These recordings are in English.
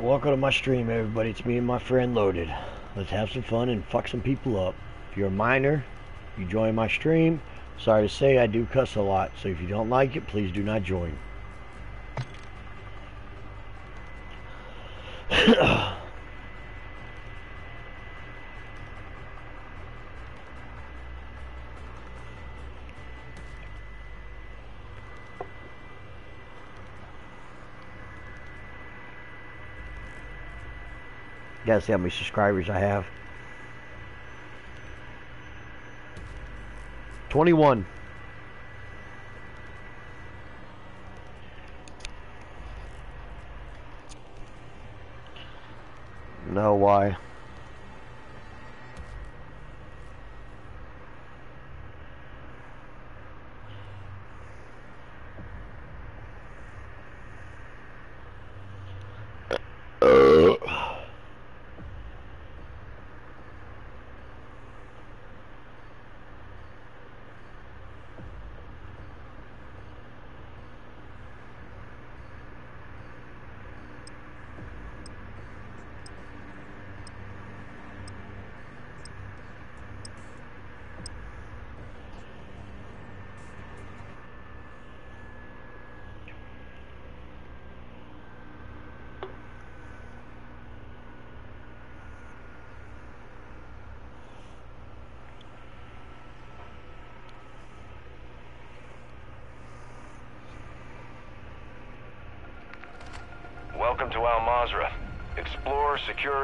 Alright, welcome to my stream everybody. It's me and my friend Loaded. Let's have some fun and fuck some people up. If you're a minor, you join my stream. Sorry to say I do cuss a lot, so if you don't like it, please do not join. See how many subscribers I have. 21. No, why? Welcome to Al Mazrah. Explore, secure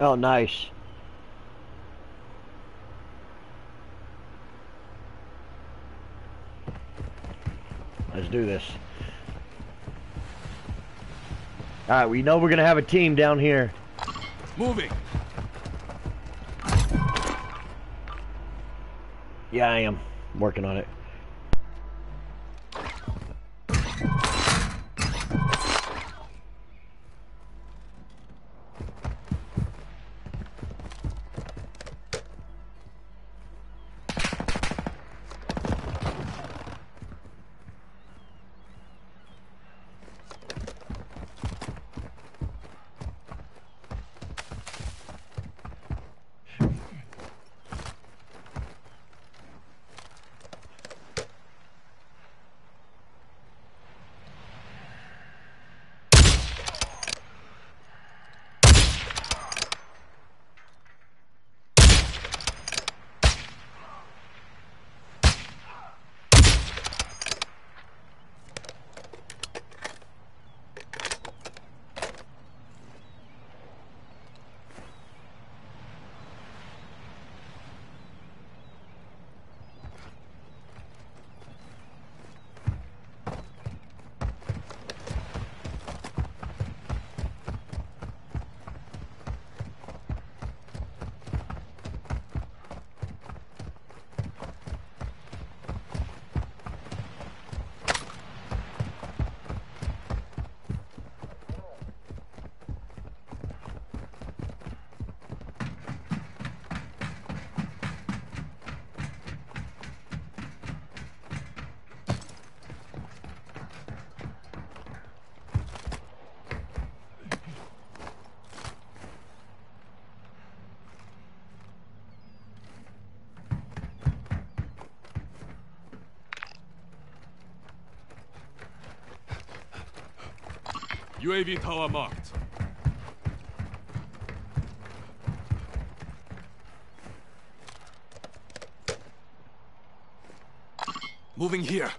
Oh, nice. Let's do this. Alright, we know we're gonna have a team down here. Moving. Yeah, I am. working on it. UAV tower marked. Moving here.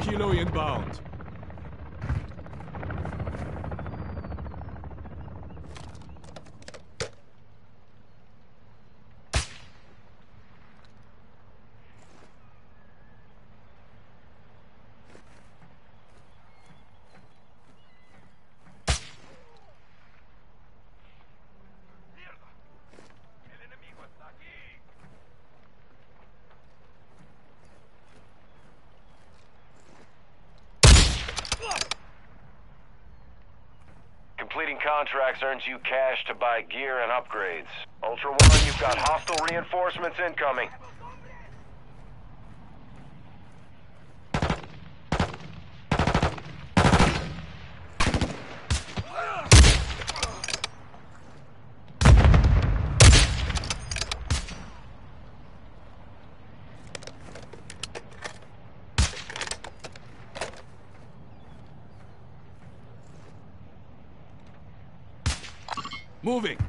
Helo inbound. Contracts earns you cash to buy gear and upgrades. Ultra One, you've got hostile reinforcements incoming. Moving.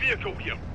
Vehicle here.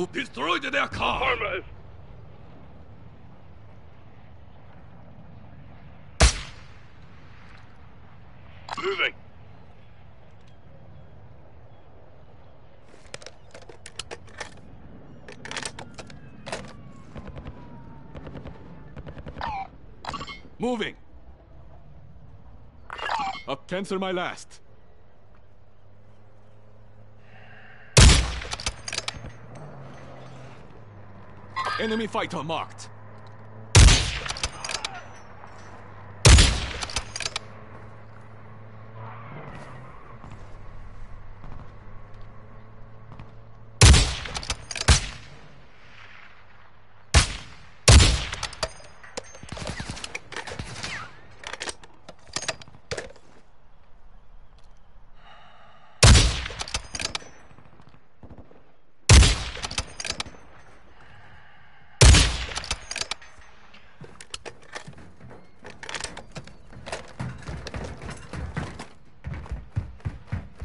Move destroyed their car. Affirmative. Moving. Moving. Up, cancel my last. Enemy fighter marked.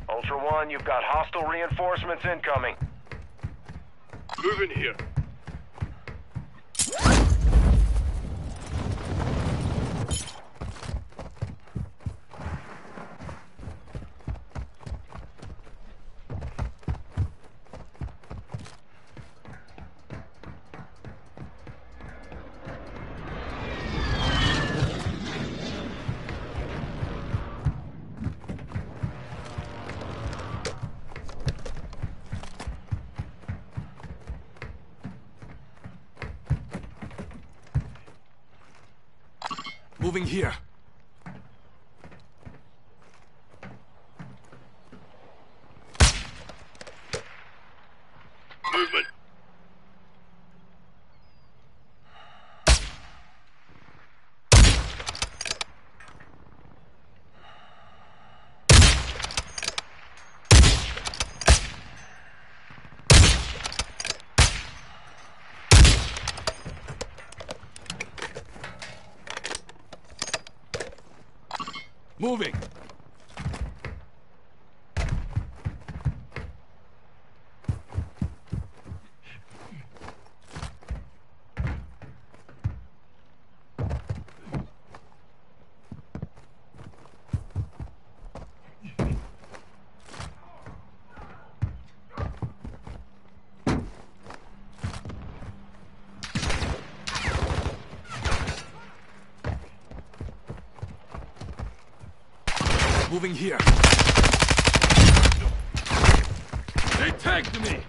Ultra One, you've got hostile reinforcements incoming. Moving here. Here. Moving. Moving here. They tagged me!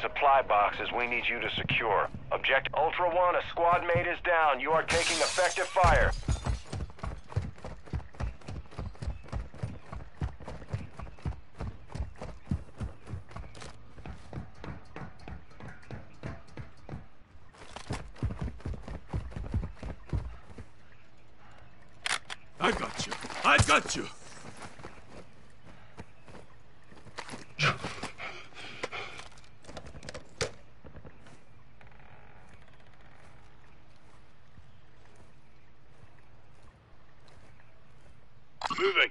Supply boxes we need you to secure. Object Ultra One, a squad mate is down. You are taking effective fire. I've got you. I've got you. Moving.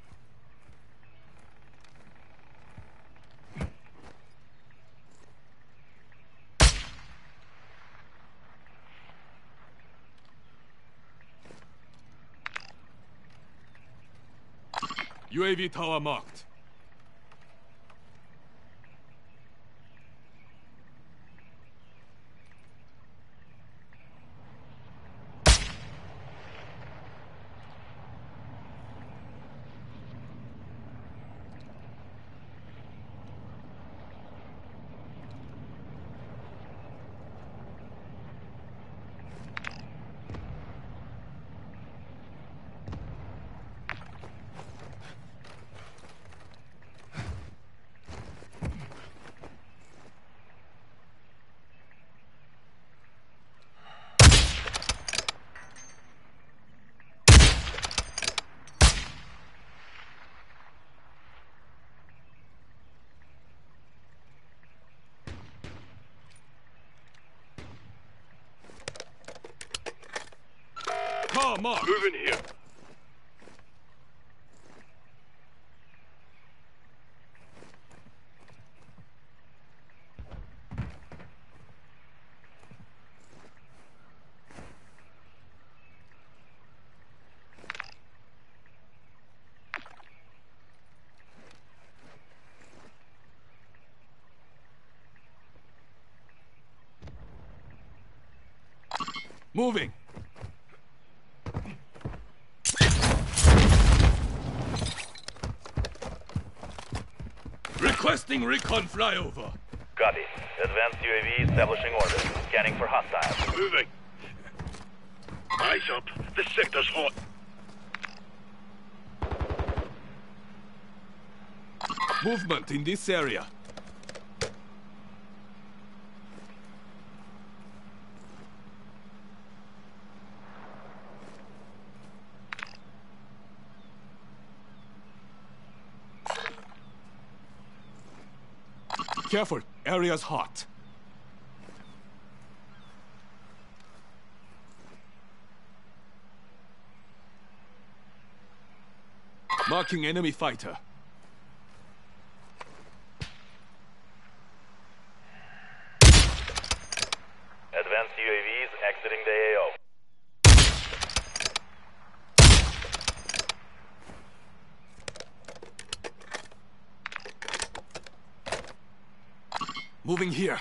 UAV tower marked. Car marked. Moving here. Moving. Requesting recon flyover. Copy. Advanced UAV establishing orbit. Scanning for hostiles. Moving. Eyes up. This sector's hot. Movement in this area. Careful, area's hot. Marking enemy fighter. Advanced UAVs exiting the AO. Moving here.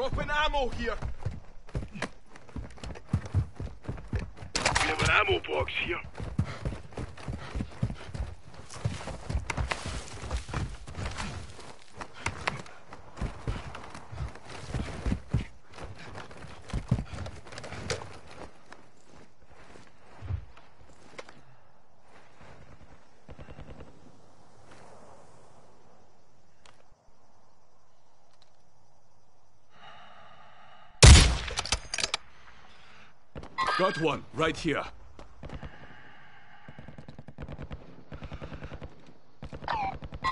Dropping ammo here. We have an ammo box here. Got one, right here.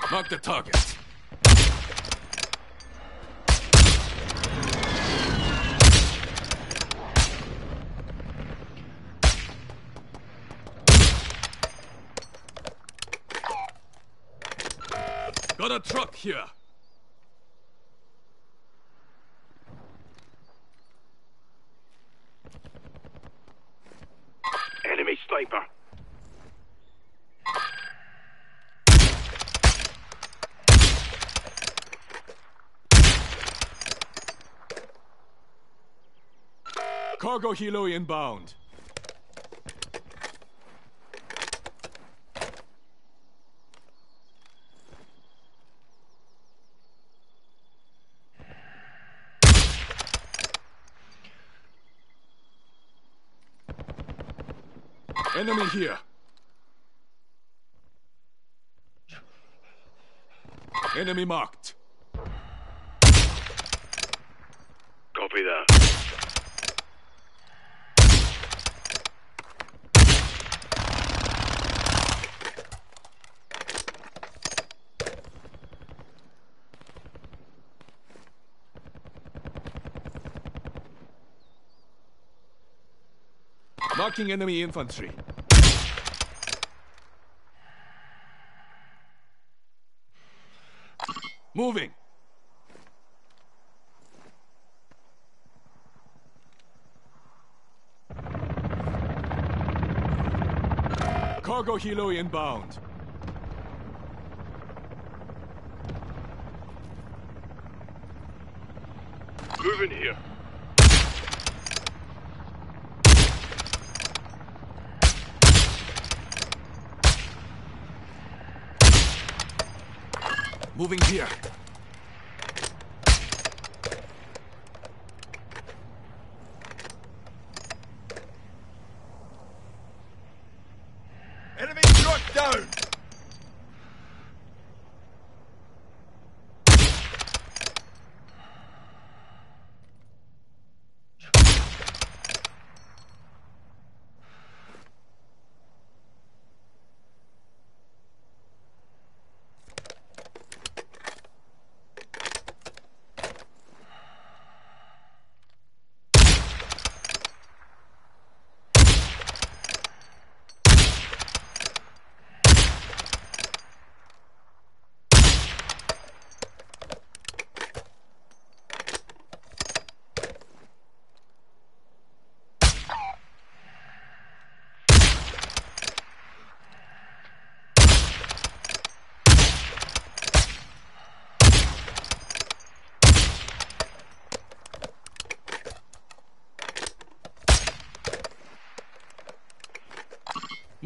Mark the target. Got a truck here. Enemy sniper. Cargo helo inbound. Enemy here. Enemy marked. Copy that. Marking enemy infantry. Moving. Cargo helo inbound. Move in here. Moving here. Enemy strike down!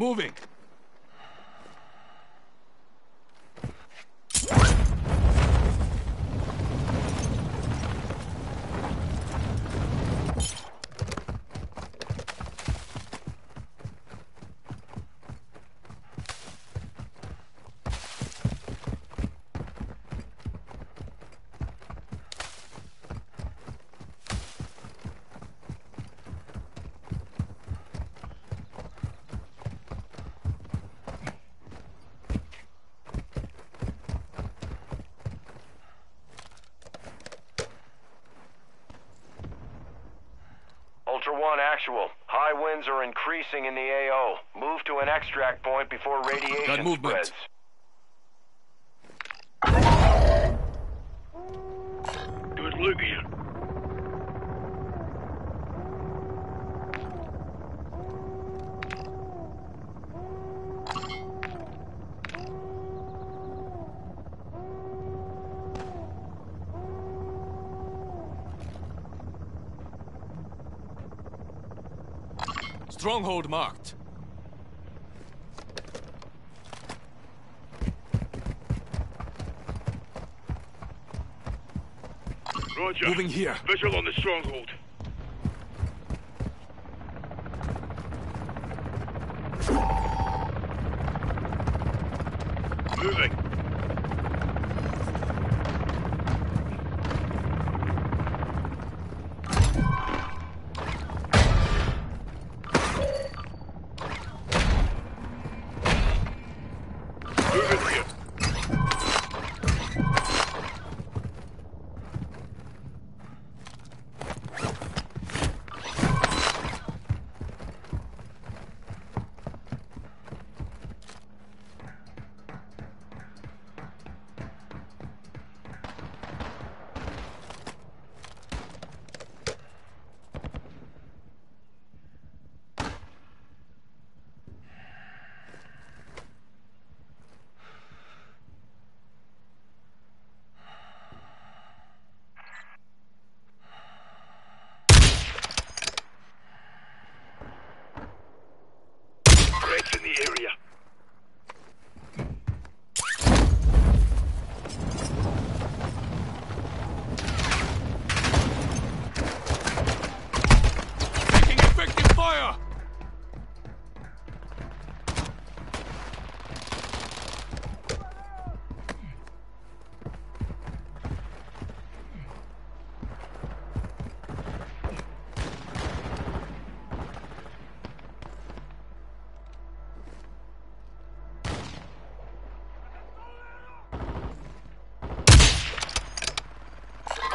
Moving. Ultra One actual. High winds are increasing in the AO. Move to an extract point before radiation Got movement. spreads. Good look here. Stronghold marked. Roger. Moving here. Visual on the stronghold.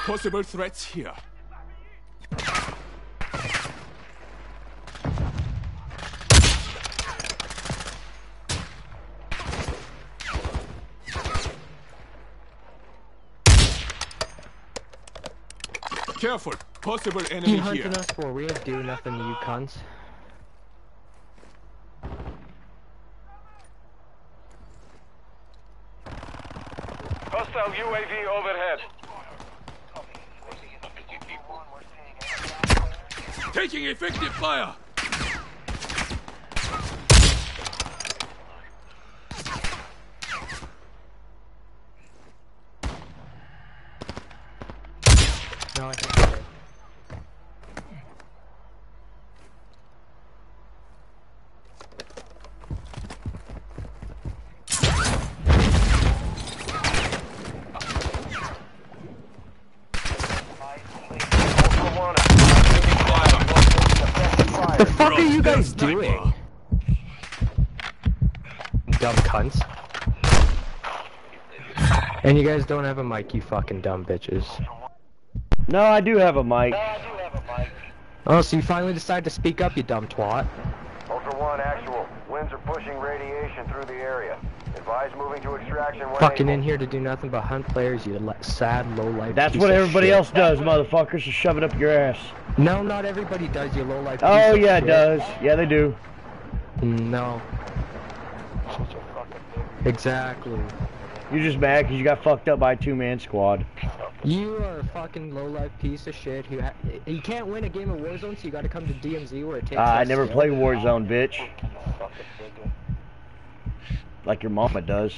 Possible threats here. Careful. Possible You enemy hunting here. us for? We do nothing you cunts. Hostile UAV overhead. Taking effective fire. No, I think I did. Ultra One, taking fire. The fuck are you Their guys sniper. doing? Dumb cunts. And you guys don't have a mic, you fucking dumb bitches. No, I do have a mic. Oh, so you finally decided to speak up, you dumb twat. Ultra One, actual. Winds are pushing radiation through the area. Advise moving to extraction when Fucking able. in here to do nothing but hunt players, you sad, low-life That's piece what of everybody shit. else does, motherfuckers. Just shove it up your ass. No, not everybody does, you low-life piece Oh yeah, it does. Yeah, they do. No. Exactly. You're just mad because you got fucked up by a two-man squad. You are a fucking low-life piece of shit who you can't win a game of Warzone, so you gotta come to DMZ where it takes Uh, I never play Warzone, bitch. Like your mama does.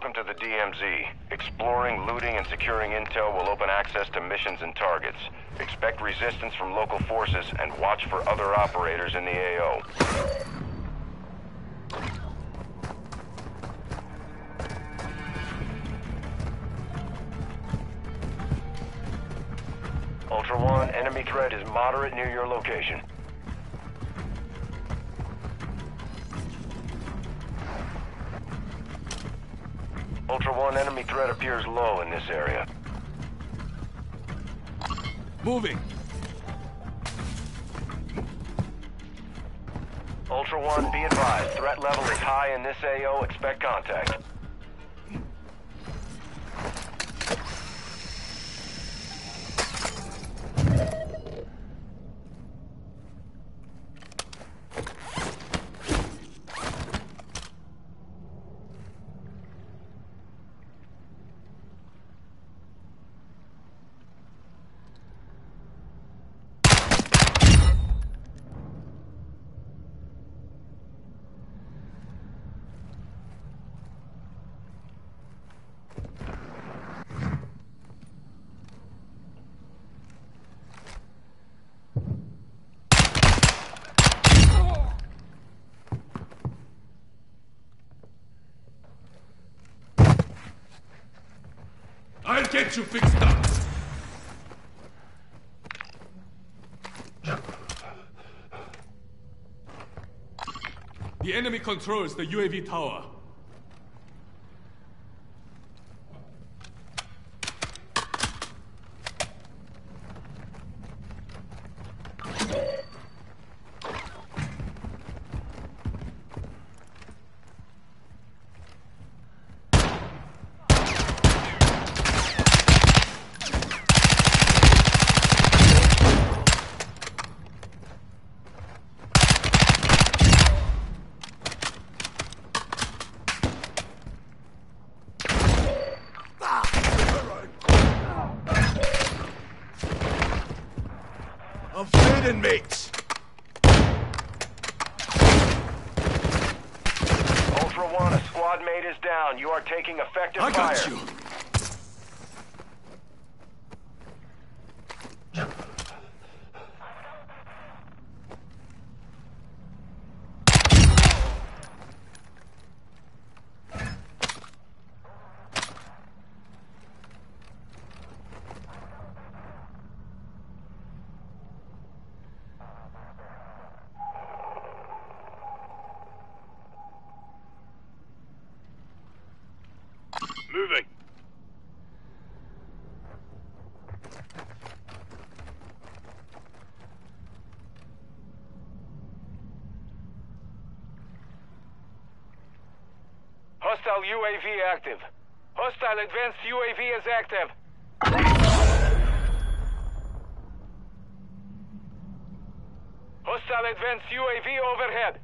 Welcome to the DMZ. Exploring, looting, and securing intel will open access to missions and targets. Expect resistance from local forces and watch for other operators in the AO. Ultra One, enemy threat is moderate near your location. One, enemy threat appears low in this area. Moving. Ultra One, be advised, threat level is high in this AO. Expect contact. I'll get you fixed up. The enemy controls the UAV tower. I'm fading, mates. Ultra One, a squad mate is down. You are taking effective I fire. got you. Moving. Hostile UAV active. Hostile advanced UAV is active. Hostile advanced UAV overhead.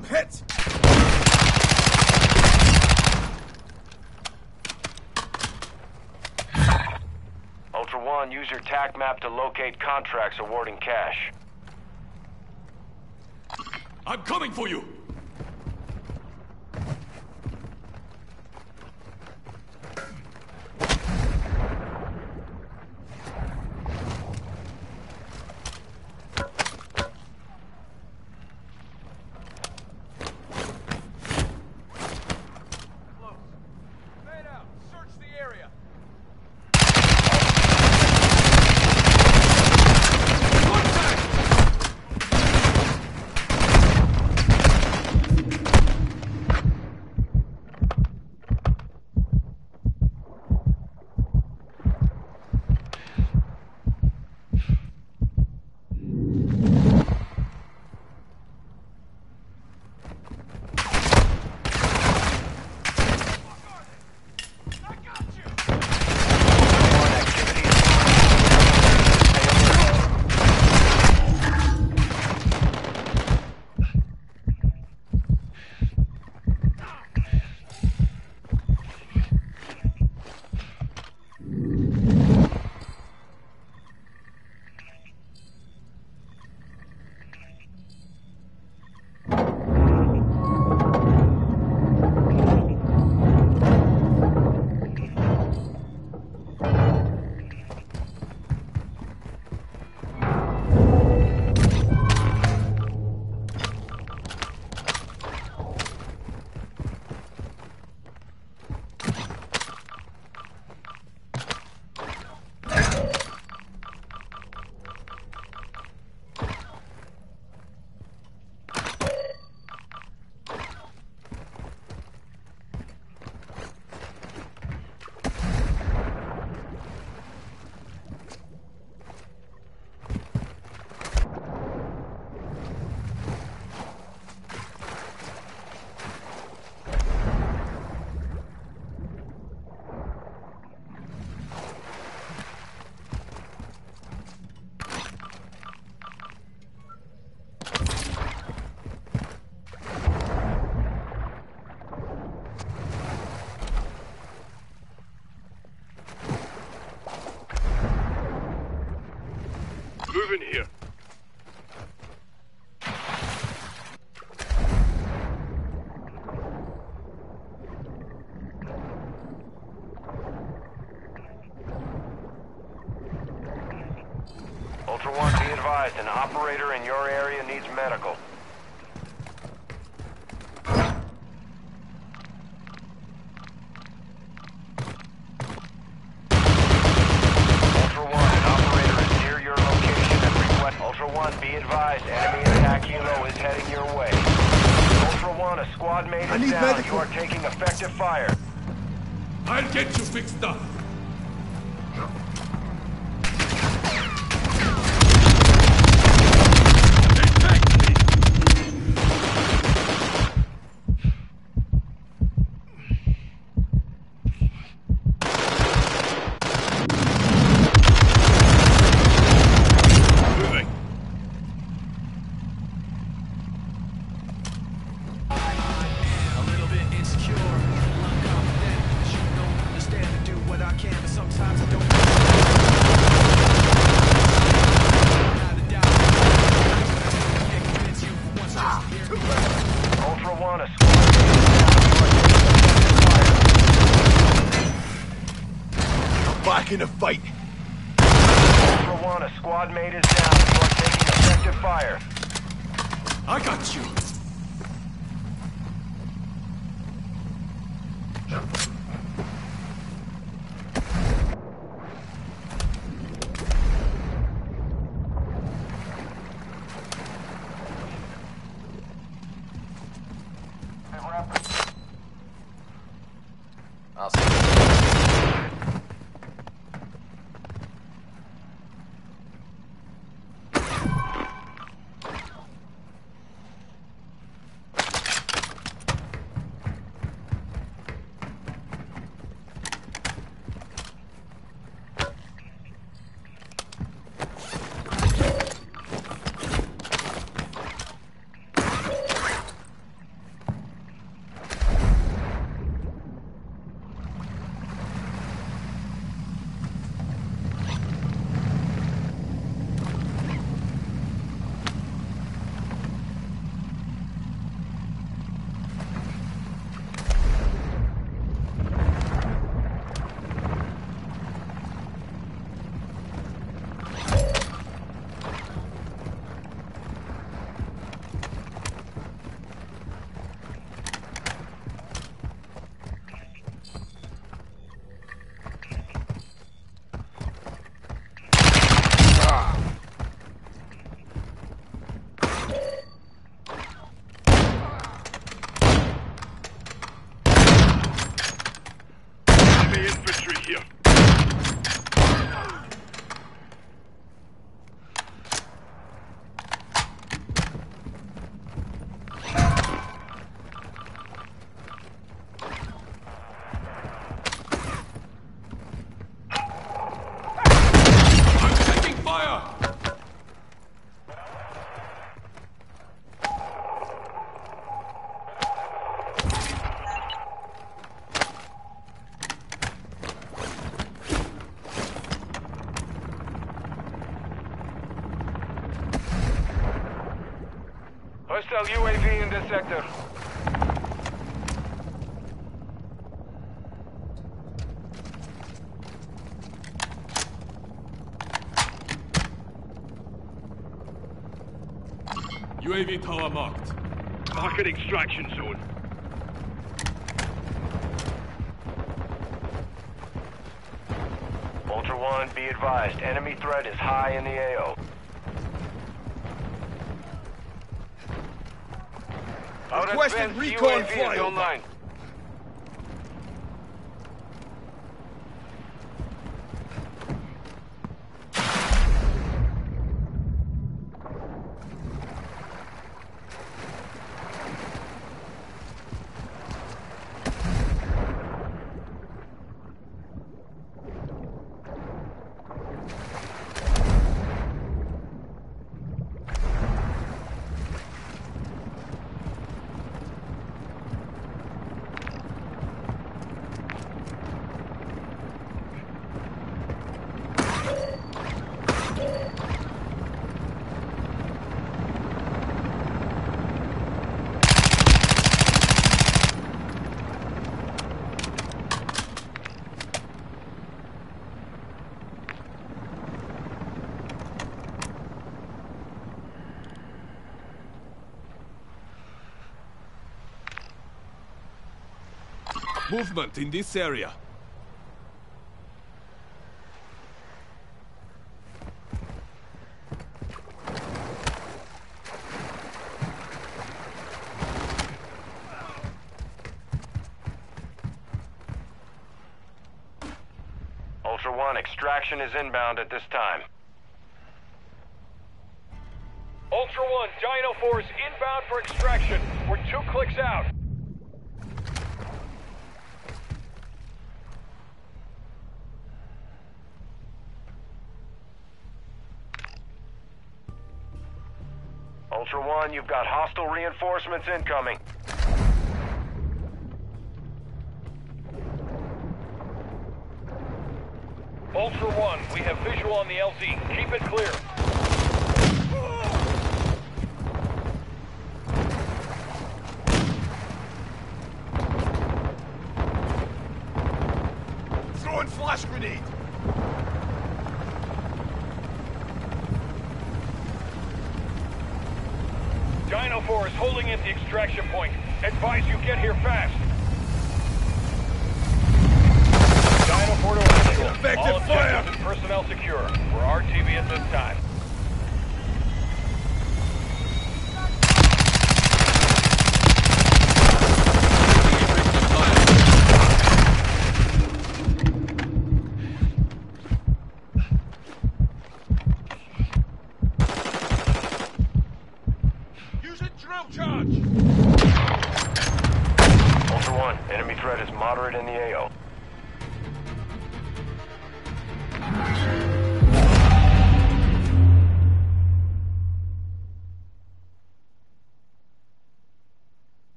I'm hit. Ultra One, use your TAC map to locate contracts awarding cash. I'm coming for you. moving here. Ultra One, be advised, an operator in your area needs medical. Hostile UAV in this sector. UAV tower marked. Market extraction zone. Ultra One, be advised, enemy threat is high in the AO. question recon flyover. Online. Movement in this area. Ultra One, extraction is inbound at this time. Ultra One, Dino Force inbound for extraction. We're two clicks out. Ultra One, you've got hostile reinforcements incoming. Ultra One, we have visual on the LZ. Keep it clear. Throwing flash grenade. Dino Force holding at the extraction point. Advise you get here fast. Dino Force to. Effective All fire. personnel secure. We're RTB at this time.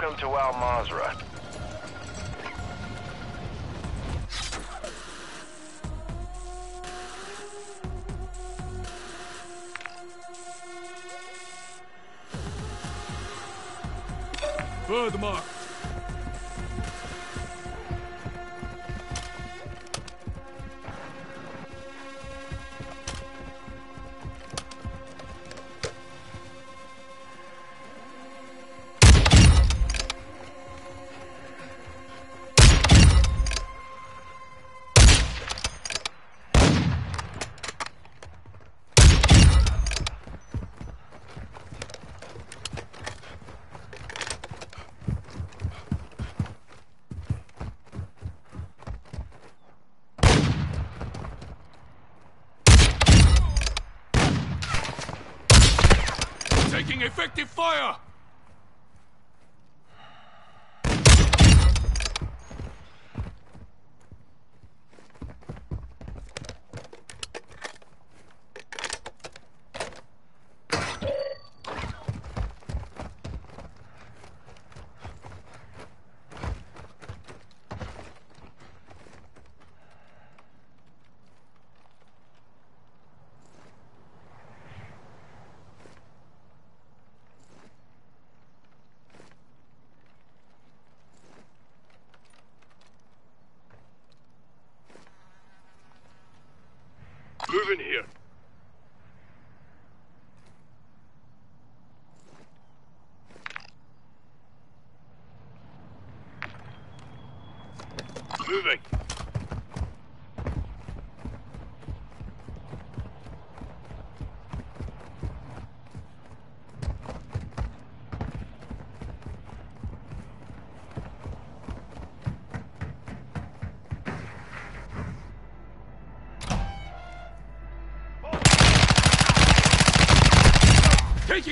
Welcome to Al Mazrah. Furthermore.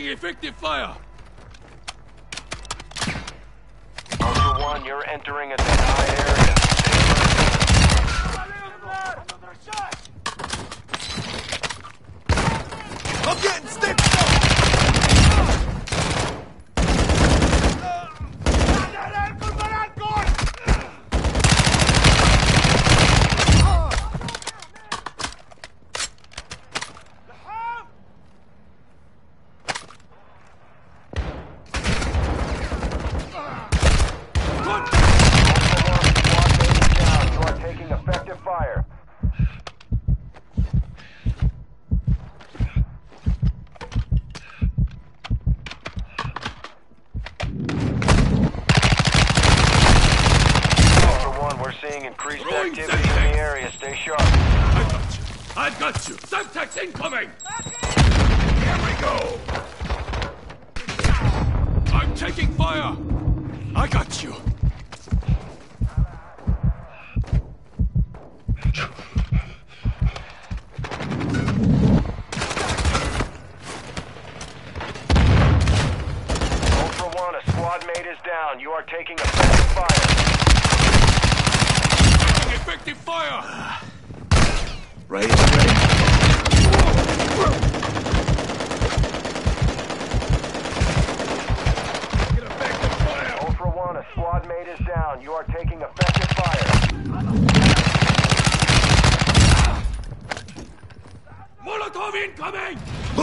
Taking effective fire! Ultra One, you're entering a...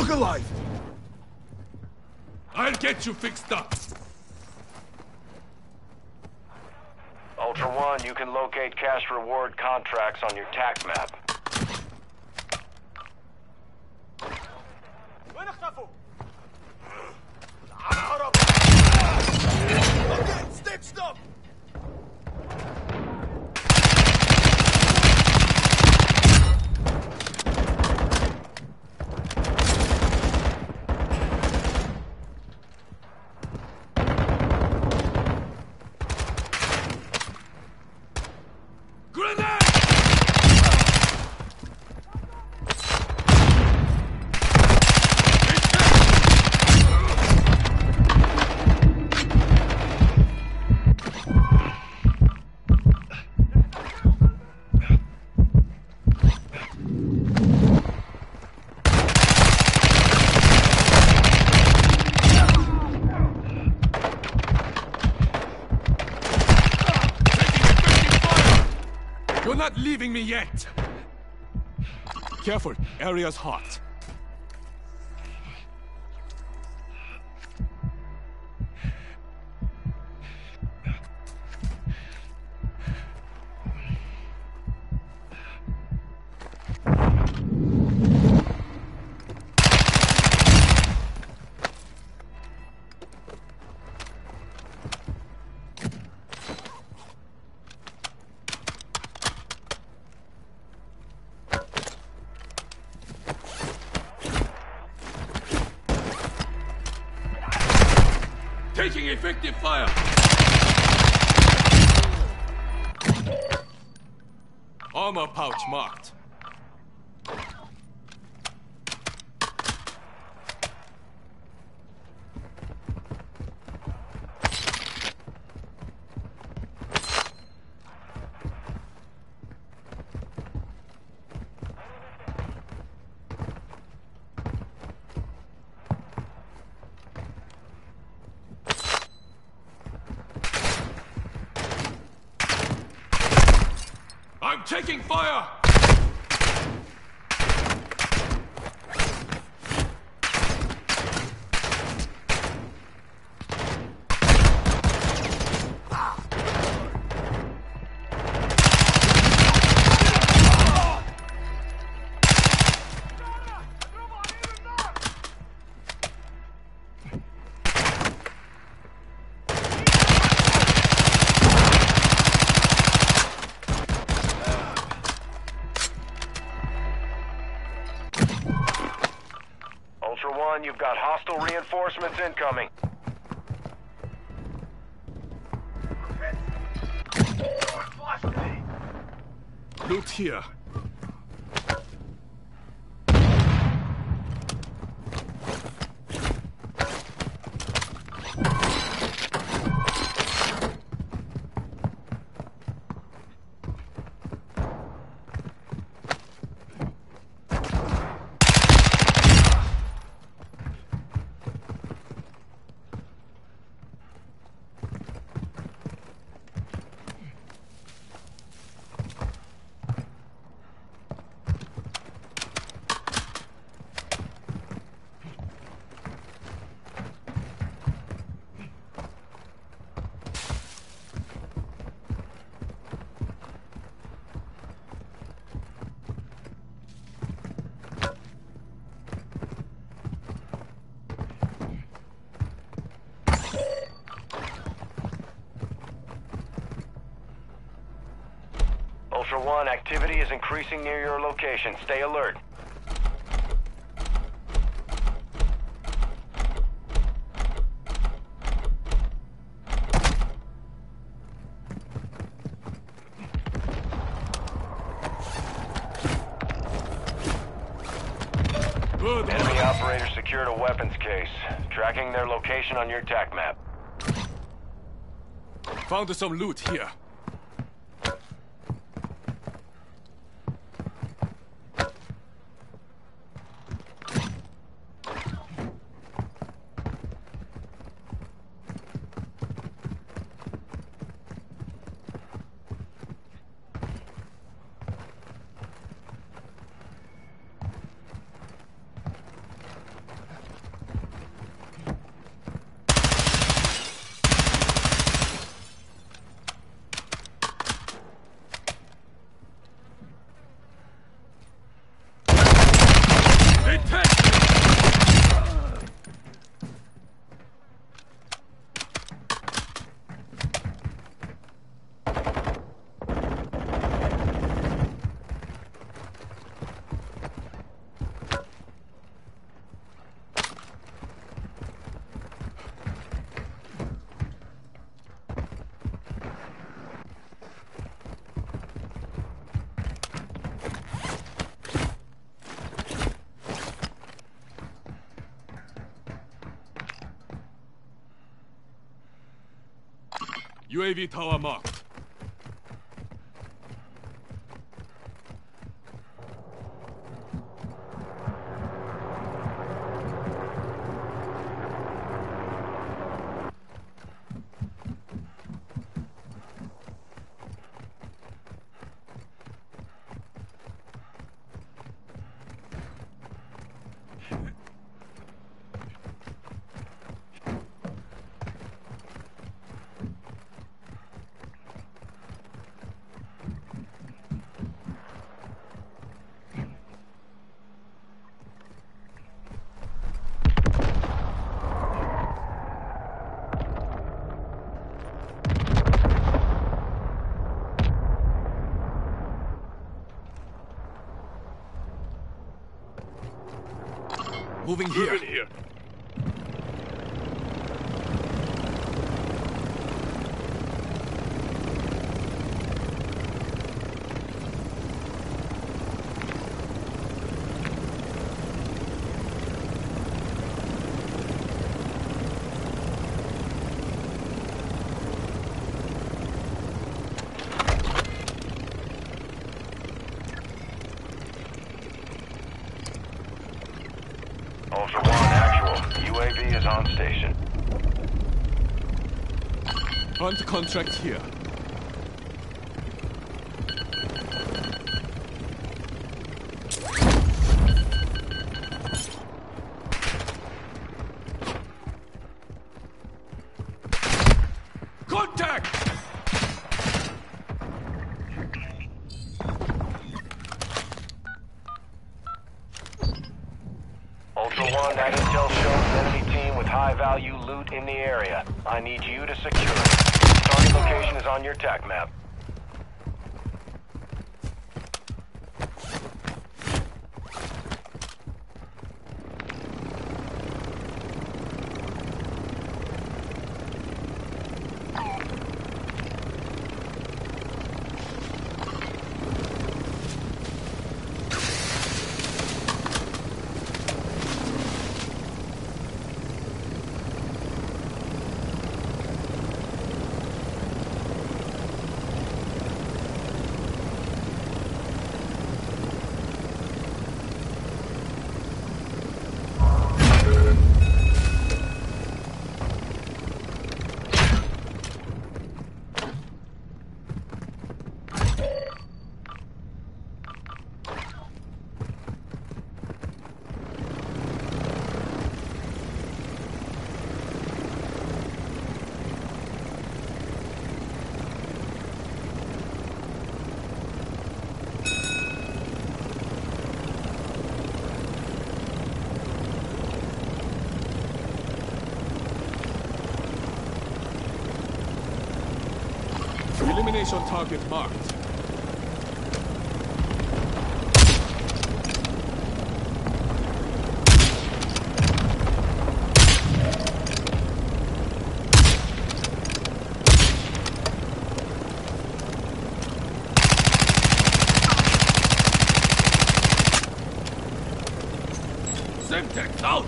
look alive! I'll get you fixed up! Ultra One, you can locate cash reward contracts on your TAC map. Stitched up! Careful, area's hot. Armor pouch reinforcements incoming. Loot here. Ultra One, activity is increasing near your location. Stay alert. Good Enemy operator secured a weapons case. Tracking their location on your TAC map. Found some loot here. UAV マーク Moving here. Moving here. Ultra One, actual. UAV is on station. Hunt contract here. Contact! Ultra One, that intel shows an enemy team with high-value loot in the area. I need you to secure it. Target location is on your TAC map. Elimination target marked. Semtex out!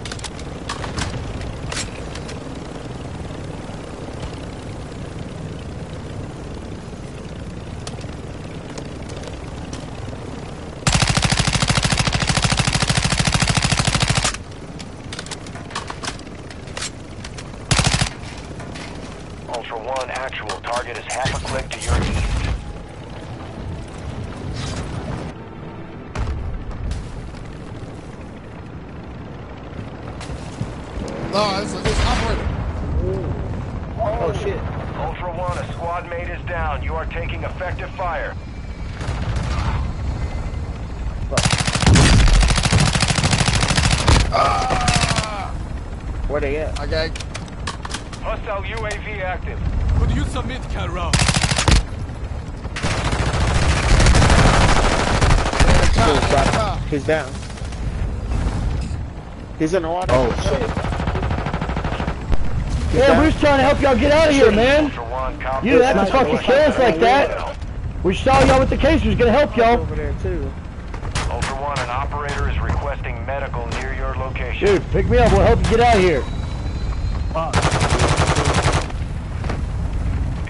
Ultra One, actual. Target is half a click to your east. No, it's, it's operator. Oh shit. Ultra One, a squad mate is down. You are taking effective fire. Where they at? I got Hostile UAV active. Could you submit, Carol? He's down. He's in the water. Oh shit. Yeah, we was trying to help y'all get out of here, man. Ultra One, copy. You didn't have to fucking kill us like that. We saw y'all with the case. We was gonna help y'all. Over there too. Ultra One, an operator is requesting medical near your location. Dude, pick me up. We'll help you get out of here.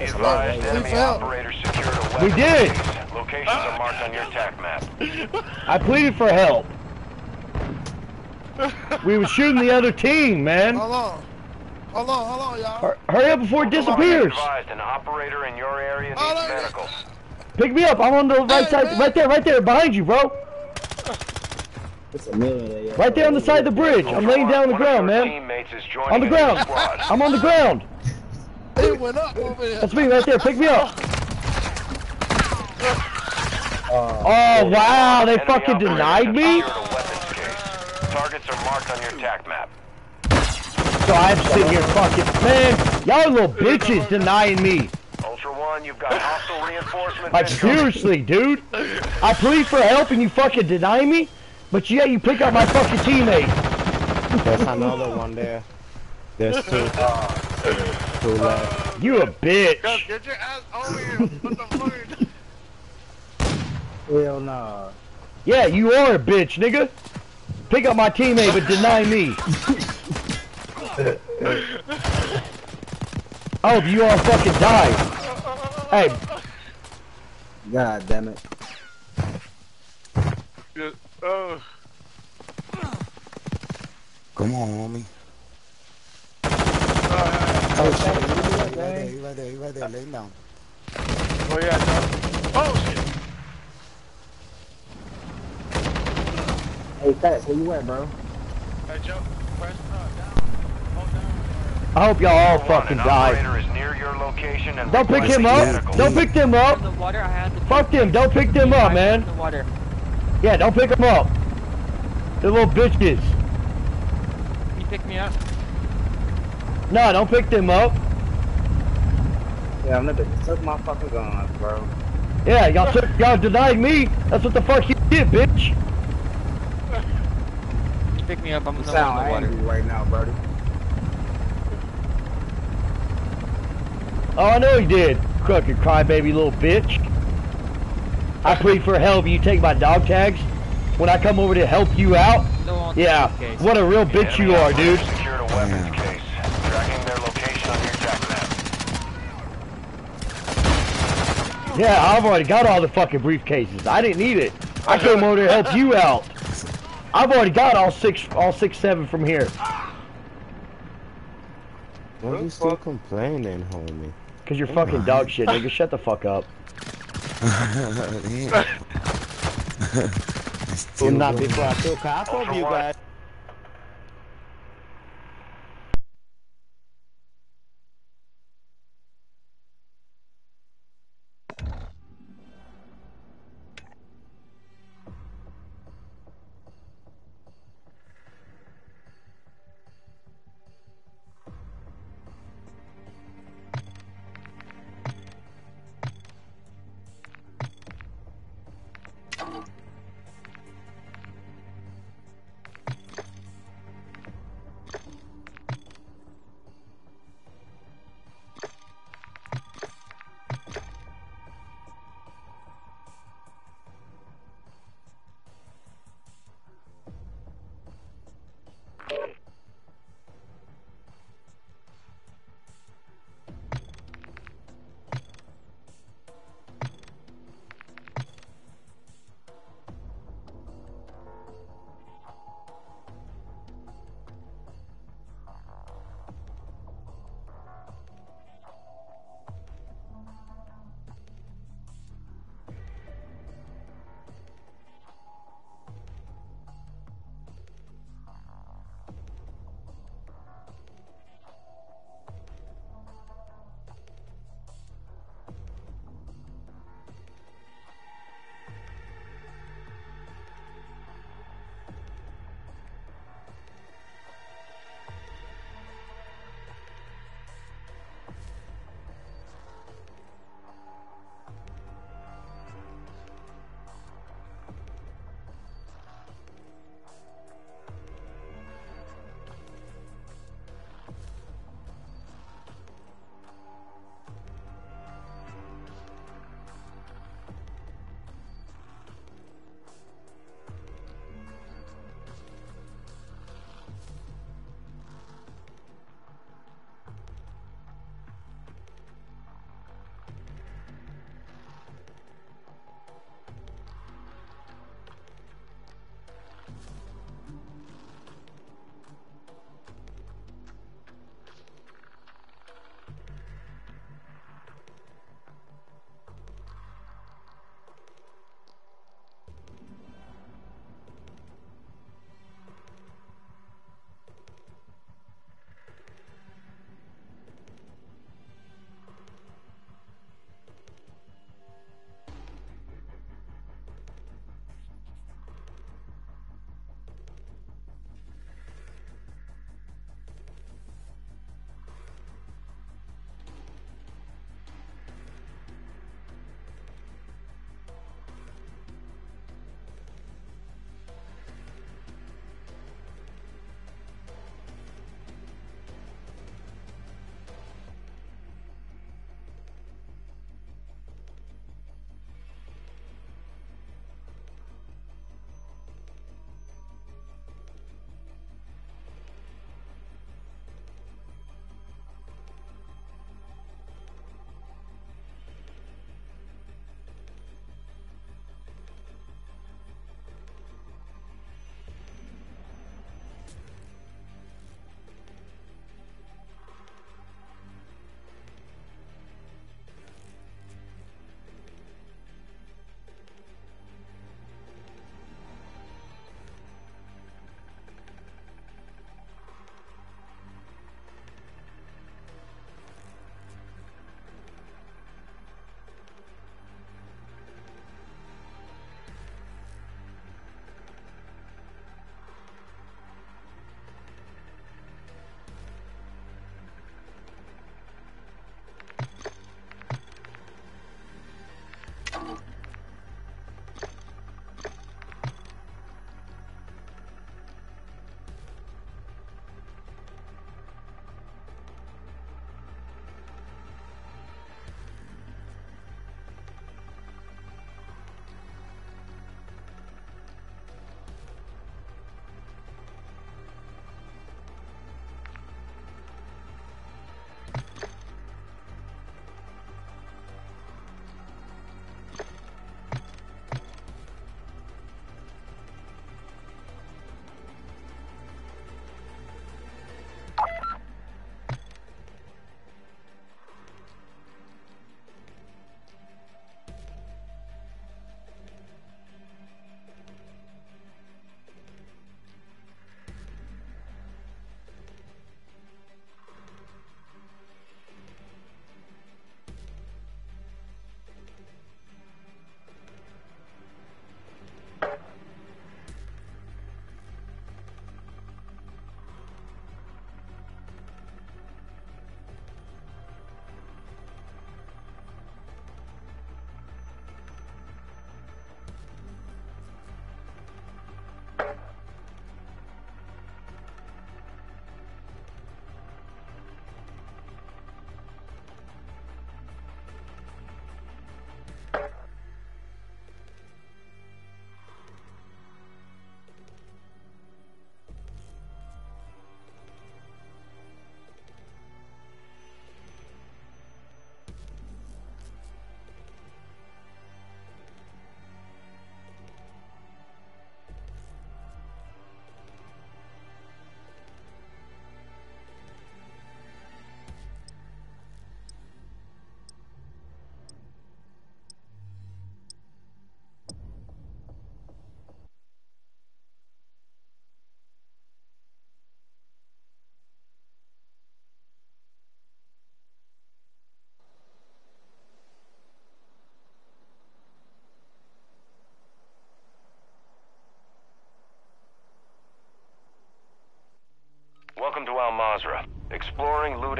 Be advised, enemy help. operators secured a weapon. We did. case. Locations are marked on your TAC map. I pleaded for help. We were shooting the other team, man. Hold on. Hold on, hold on, y'all. Hurry up before it Ultra One, be disappears. advised, an operator in your area needs Oh, no, no. medical. Pick me up. I'm on the right Hey, side. man. Right there, right there, behind you, bro. Right there on the side of the bridge. I'm laying down on the ground, man. Teammates is joining On the ground. squad. I'm on the ground. It went up over here. That's me right there. Pick me up. Uh, oh wow, they fucking denied me. secured a weapons case. Targets are marked on your TAC map. So I have to sit here fucking man. Y'all little bitches denying me. Ultra One, you've got hostile reinforcements Like seriously, dude. I plead for help and you fucking deny me, but yeah, you pick up my fucking teammate. There's another one there. There's two. Uh, two left. You a bitch. Get your ass over here. What the fuck? Hell nah. Yeah, you are a bitch, nigga. Pick up my teammate, but deny me. oh, you all fucking die. Hey, God damn it. Yeah, uh, Come on, homie. uh, Oh shit, you right there, you right there, you right there, lay him down. oh yeah, no. Oh shit. Hey, Fats, where you at, bro? Hey Joe, press uh, down. Hold down. I hope y'all all fucking die. operator is near your location and Don't pick him up. medical. Don't pick them up. the water, I Fuck them. Don't pick them up, man. the water. Yeah, don't pick them up. They're little bitches. You pick me up. No, don't pick them up. Yeah, I'm gonna took my fucking guns, bro. Yeah, y'all took, y'all denied me. That's what the fuck you did, bitch. You pick me up, I'm You gonna sound in the water. right now, buddy. Oh, I know he did. Crooked crybaby little bitch. I plead for help. You take my dog tags when I come over to help you out. No Yeah, what a real bitch you are, dude. Secured a weapons case. Tracking their location on your TAC map. Yeah, I've already got all the fucking briefcases. I didn't need it. I came over to help you out. I've already got all six, all six, seven from here. Why are you still complaining, homie? Cause you're fucking dog shit, nigga. Shut the fuck up. Well, not before I took half of you guys.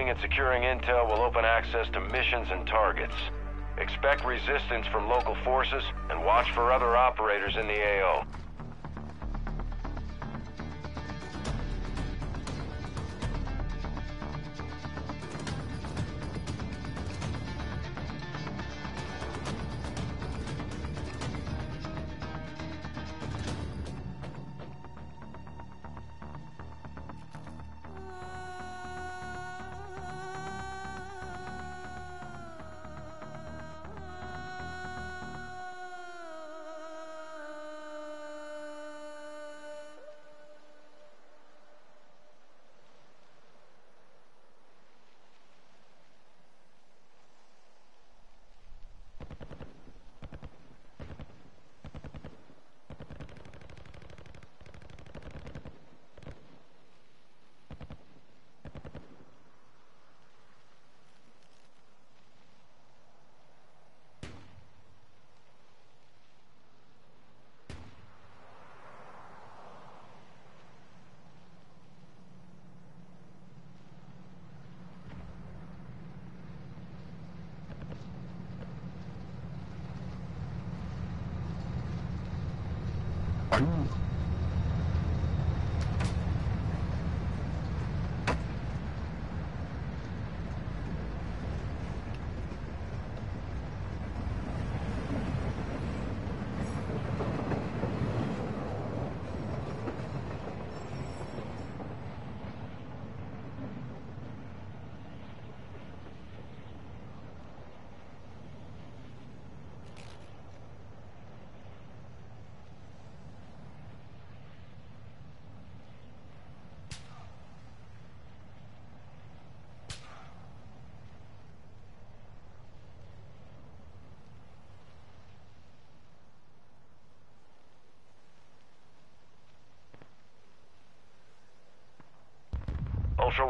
Exploring, and securing intel will open access to missions and targets. Expect resistance from local forces, and watch for other operators in the AO.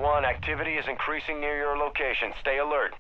Ultra One, activity is increasing near your location. Stay alert.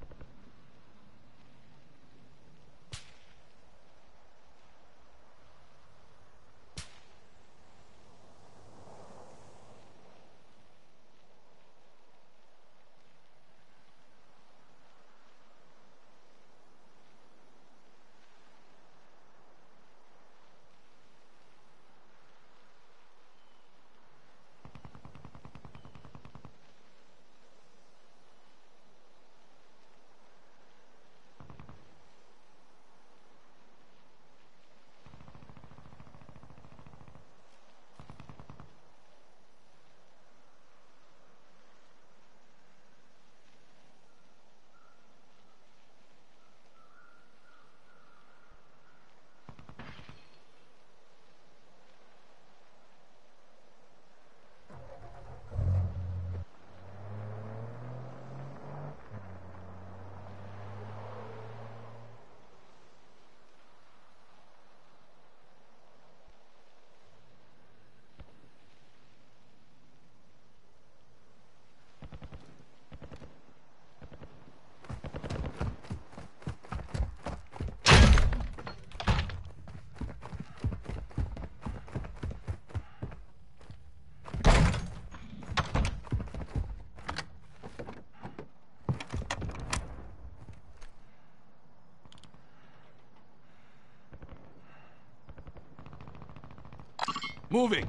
Moving!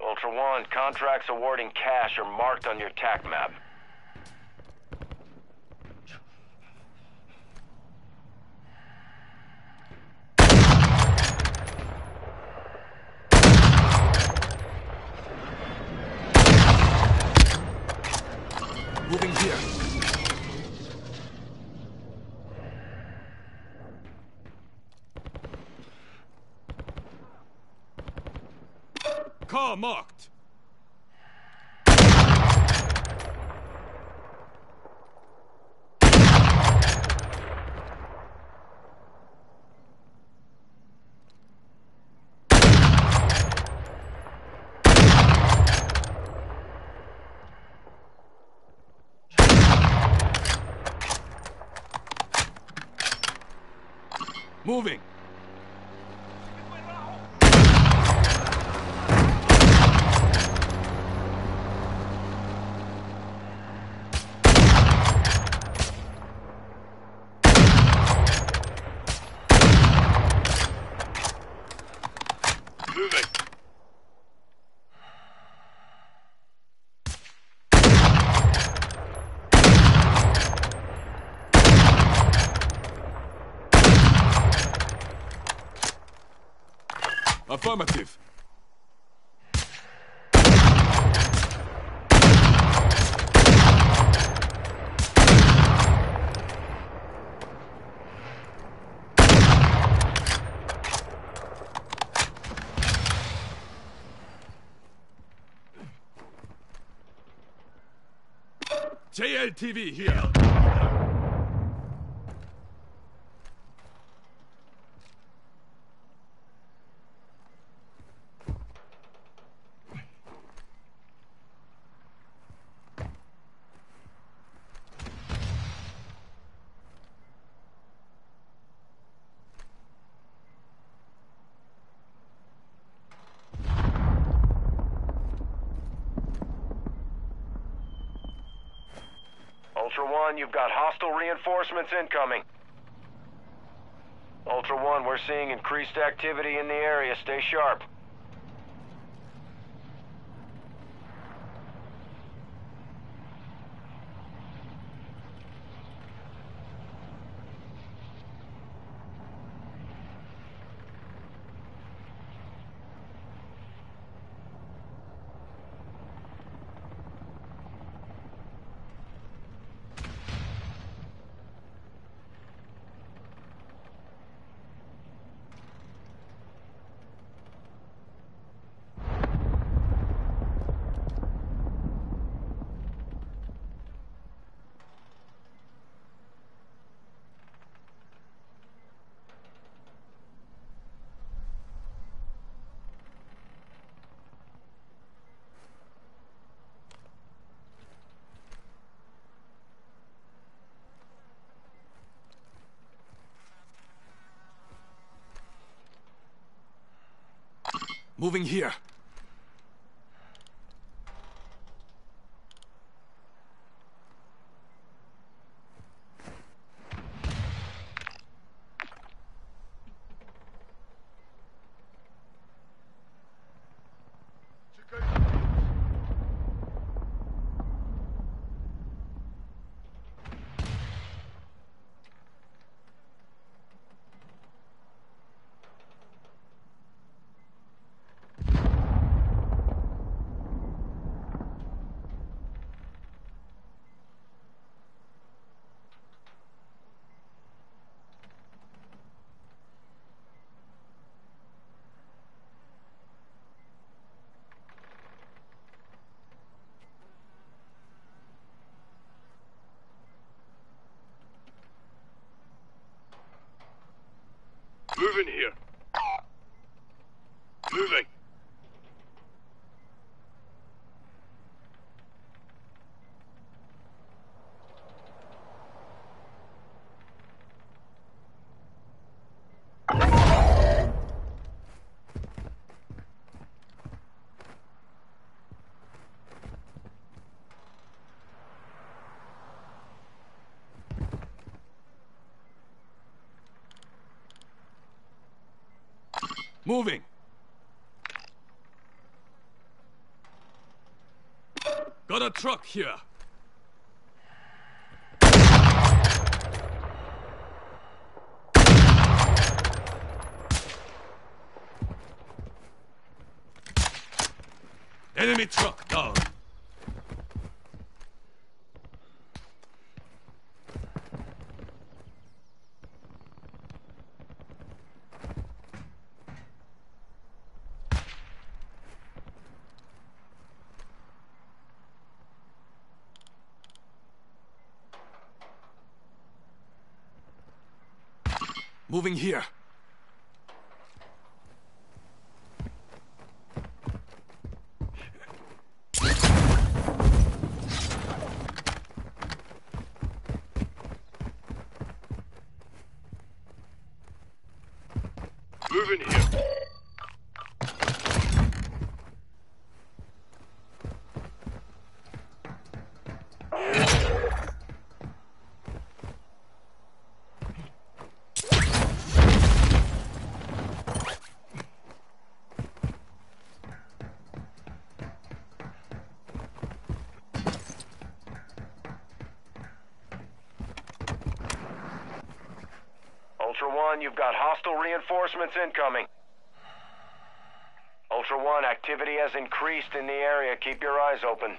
Ultra One, contracts awarding cash are marked on your TAC map. Affirmative. JLTV here. Ultra One, you've got hostile reinforcements incoming. Ultra One, we're seeing increased activity in the area. Stay sharp. Moving here. Moving here. Moving. Moving. Got a truck here. Enemy truck down. Moving here. Moving here. Ultra One, you've got hostile reinforcements incoming. Ultra One, activity has increased in the area. Keep your eyes open.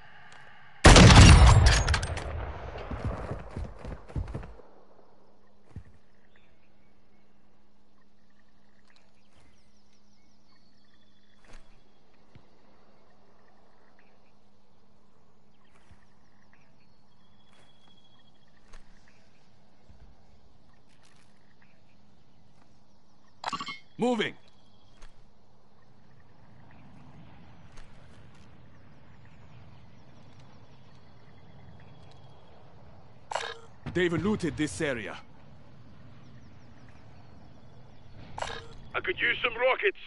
Moving. They've looted this area. I could use some rockets.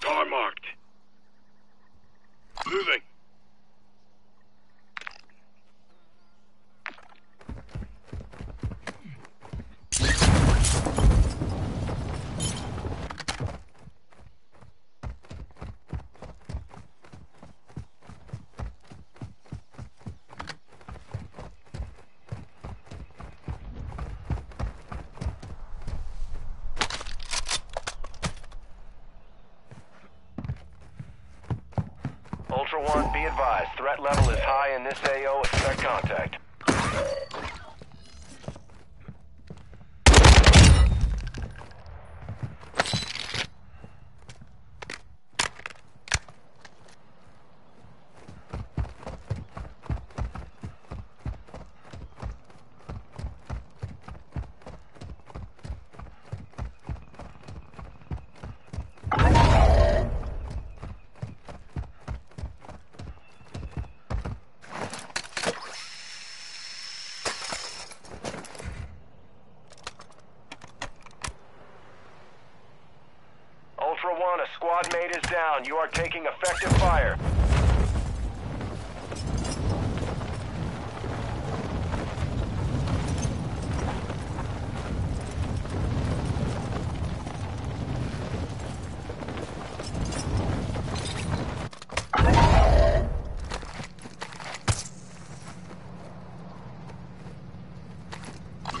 Car marked. Moving. One, be advised. Threat level is high in this AO. Expect contact. Ultra A is down. You are taking effective fire.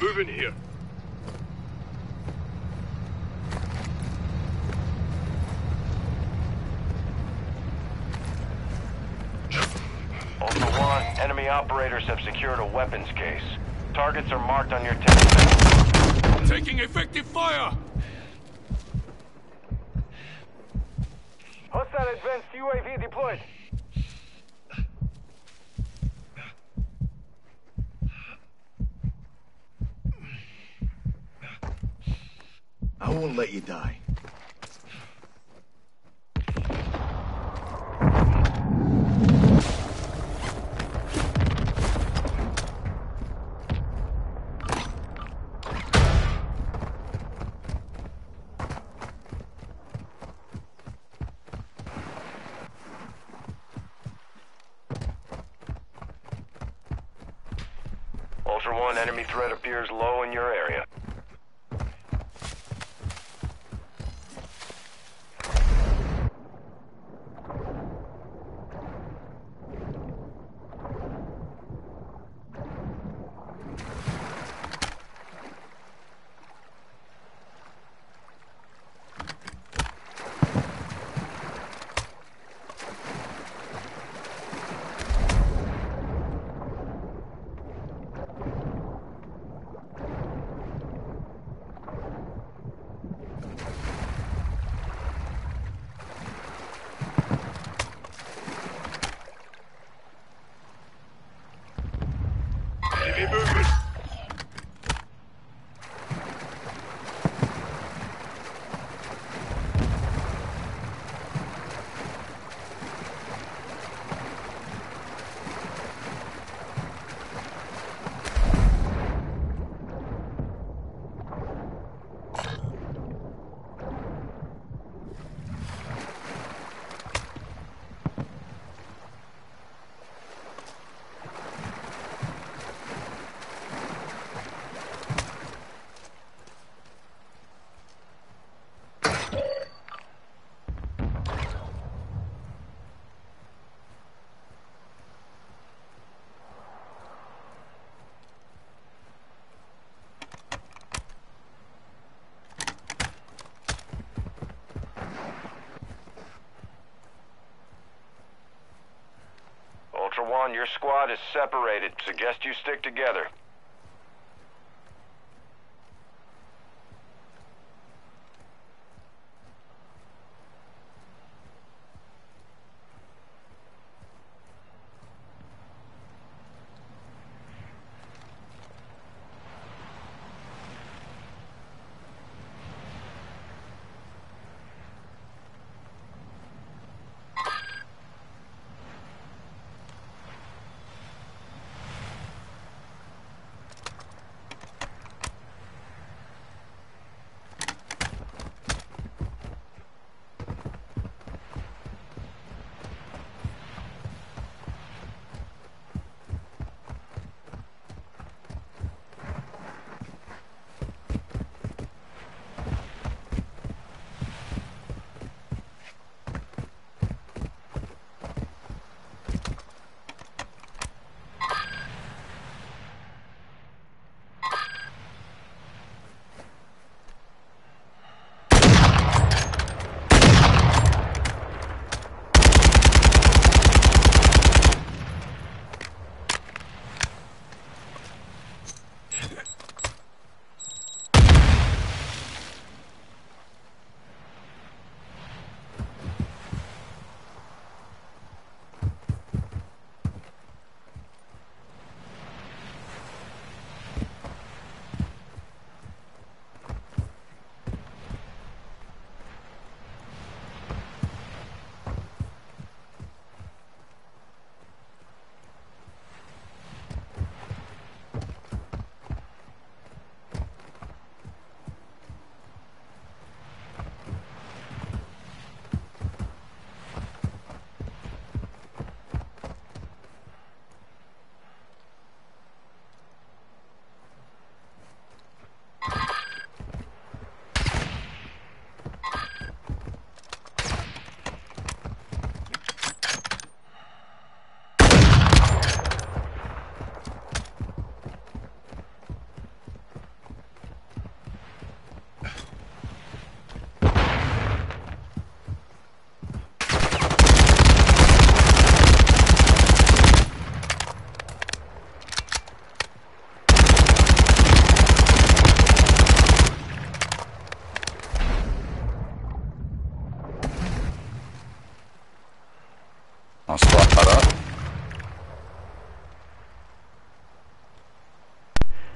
Moving here. Ultra One, enemy operators have secured a weapons case. Targets are marked on your test. Taking effective fire! Hostile advanced UAV deployed. I won't let you die. Ultra One, enemy threat appears low in your area. your squad is separated. Suggest you stick together.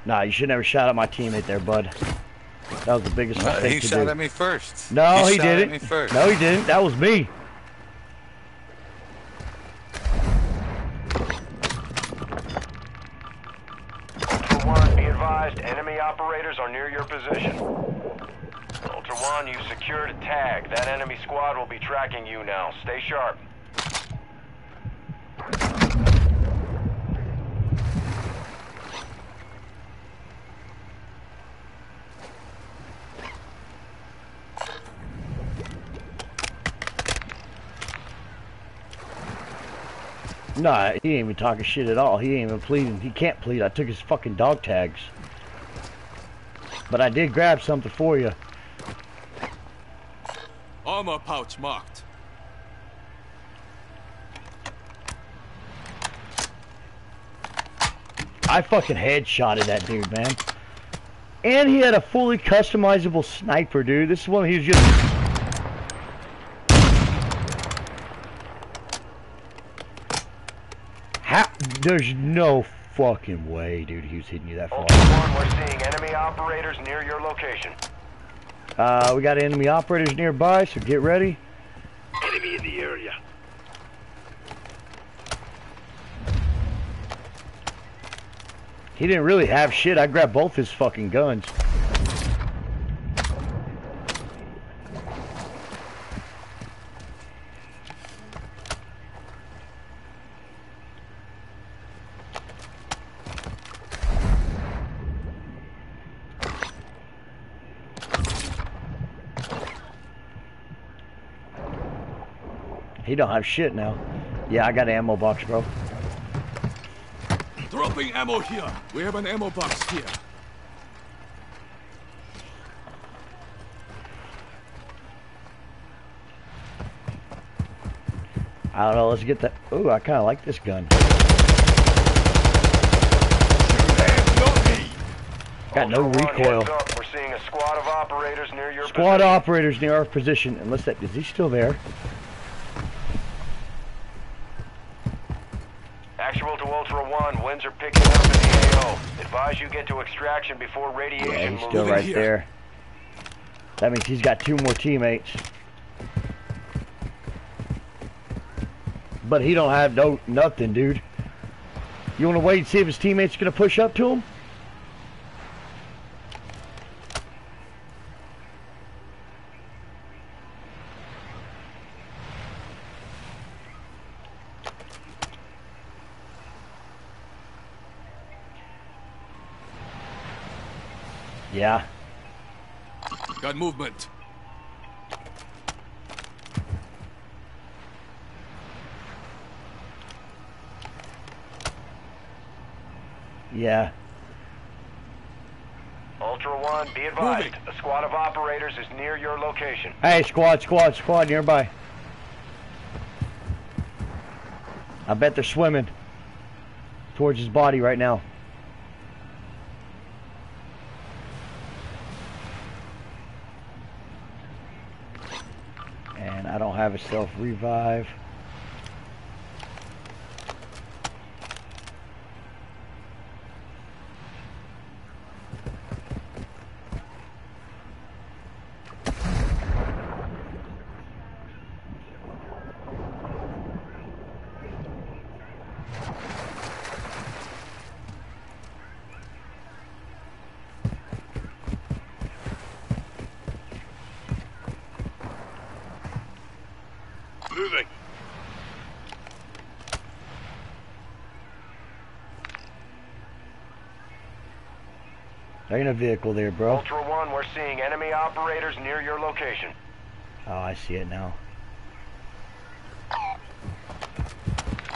Nah, you should never shot at my teammate there, bud. That was the biggest mistake he to shot do. at me first. No, He he, didn't. No, he didn't. That was me. Ultra One, be advised, enemy operators are near your position. Ultra One, you've secured a tag. That enemy squad will be tracking you now. Stay sharp. Nah, he ain't even talking shit at all. He ain't even pleading. He can't plead. I took his fucking dog tags. But I did grab something for you. Armor pouch marked. I fucking headshotted that dude, man. And he had a fully customizable sniper, dude. This is one he was just... How? There's no fucking way, dude, he was hitting you that far. One, we're seeing enemy operators near your location. Uh, we got enemy operators nearby, so get ready. Enemy in the area. He didn't really have shit. I grabbed both his fucking guns. You don't have shit now. Yeah, I got an ammo box, bro. Dropping ammo here. We have an ammo box here. I don't know, let's get that. Ooh, I kind of like this gun. Got no recoil. We're seeing a squad of operators near your Squad position. operators near our position, unless that, is he still there? Advise you get to extraction before radiation Yeah, he's moves. still right there. That means he's got two more teammates. But he don't have no nothing, dude. You want to wait and see if his teammates gonna push up to him? Yeah. Got movement. Yeah. Ultra One, be advised. A squad of operators is near your location. Hey, squad, squad, squad nearby. I bet they're swimming towards his body right now. And have a self revive. Moving. There ain't a vehicle there, bro. Ultra One, we're seeing enemy operators near your location. Oh, I see it now.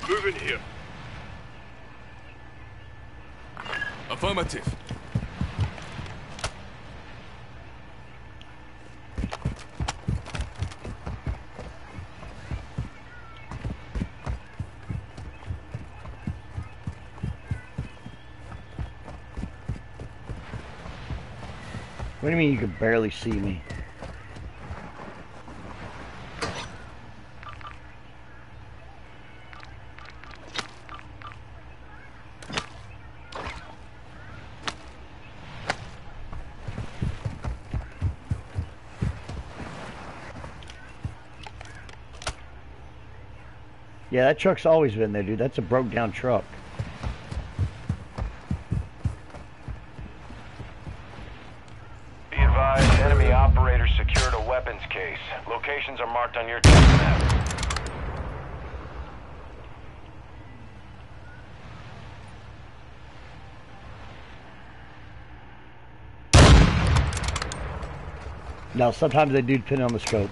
Moving here. Affirmative. What do you mean you can barely see me? Yeah, that truck's always been there, dude. That's a broke down truck. Be advised, enemy operators secured a weapons case. Locations are marked on your TAC map. Now, sometimes they do depend on the scope.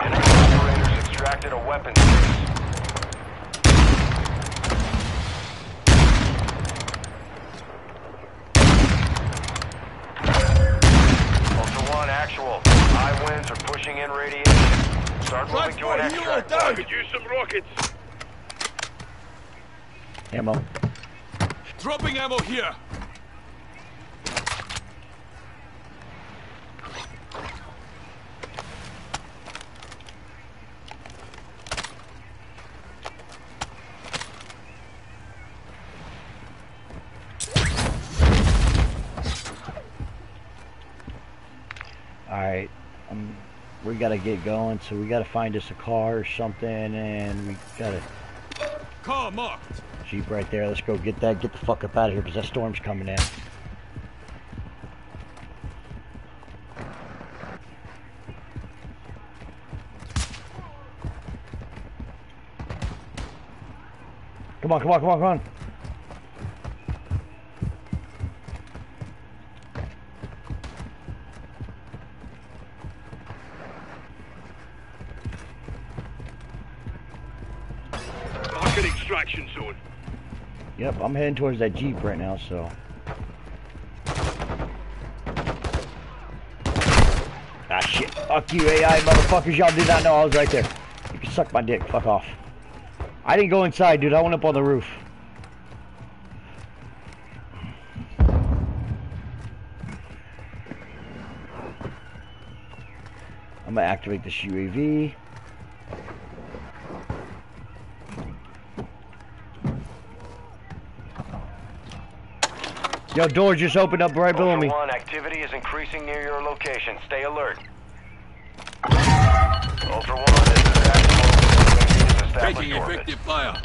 Enemy operators extracted a weapons case. Ultra One, actual. High winds are pushing in radiation. Start moving to an extract point. Could use some rockets. Ammo. Dropping ammo here. Alright. Um, we gotta get going, so we gotta find us a car or something, and we gotta... Car marked. Jeep right there. Let's go get that. Get the fuck up out of here, because that storm's coming in. Come on, come on, come on, come on. Marking extraction zone. Yep, I'm heading towards that Jeep right now, so. Ah, shit. Fuck you, AI motherfuckers. Y'all did not know I was right there. You can suck my dick. Fuck off. I didn't go inside, dude. I went up on the roof. I'm gonna activate this UAV. Yo, door just opened up right below Ultra me. One, activity is increasing near your location. Stay alert. Ultra One, this is Axel. Established Taking effective fire.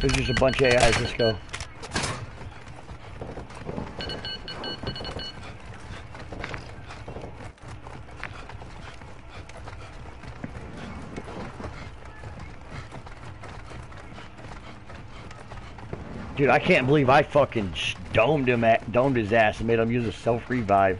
There's just a bunch of AIs. Let's go. Dude, I can't believe I fucking domed him at domed his ass and made him use a self revive.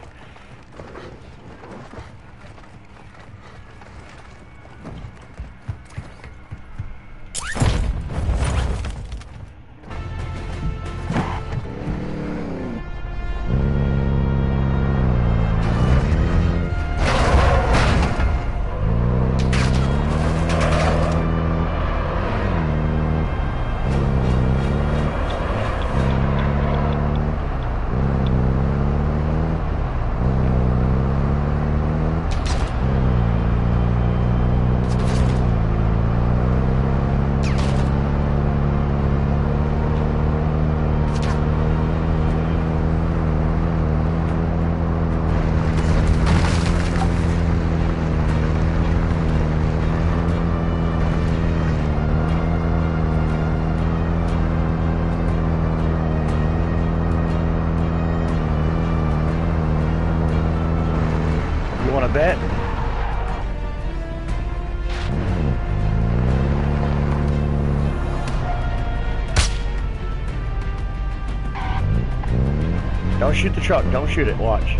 Shoot the truck. Don't shoot it. Watch.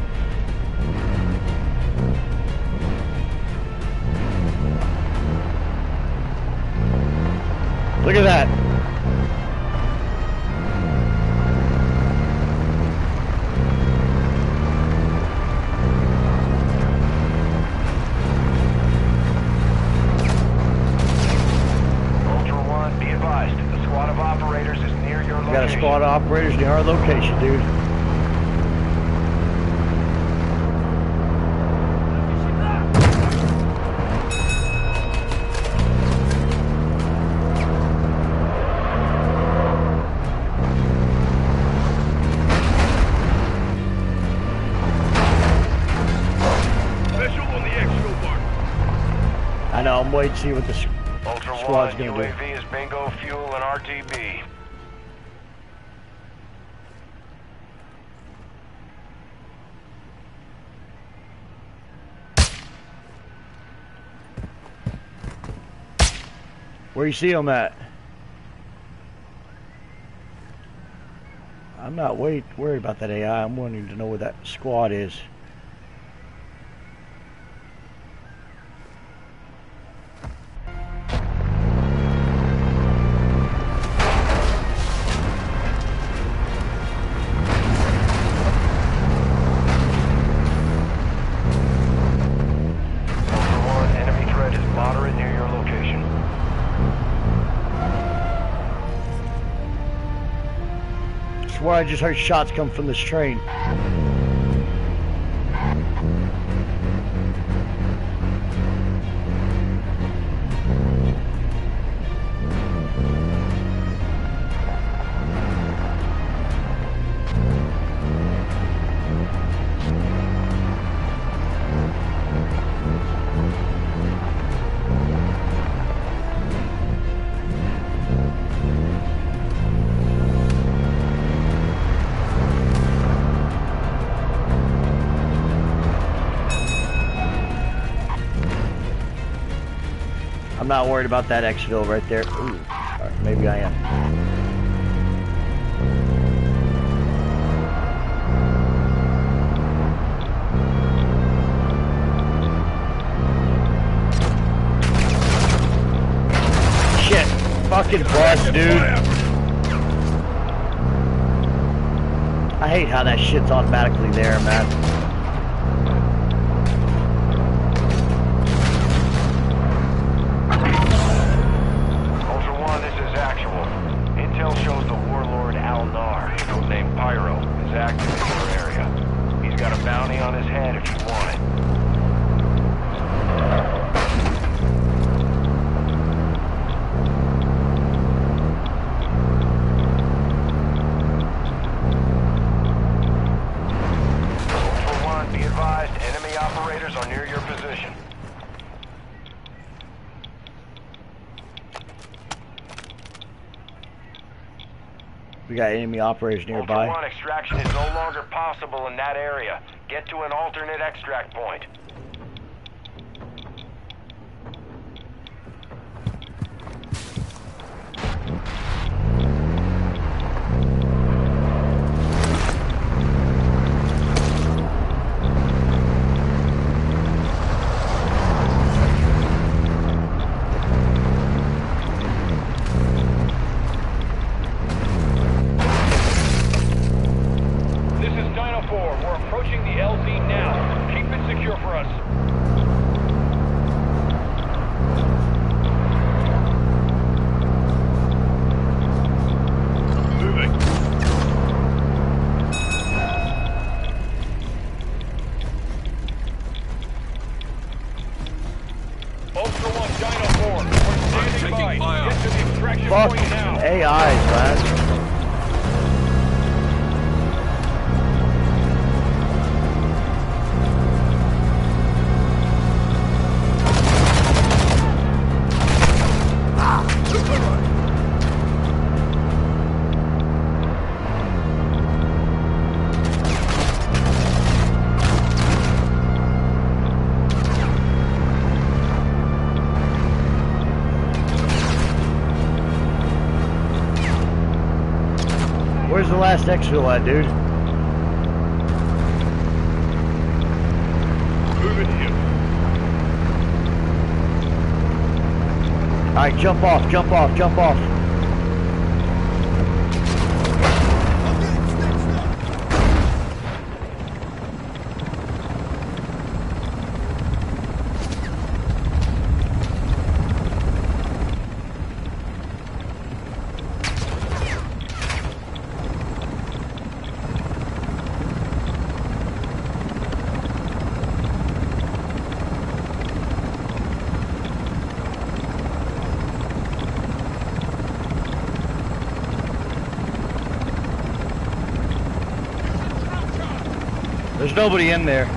Look at that. Ultra One, be advised. The squad of operators is near your We location. got a squad of operators near our location, dude. Know. I'm waiting to see what the Ultra squad's One, gonna do. UAV is bingo fuel and RTB. Where you see them at? I'm not wait, worried about that AI. I'm wanting to know where that squad is. Just heard shots come from this train. not worried about that exit right there. Ooh, maybe I am. Shit, fucking bust, dude. I hate how that shit's automatically there, man. Got enemy operators Ultra nearby. One, extraction is no longer possible in that area. Get to an alternate extract point. Last exfil dude? Moving here. Alright, jump off, jump off, jump off. Nobody in there.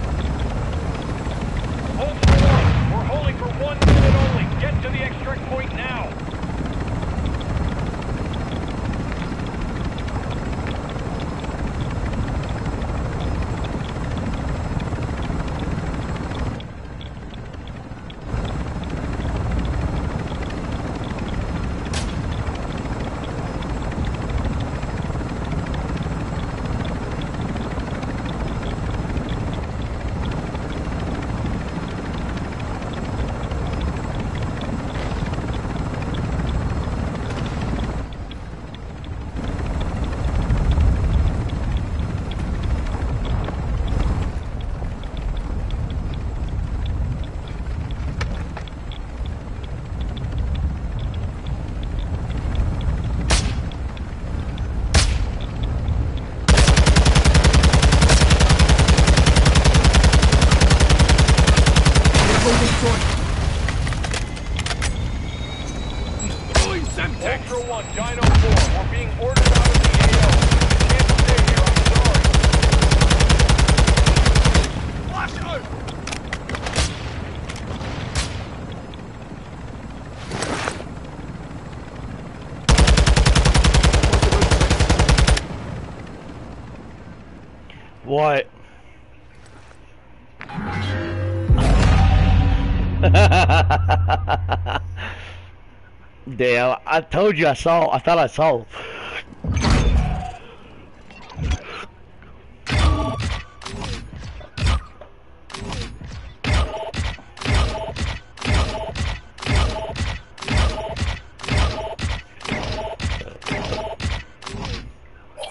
Dale. I told you I saw. I thought I saw.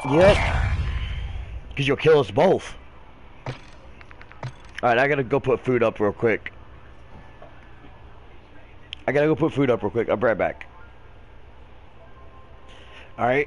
Yeah, Because you'll kill us both. Alright, I gotta go put food up real quick. I gotta go put food up real quick. I'll be right back. Alright. welcome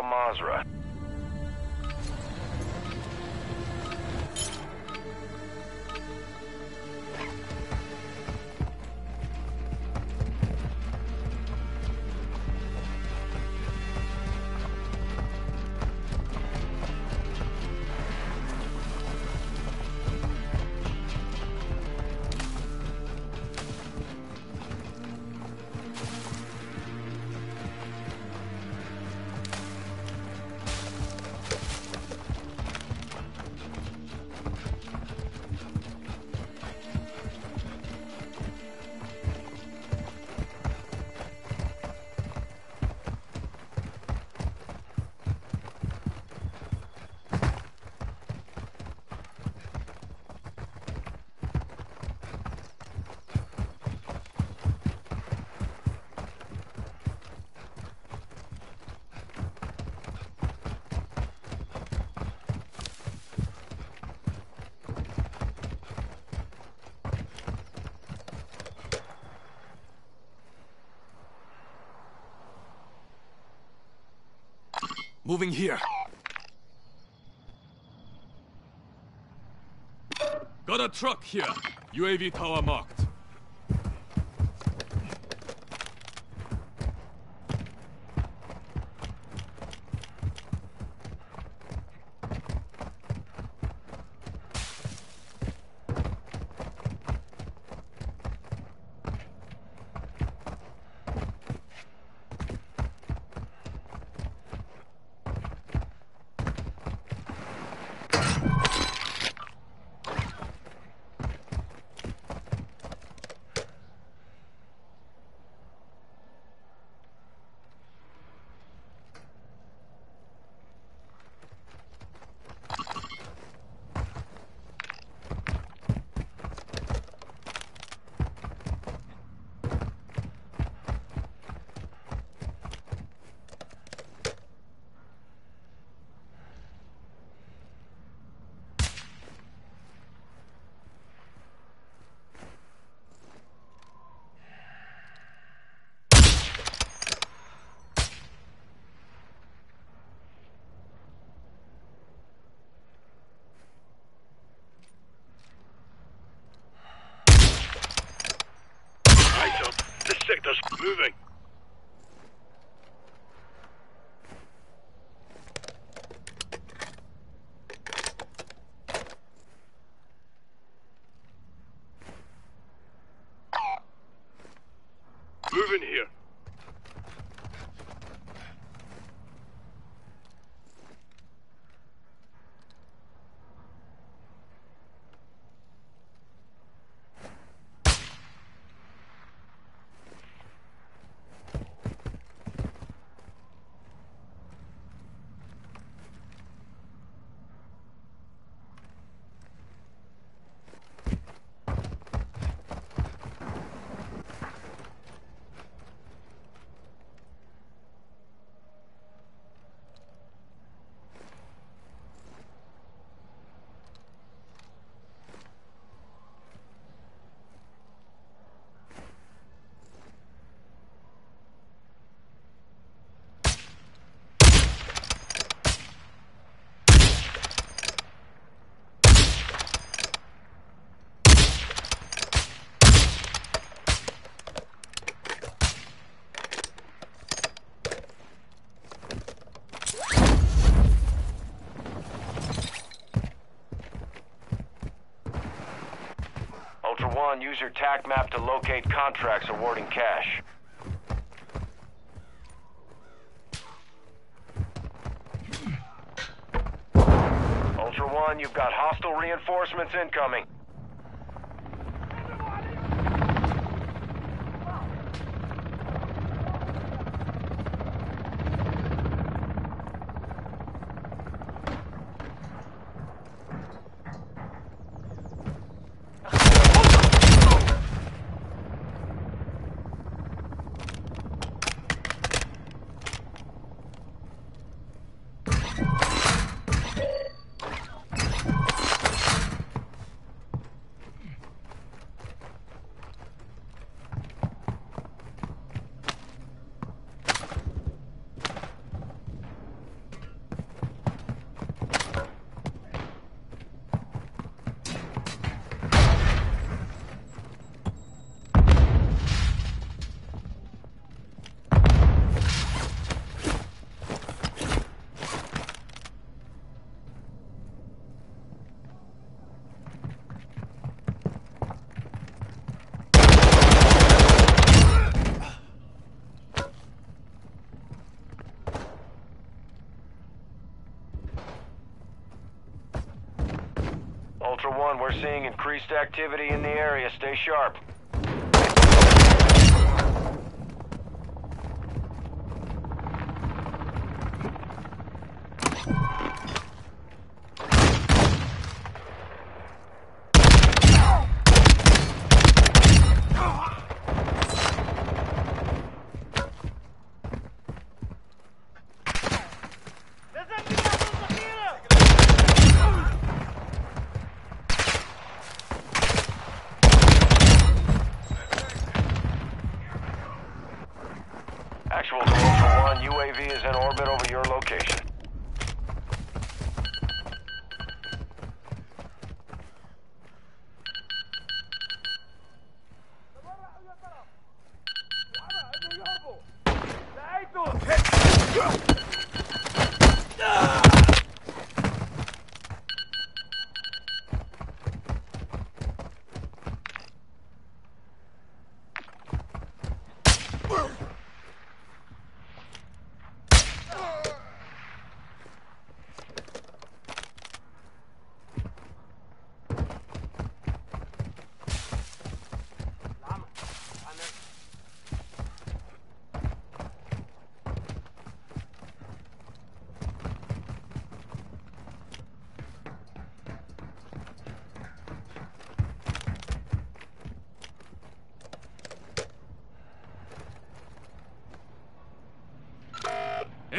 to Moving here. Got a truck here. UAV tower marked. Use your TAC map to locate contracts awarding cash. Ultra One, you've got hostile reinforcements incoming. We're seeing increased activity in the area. Stay sharp. Actual to Ultra One, UAV is in orbit over your location.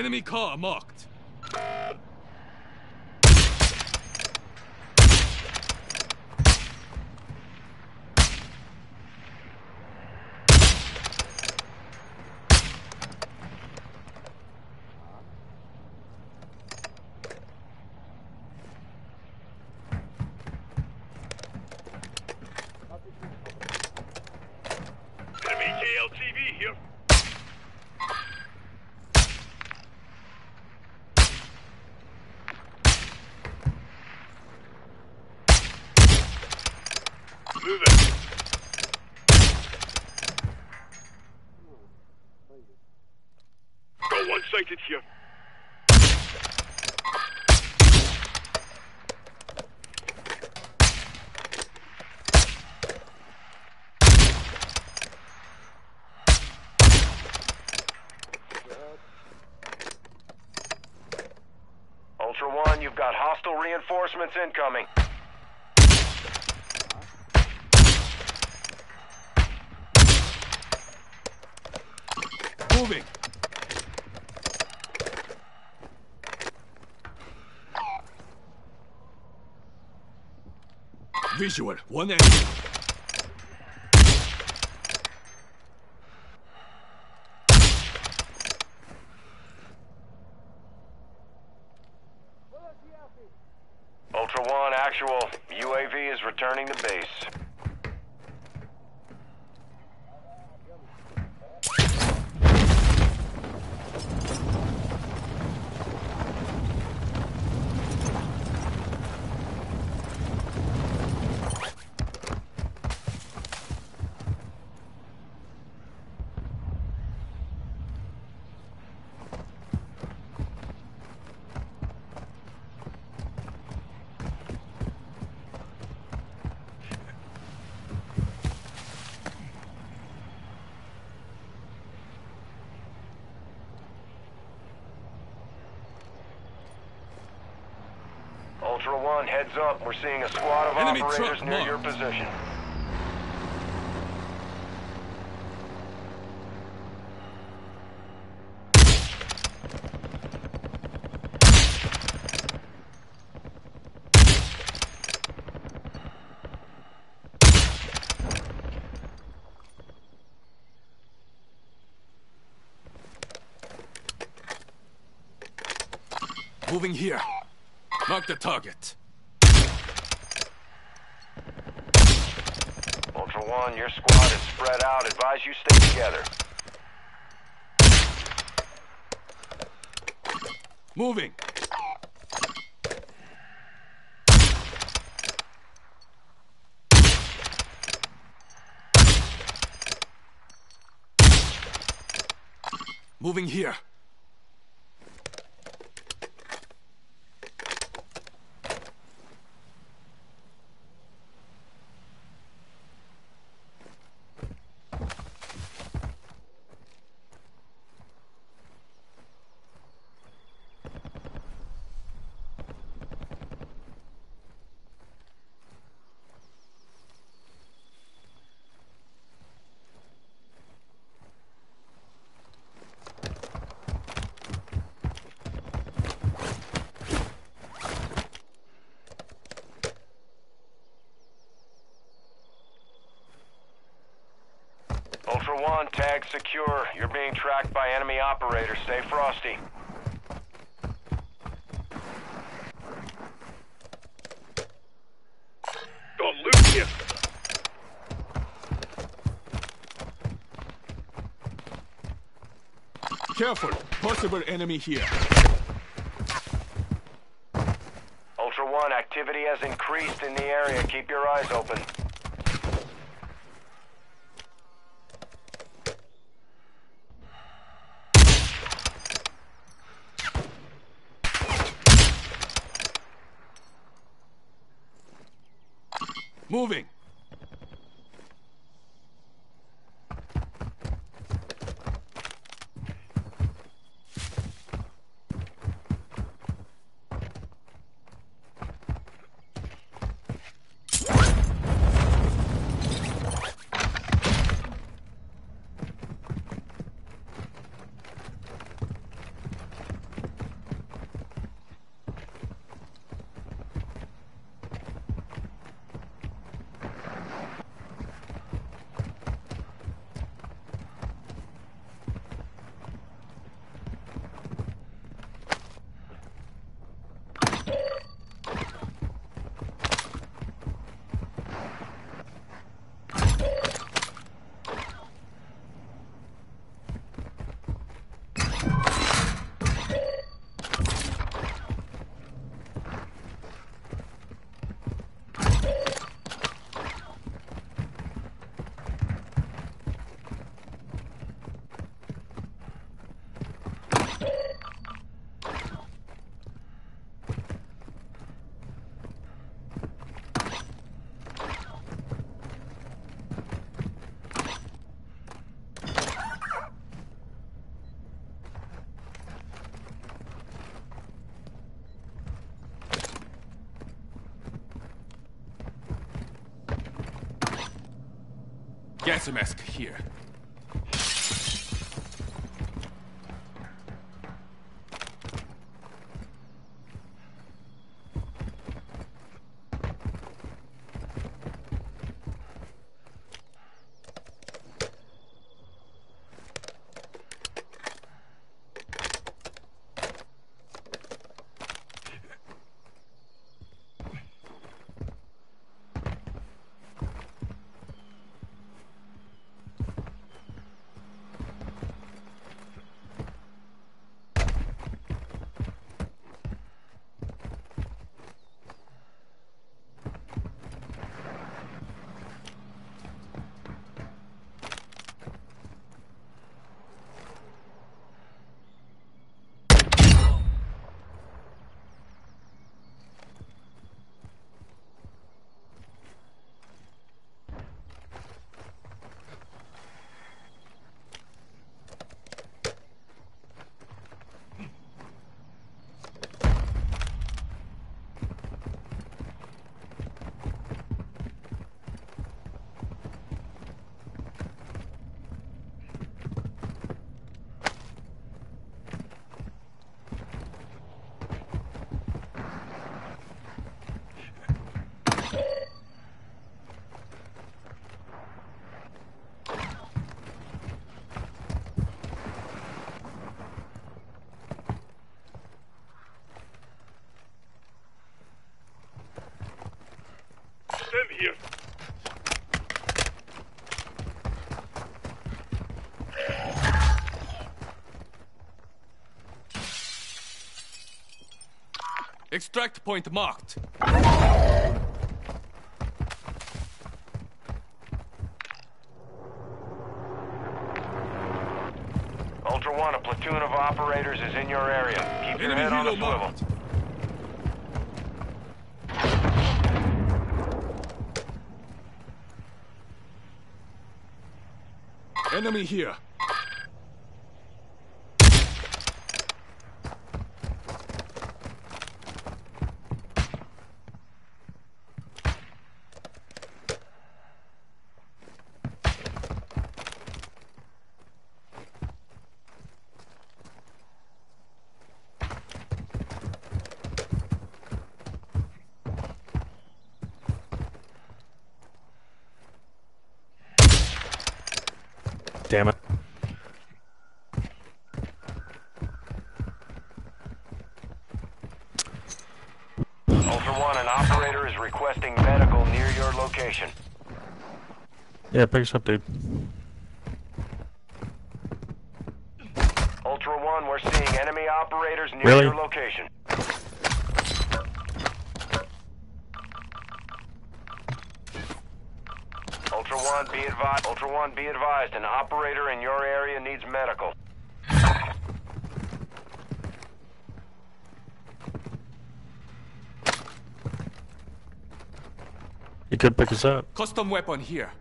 Enemy car marked. Enemy JLTV here. Moving. Got one sighted here. Ultra One, you've got hostile reinforcements incoming. Moving. Visual. One enemy. Ultra One, actual. UAV is returning to base. Ultra One, heads up. We're seeing a squad of Enemy operators near your position. Moving here. Mark the target. Ultra One, your squad is spread out. Advise you stay together. Moving. Moving here. One, tag secure. You're being tracked by enemy operators. Stay frosty. Got loot. Careful! Possible enemy here. Ultra One, activity has increased in the area. Keep your eyes open. Gas mask here. Extract point marked. Ultra One, a platoon of operators is in your area. Keep your Enemy head on a swivel. marked. Enemy here. Yeah, pick us up, dude. Ultra One, we're seeing enemy operators near Really? your location. Ultra One, be advised. Ultra One, be advised. An operator in your area needs medical. You could pick us up. Custom weapon here.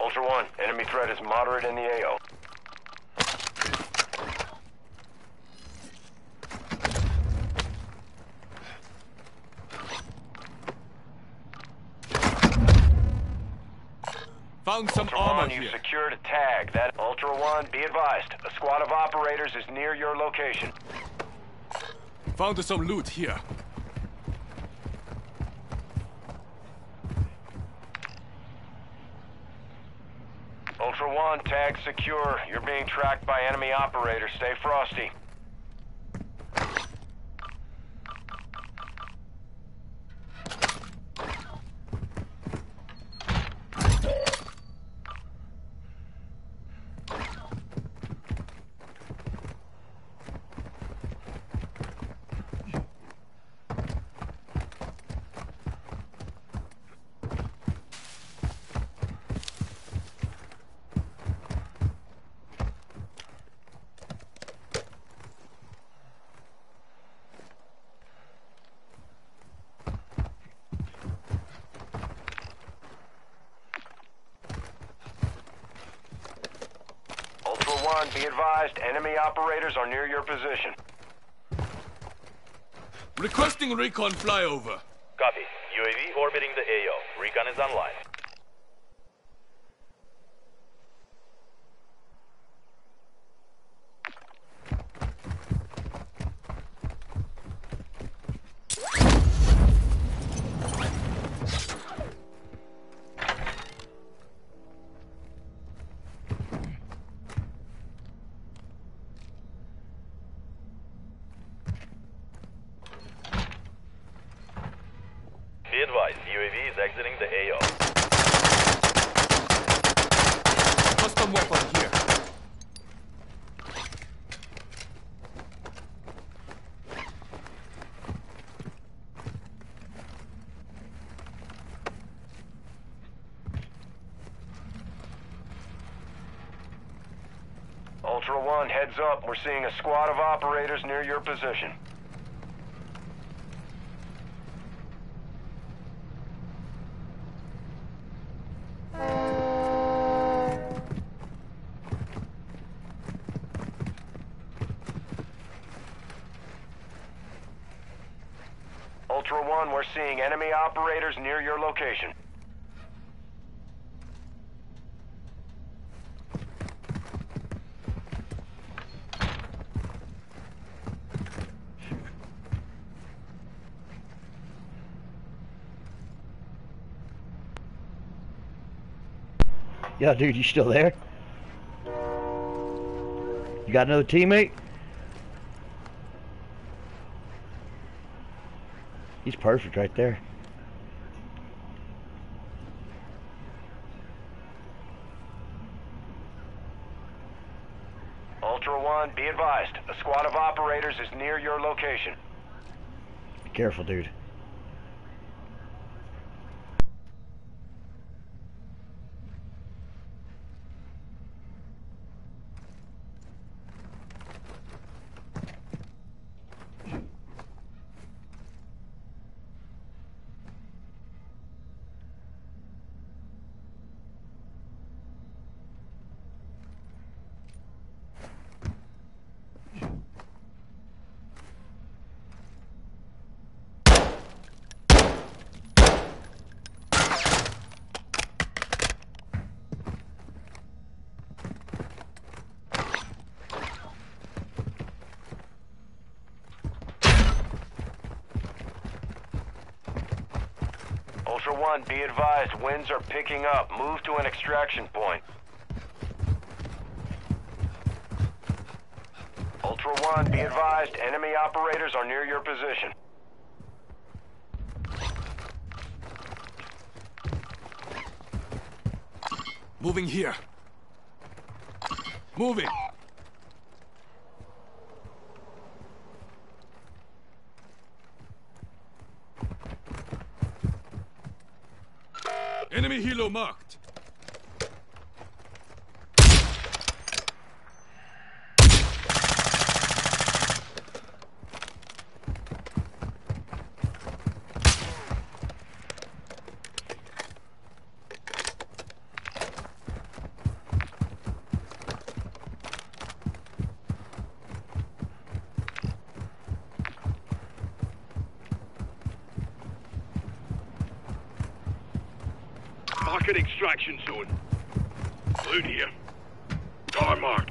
Ultra One, enemy threat is moderate in the AO. Found some Ultra armor One, you here. secured a tag. That Ultra One, be advised. A squad of operators is near your location. Found some loot here. Ultra One, tag secure. You're being tracked by enemy operators. Stay frosty. Ultra One, be advised. Enemy operators are near your position. Requesting recon flyover. Copy. UAV orbiting the AO. Recon is online. Be advised, UAV is exiting the AO. Custom weapon here. Ultra One, heads up. We're seeing a squad of operators near your position. Ultra One, we're seeing enemy operators near your location. Yeah, dude, you still there? You got another teammate? He's perfect right there. Ultra One, be advised. A squad of operators is near your location. Be careful, dude. Ultra One, be advised, winds are picking up. Move to an extraction point. Ultra One, be advised, enemy operators are near your position. Moving here. Moving. Enemy helo marked. Pocket extraction zone. Loot here. Car marked.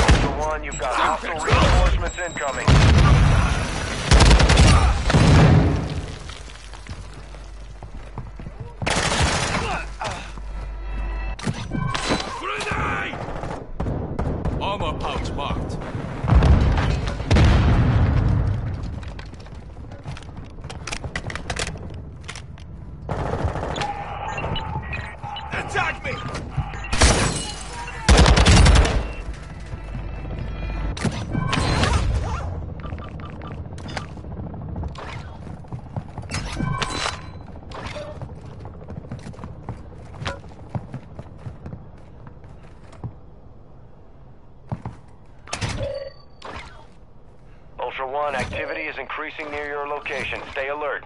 Ultra One, you've got hostile reinforcements incoming. Grenade! Armor pouch marked. Attack me! Ultra One, activity is near your location. Stay alert.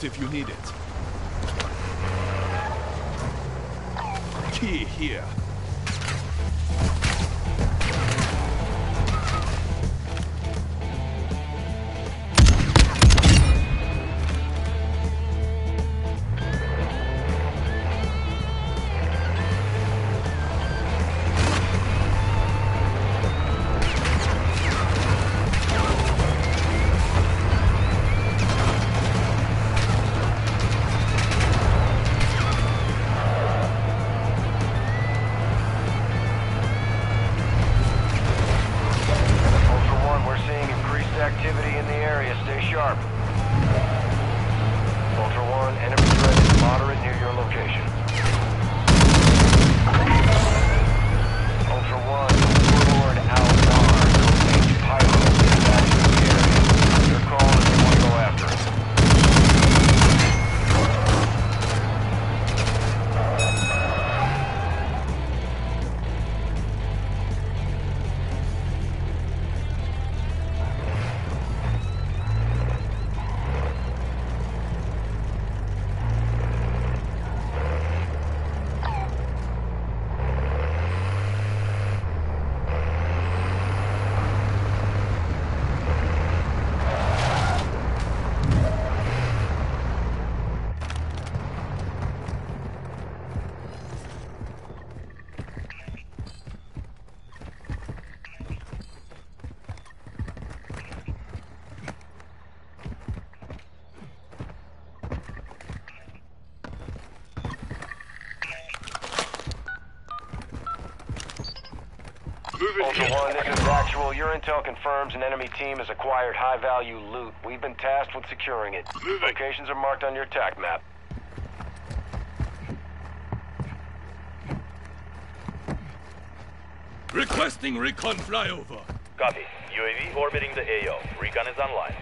Loot if you need it. Key here. This. Your intel confirms an enemy team has acquired high-value loot. We've been tasked with securing it. Locations are marked on your TAC map. Requesting recon flyover. Copy. UAV orbiting the AO. Recon is online.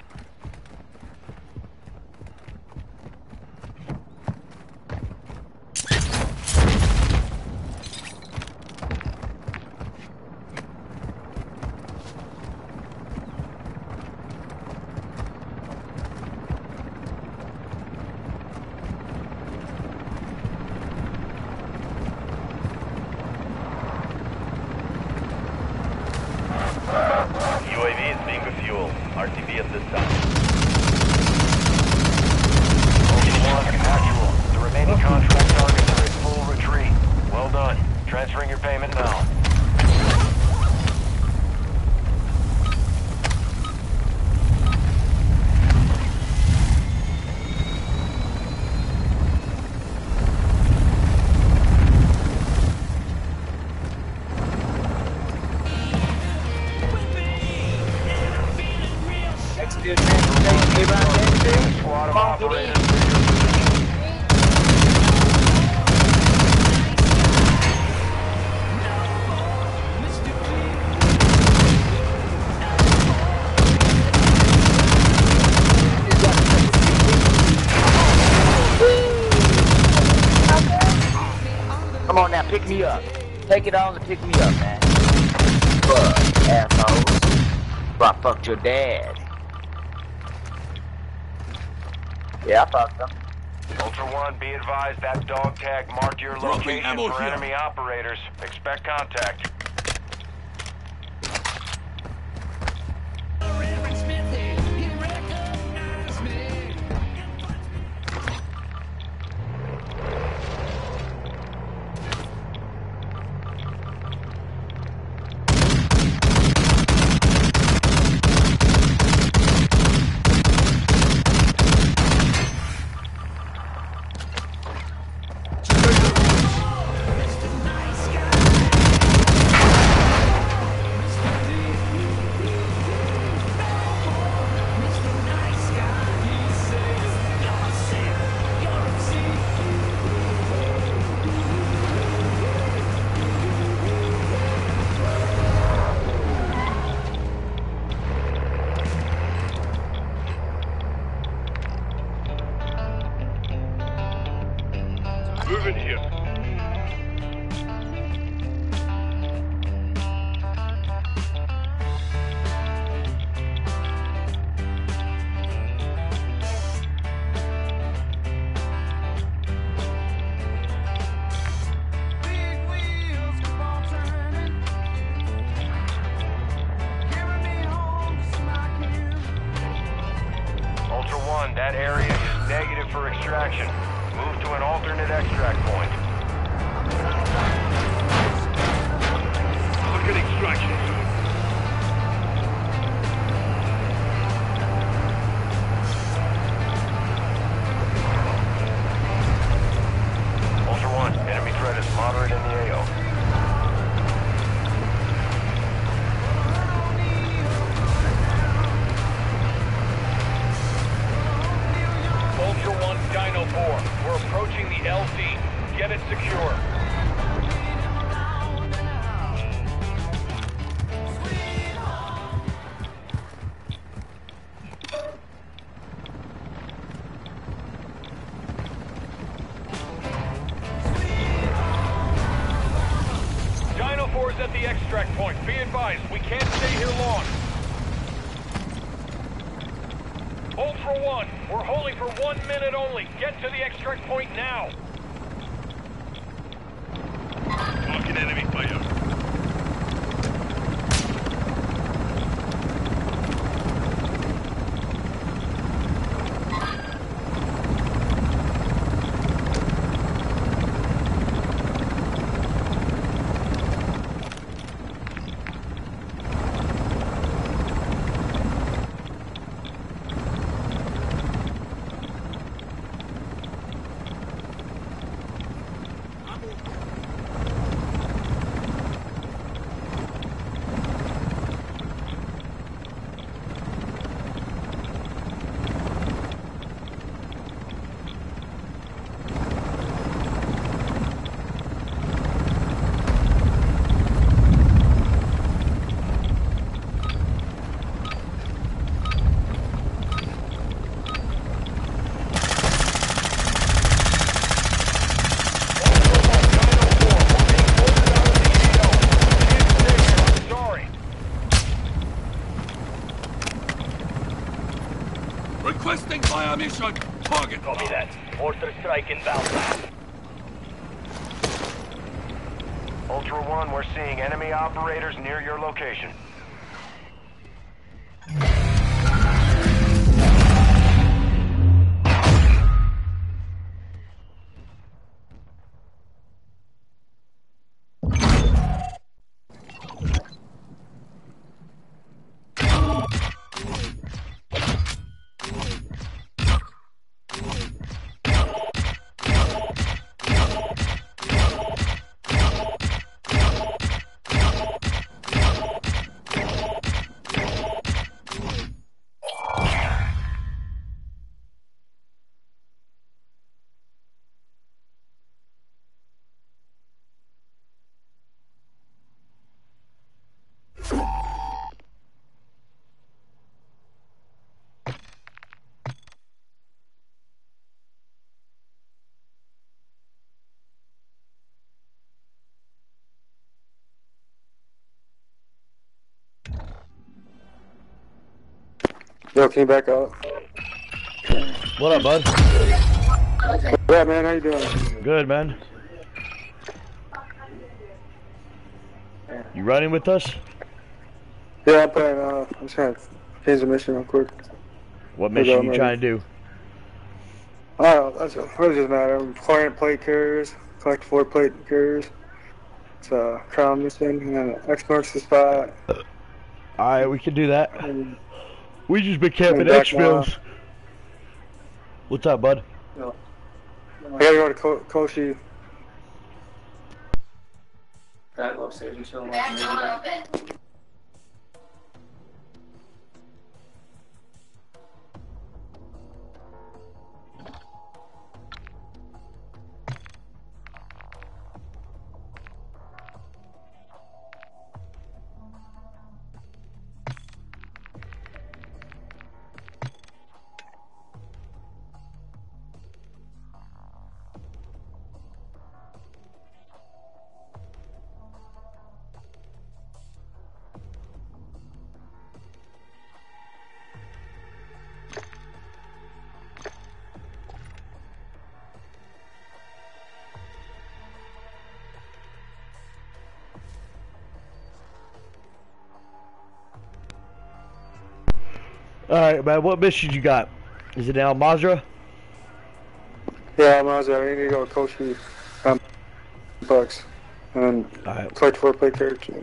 Pick me up, man. Fuck, assholes. Bro, I fucked your dad. Yeah, I fucked him. Ultra One, be advised that dog tag marked your Dropping location for enemy Requesting fire. Target. Copy that. Mortar strike inbound. Yo, can you back up? What up, bud? Yeah, man, how you doing? Good, man. You running with us? Yeah, I'm playing, uh, I'm just gonna change the mission real quick. What mission on, you man. trying to do? Oh, that's what does it matter? I'm client plate carriers, collect four plate carriers. It's a crown mission, and then X marks the spot. Alright, we can do that. And, We just been camping back X-Fills. What's up, bud? I gotta go to Ko- Koschei. Back upstairs and chill. Alright, man, what mission you got? Is it Al Mazrah? Yeah, out there. I need to go Coach B. Um, bucks. And collect four play character.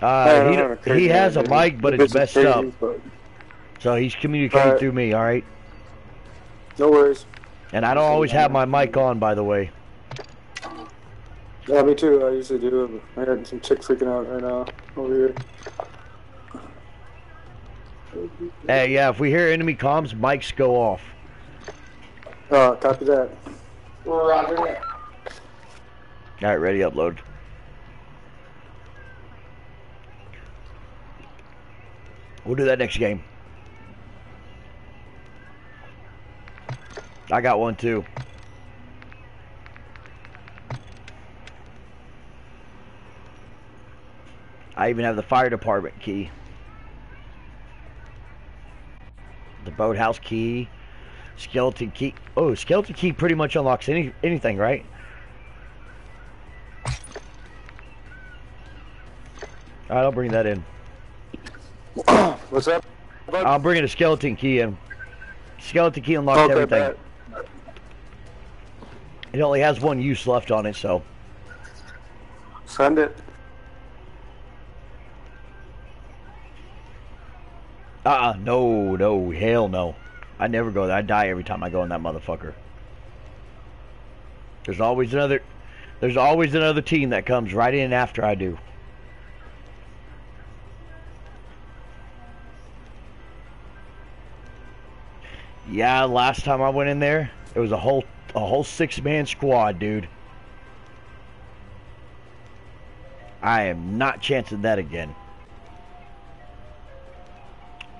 I don't a Uh, he, he has a mic, but The it's messed crazy, up. but- So he's communicating Alright. through me, alright? No worries. And I don't always have my mic on, by the way. Yeah, me too. I usually do. I got some chick freaking out right now over here. Hey, yeah, if we hear enemy comms, mics go off. Oh, copy that. Roger that. Alright, ready, upload. We'll do that next game. I got one too. I even have the fire department key. Boathouse key. Skeleton key. Oh, skeleton key pretty much unlocks any anything, right? Alright, I'll bring that in. What's up? I'm bringing a skeleton key in. Skeleton key unlocks Okay, everything. bet. It only has one use left on it, so. Send it. Uh-uh, no, no, hell no. I never go there. I die every time I go in that motherfucker. There's always another, there's always another team that comes right in after I do. Yeah, last time I went in there, it was a whole, a whole six-man squad, dude. I am not chancing that again.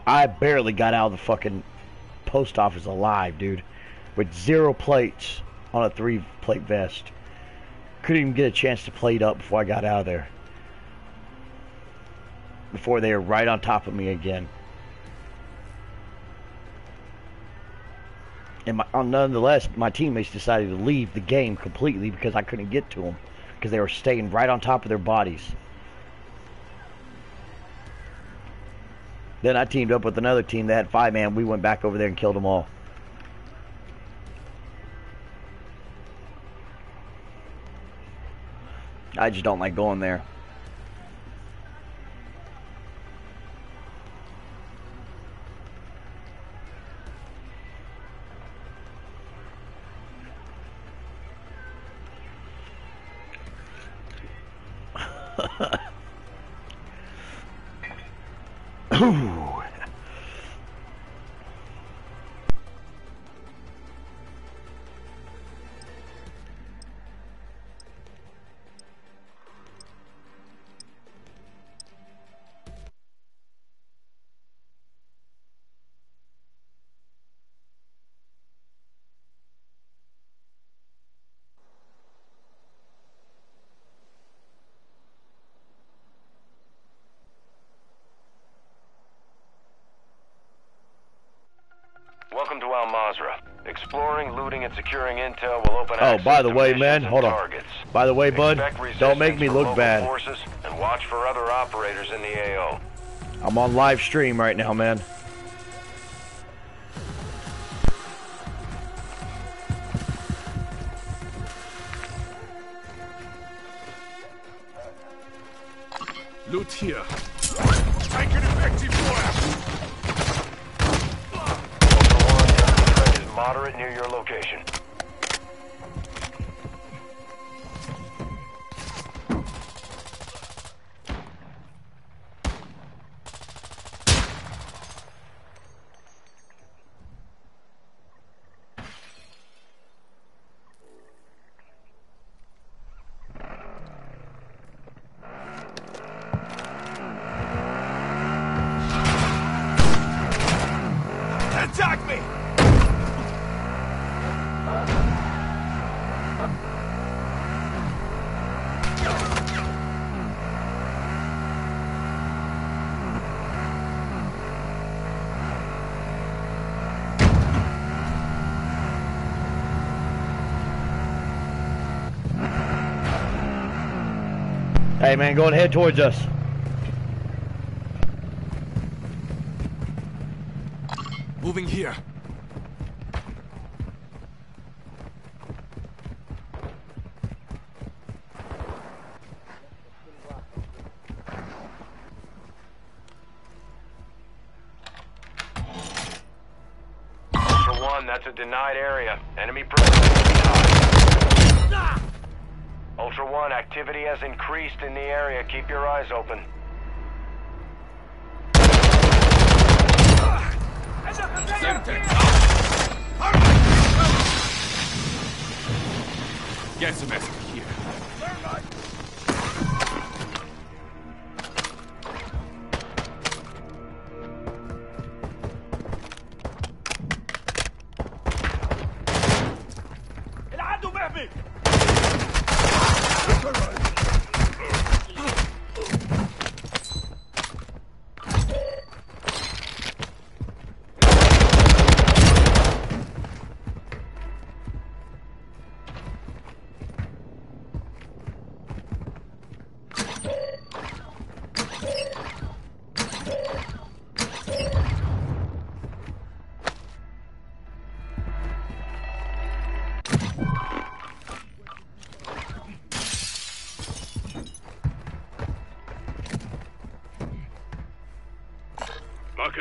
I barely got out of the fucking post office alive, dude. With zero plates on a three plate vest. Couldn't even get a chance to plate up before I got out of there. Before they were right on top of me again. And my, uh, nonetheless, my teammates decided to leave the game completely because I couldn't get to them. Because they were staying right on top of their bodies. Then I teamed up with another team that had five man. We went back over there and killed them all. I just don't like going there. Hum. Securing intel will open Oh, by the way, man, hold on. targets. By the way, bud, don't make me look bad. Forces and watch for other operators in the AO. I'm on live stream right now, man. Loot here. Hey, man, go ahead towards us. Moving here. Ultra One, that's a denied area. Enemy presence will be high. Ultra One, activity has increased in the area. Keep your eyes open. Get some extra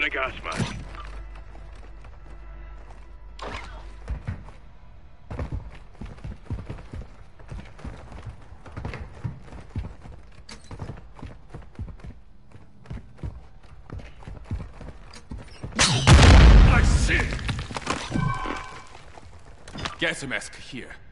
a gas mask. I see. Mask here.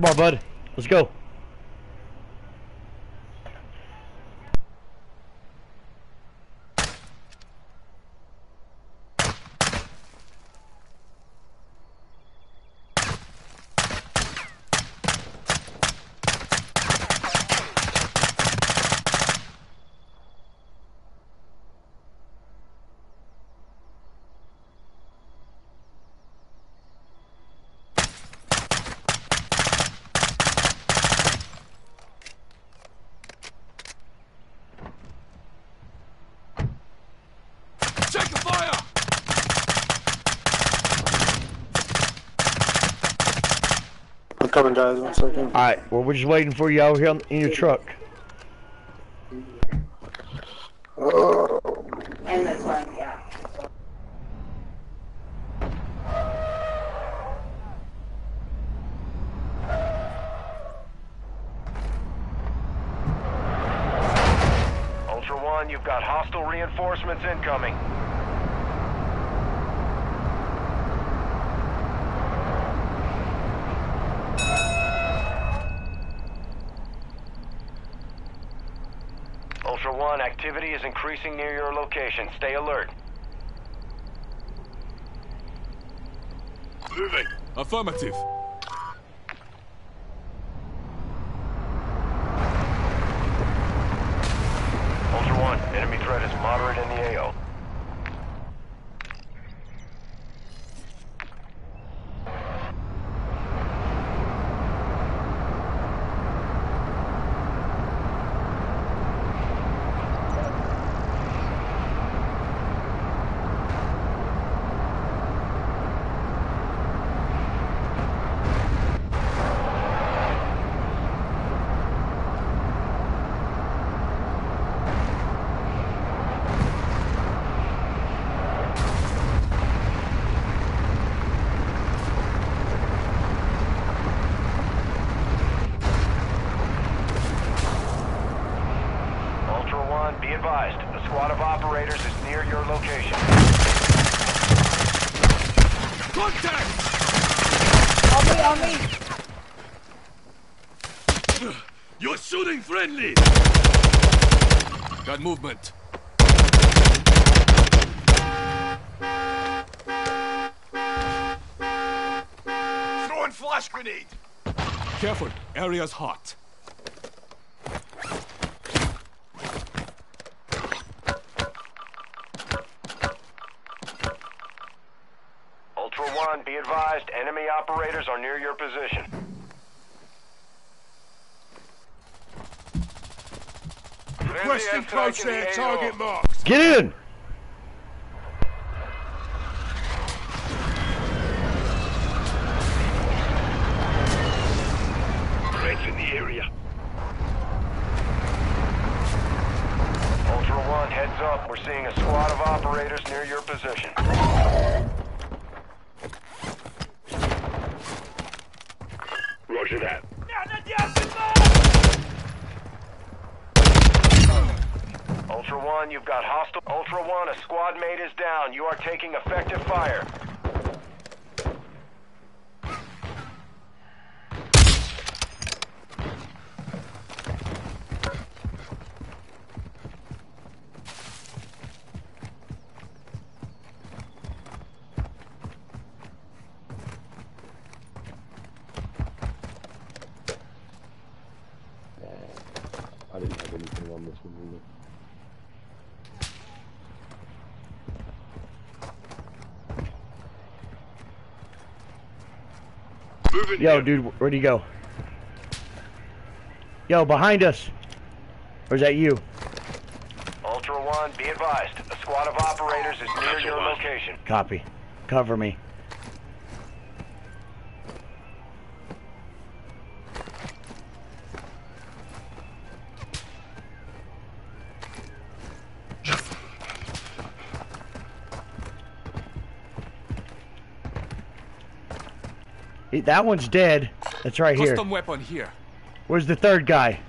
Come on, bud. Let's go. Taking fire! I'm coming, guys. One second. Alright, well, we're just waiting for you out here in your truck. And this one, yeah. Ultra One, you've got hostile reinforcements incoming. Activity is increasing near your location. Stay alert. Moving. Affirmative. Ultra One, enemy threat is moderate in the AO. Ultra One, be advised. A squad of operators is near your location. Contact! On me, on me! You're shooting friendly! Got movement. Throwing flash grenade! Careful, area's hot. Ultra One, be advised. Enemy operators are near your position. Requesting close air target marked. Get in! Threats in the area. Ultra One, heads up. We're seeing a squad of operators near your position. Roger that. Ultra One, you've got hostile. Ultra One, a squad mate is down. You are taking effective fire. I didn't have anything on this one either. Moving Yo, here. dude, where'd he go? Yo, behind us. Or is that you? Ultra One, be advised. A squad of operators is near Gotcha, your One. location. Copy. Cover me. He- That one's dead. That's right here. Custom weapon here. Where's the third guy?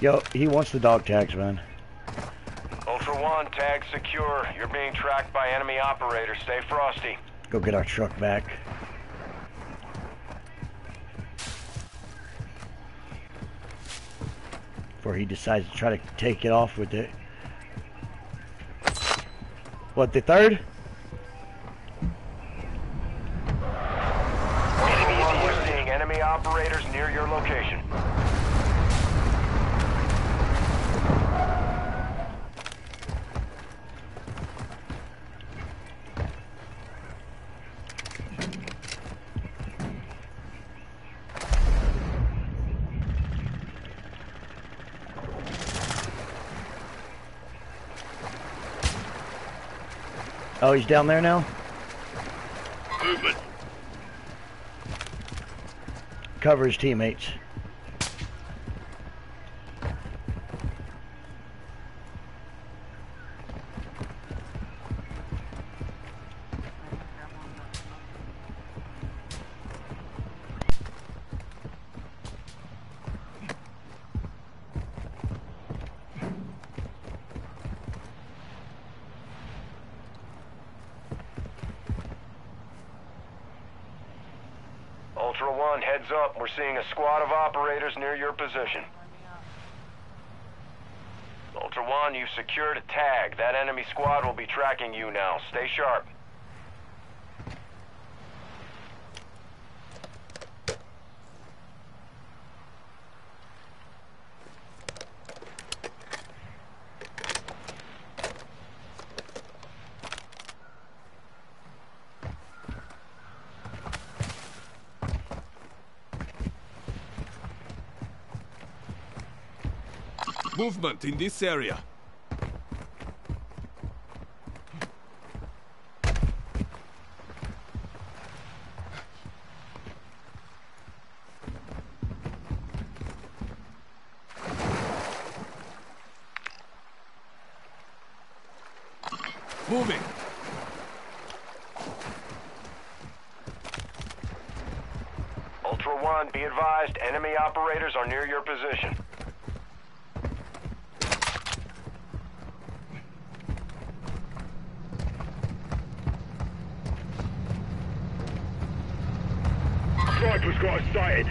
Yo, he wants the dog tags, man. Ultra One, tag secure. You're being tracked by enemy operators. Stay frosty. Go get our truck back. Before he decides to try to take it off with it. What, the third? Ultra One, we're seeing enemy operators near your location. Oh, he's down there now? Movement. Cover his teammates. Ultra One, heads up. We're seeing a squad of operators near your position. Ultra One, you've secured a tag. That enemy squad will be tracking you now. Stay sharp. Movement in this area. Moving. Ultra One, be advised, enemy operators are near your position. Sniper's got us sighted.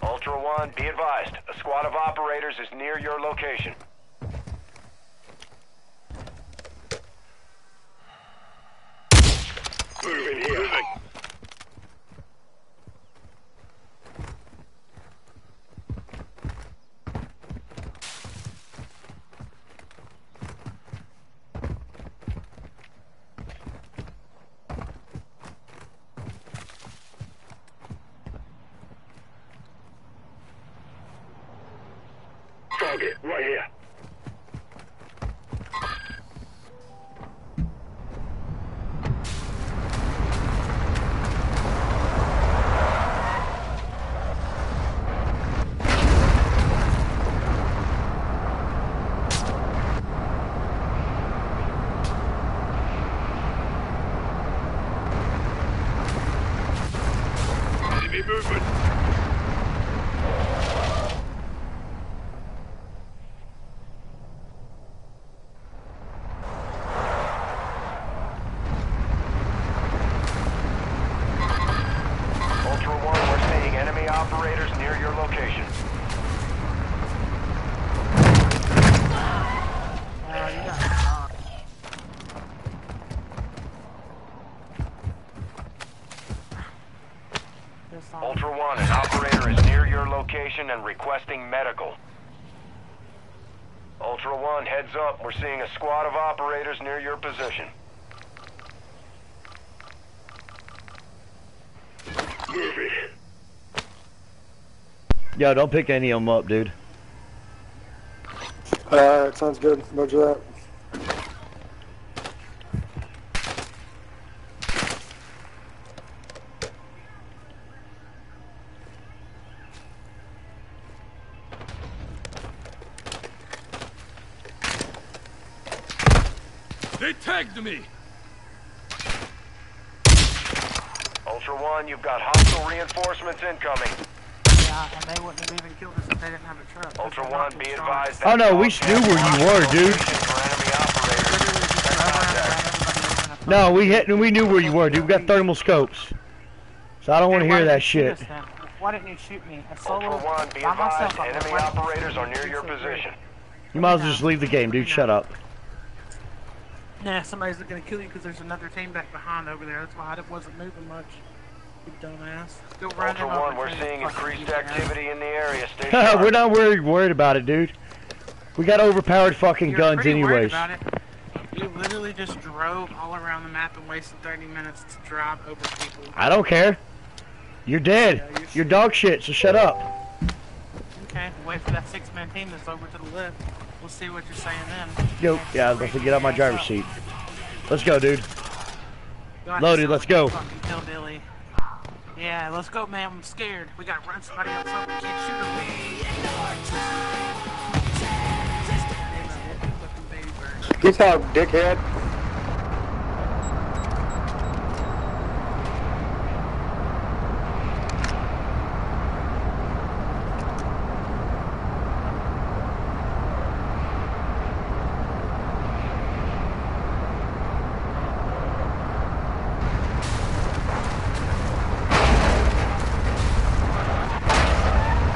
Ultra One, be advised, a squad of operators is near your location. Moving here. Moving. Target, right here. Enemy movement. Ultra One, we're seeing enemy operators near your location. Ultra One, an operator is near your location and requesting medical. Ultra One, heads up. We're seeing a squad of operators near your position. Yo, don't pick any of them up, dude. Alright, sounds good. Roger that. They tagged me. Ultra One, you've got hostile reinforcements incoming. Yeah, and they wouldn't have even killed us if they didn't have a truck. Ultra One, be advised. Oh no, we knew where you were, dude. No, we hit, and we knew where you were, dude. We got thermal scopes. So I don't want to hear that shit. Why didn't you shoot me? A solo One, be by myself. advised. Enemy operators are near your position. You might as well just leave the game, dude. Shut up. Nah, somebody's gonna kill you because there's another team back behind over there. That's why I wasn't moving much. You dumbass. Still running Ultra One, we're seeing increased activity in the area. Stay sharp. We're not worried worried about it, dude. We got overpowered fucking You're guns anyways. You literally just drove all around the map and wasted 30 minutes to drive over people. I don't care. You're dead. You're dog shit, so shut up. Okay, wait for that six-man team that's over to the left. We'll see what you're saying then. Yo, yeah, I was about to get out my driver's seat. Let's go, dude. God, Loaded, let's go. Yeah, let's go, man. I'm scared. We gotta run somebody else up. We can't shoot them. Good talk, dickhead.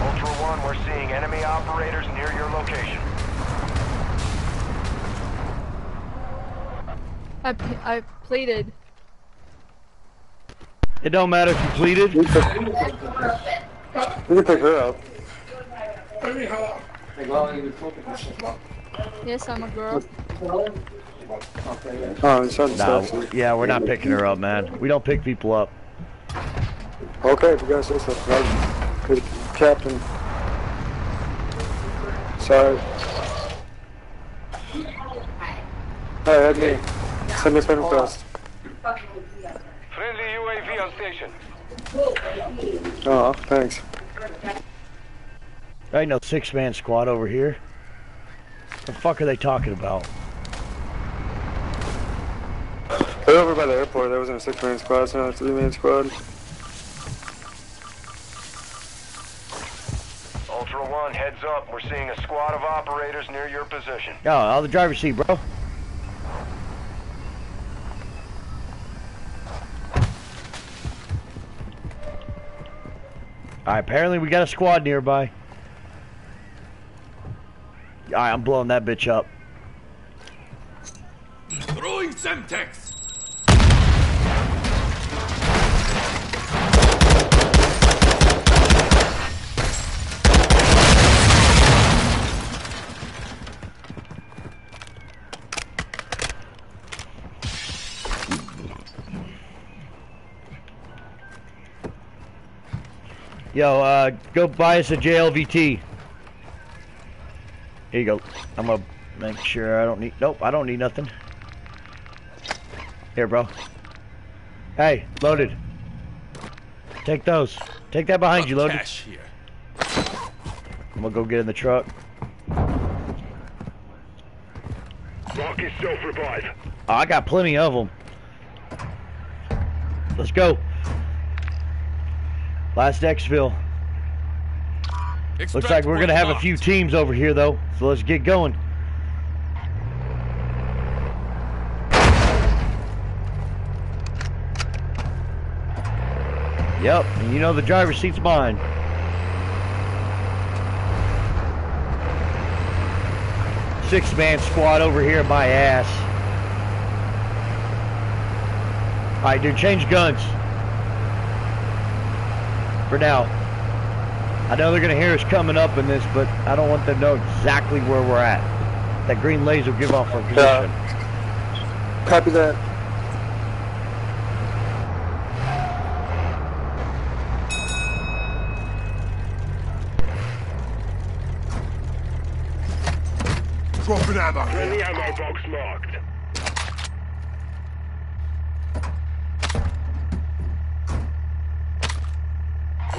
Ultra One, we're seeing enemy operators near your location. I, p- I. It don't matter if you pleaded. You can pick her up. Yes, I'm a girl. Oh, it's on No, stuff. yeah, we're not picking her up, man. We don't pick people up. Okay, if you guys say so. Right. Good captain. Sorry. Hey, that's me. Send me a friend request. Friendly UAV on station. Oh, thanks. I ain't no six-man squad over here. The fuck are they talking about? They're over by the airport. There wasn't a six-man squad, it's now a three-man squad. Ultra One, heads up. We're seeing a squad of operators near your position. Yo, out of the driver's seat, bro. Alright, apparently we got a squad nearby. Alright, I'm blowing that bitch up. Throwing Semtex! Yo, uh, go buy us a JLTV. Here you go. I'm gonna make sure I don't need. Nope, I don't need nothing. Here, bro. Hey, loaded. Take those. Take that behind you, loaded. Cash here. I'm gonna go get in the truck. Mark is self-revive. Oh, I got plenty of them. Let's go. Last exfil. Looks like we're gonna have a few teams over here though, so let's get going. Yep, and you know the driver's seat's mine. Six man squad over here, my ass. Alright, dude, change guns. For now. I know they're gonna hear us coming up in this, but I don't want them to know exactly where we're at. That green laser will give off our uh, position. Copy that. Dropping ammo. Friendly ammo box marked.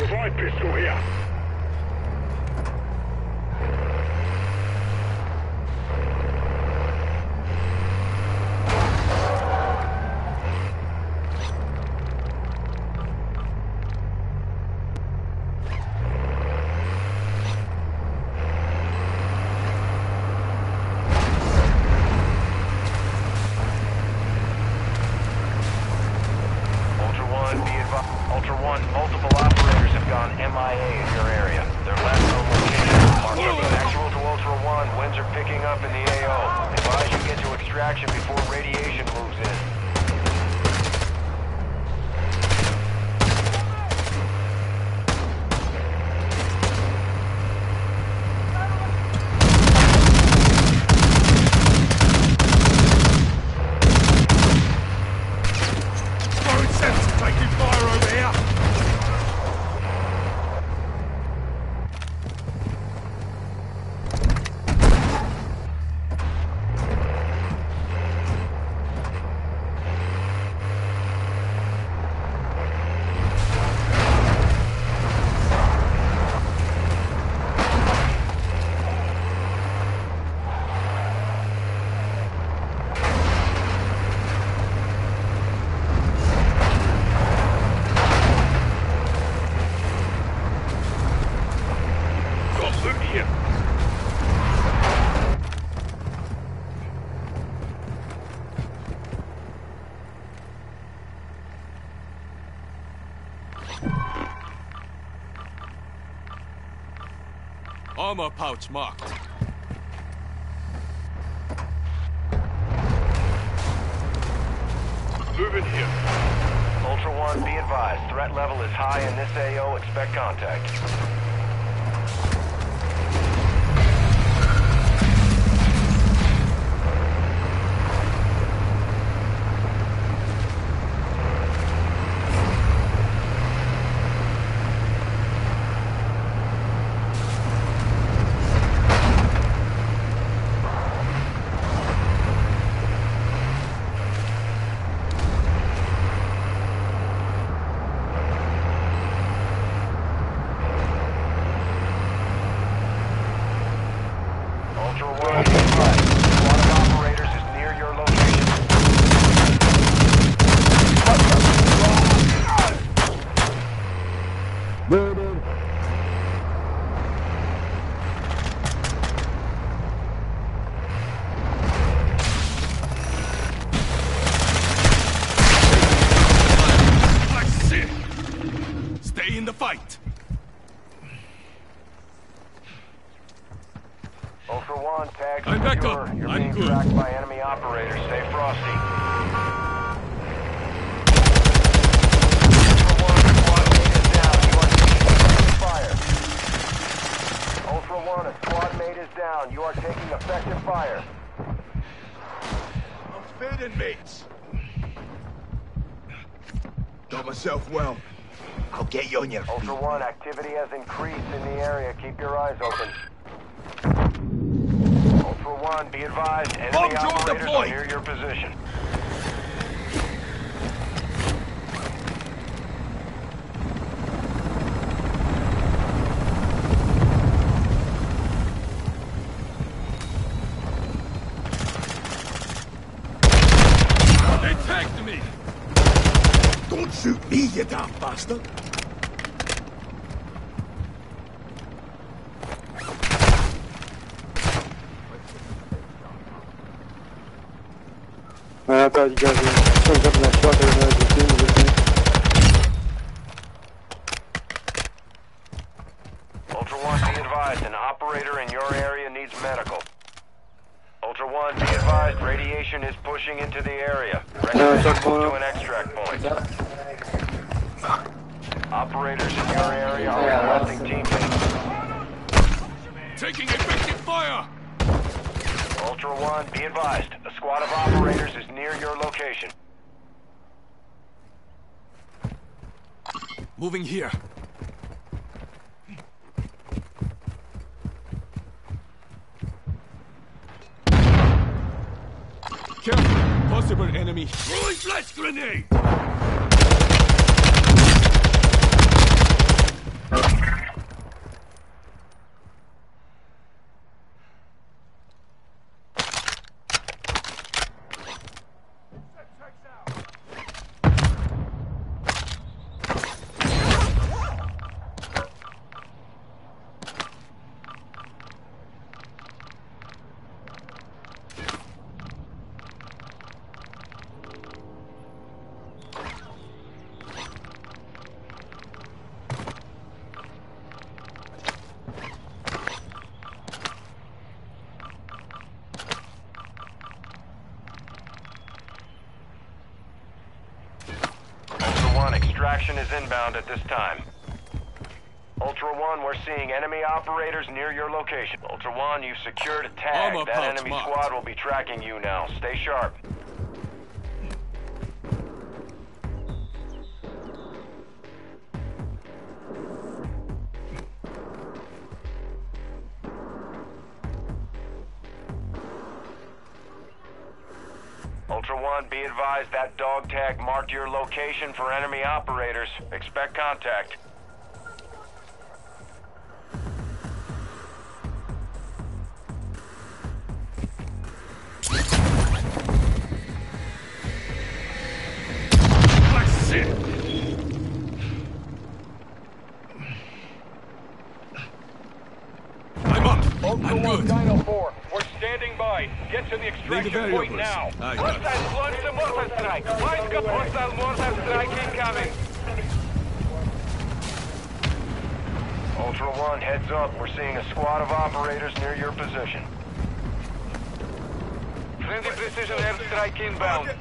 Revive pistol here. Ultra One, be advised. Ultra One, multiple operators have gone MIA in your Armor pouch marked. Moving here. Ultra One, be advised. Threat level is high in this AO. Expect contact. Ultra One, be advised. Squad of operators is near your location. Murdered. Like shit! Stay in the fight! Ultra One, tag I'm back secure. up. You're I'm being tracked by enemy operators. Stay frosty. Ultra One, squad mate is down. You are taking effective fire. Ultra One, a squad mate is down. You are taking effective fire. I'm fading, mates. Got myself well. I'll get you on your feet. Ultra One, activity has increased in the area. Keep your eyes open. Ultra One, be advised. Enemy Bomb drone operators are deployed. near your position. They tagged me! Don't shoot me, you dumb bastard. I thought you guys were showing up in that truck there and had the team with me. Ultra One, be advised. An operator in your area needs medical. Ultra One, be advised. Radiation is pushing into the area. Ready Yeah, to check move one to up. an extract point. Operators in your area are requesting teammates. Taking effective fire! Ultra One, be advised. A squad of operators is near your location. Moving here. Careful! Possible enemy. Throwing flash grenade! Ultra One, extraction is inbound at this time. Ultra One, we're seeing enemy operators near your location. Ultra One, you've secured a tag. That enemy marked. squad will be tracking you now. Stay sharp. Be advised that dog tag marked your location for enemy operators. Expect contact. To the extraction point now. I got. Hostiles launch the mortar strike. Let's. Hostile mortar strike incoming. Ultra One, heads up. We're seeing a squad of operators near your position. Friendly precision airstrike inbound.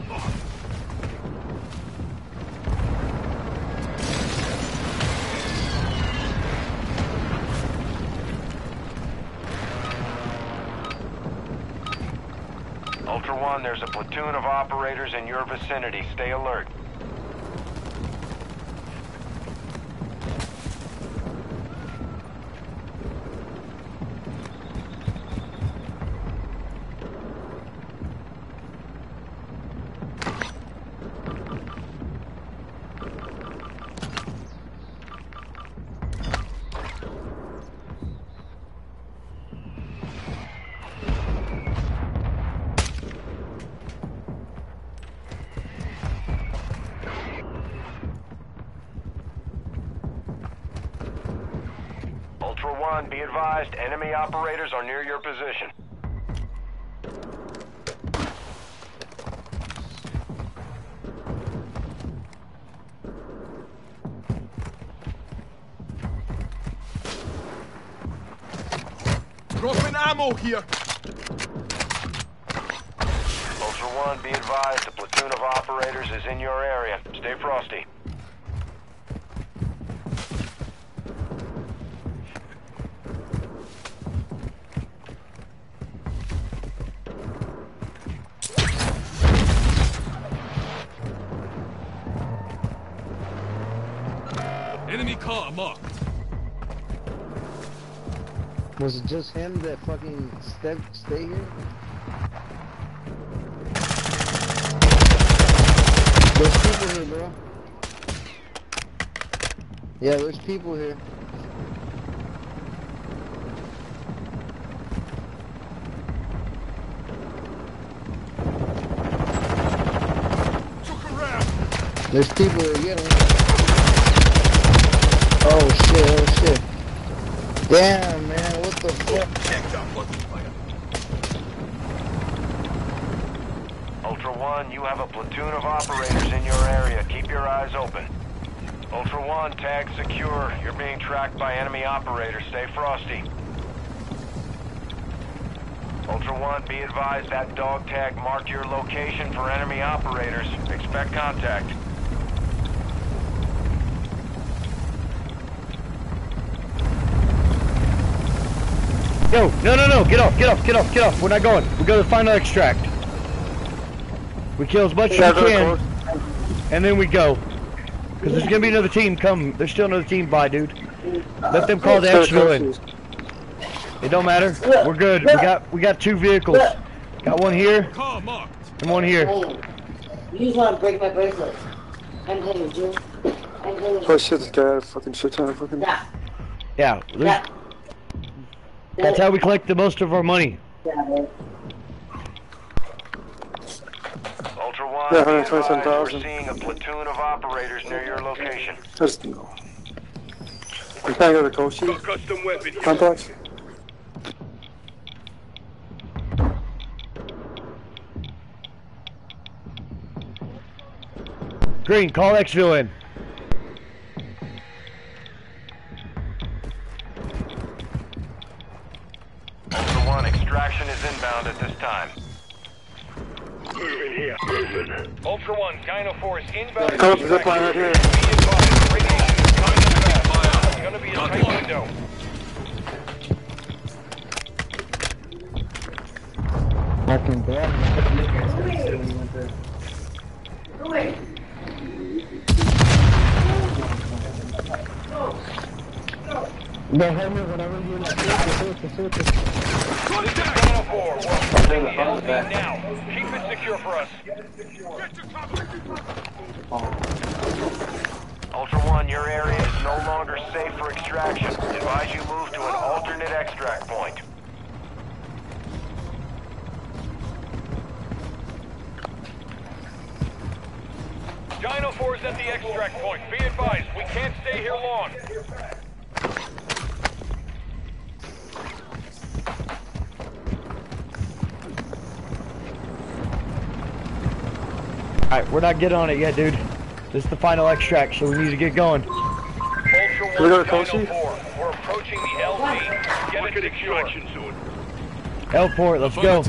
One, there's a platoon of operators in your vicinity. Stay alert. Operators are near your position. Dropping ammo here. Ultra One, be advised, a platoon of operators is in your area. Stay frosty. Car marked. Was it just him that fucking step stay here? There's people here, bro. Yeah, there's people here. There's people here, 'em. Oh shit, oh shit. Damn, man, what the fuck? Ultra One, you have a platoon of operators in your area. Keep your eyes open. Ultra One, tag secure. You're being tracked by enemy operators. Stay frosty. Ultra One, be advised that dog tag marked your location for enemy operators. Expect contact. Yo, no, no, no, get off, get off, get off, get off. We're not going. We go to the final extract. We kill as much as we can, and then we go. Because there's gonna be another team come. There's still another team by, dude. Let them call the Let's exfil in. It don't matter. We're good. We got we got two vehicles. Got one here and one here. You just want to break my bracelet. I'm playing with you. I'm playing with Oh shit, this guy had a fucking shit ton of fucking. Yeah. Yeah. There's- That's how we collect the most of our money. Ultra One, Yeah, advised, we're seeing a platoon of operators near your location. Just no. We can't go to Koschei. Custom weapon. Contacts. Green, call exfil in. Extraction is inbound at this time. Moving here. Moving. Ultra One, Dino 4 inbound. Come up to zip line right here. Be advised, radiation is coming in fast. It's gonna be a tight window. Fucking bad. No, homie, whatever you like. Dino 4. We're approaching the LZ now. Keep it secure for us. Ultra One, your area is no longer safe for extraction. Advise you move to an alternate extract point. Dino 4 is at the extract point. Be advised, we can't stay here long. Alright, we're not getting on it yet, dude. This is the final extract, so we need to get going. Ultra Can we go One, to Dino Koschei? 4. We're approaching the LZ. Get it secure. zone. L-port, let's go.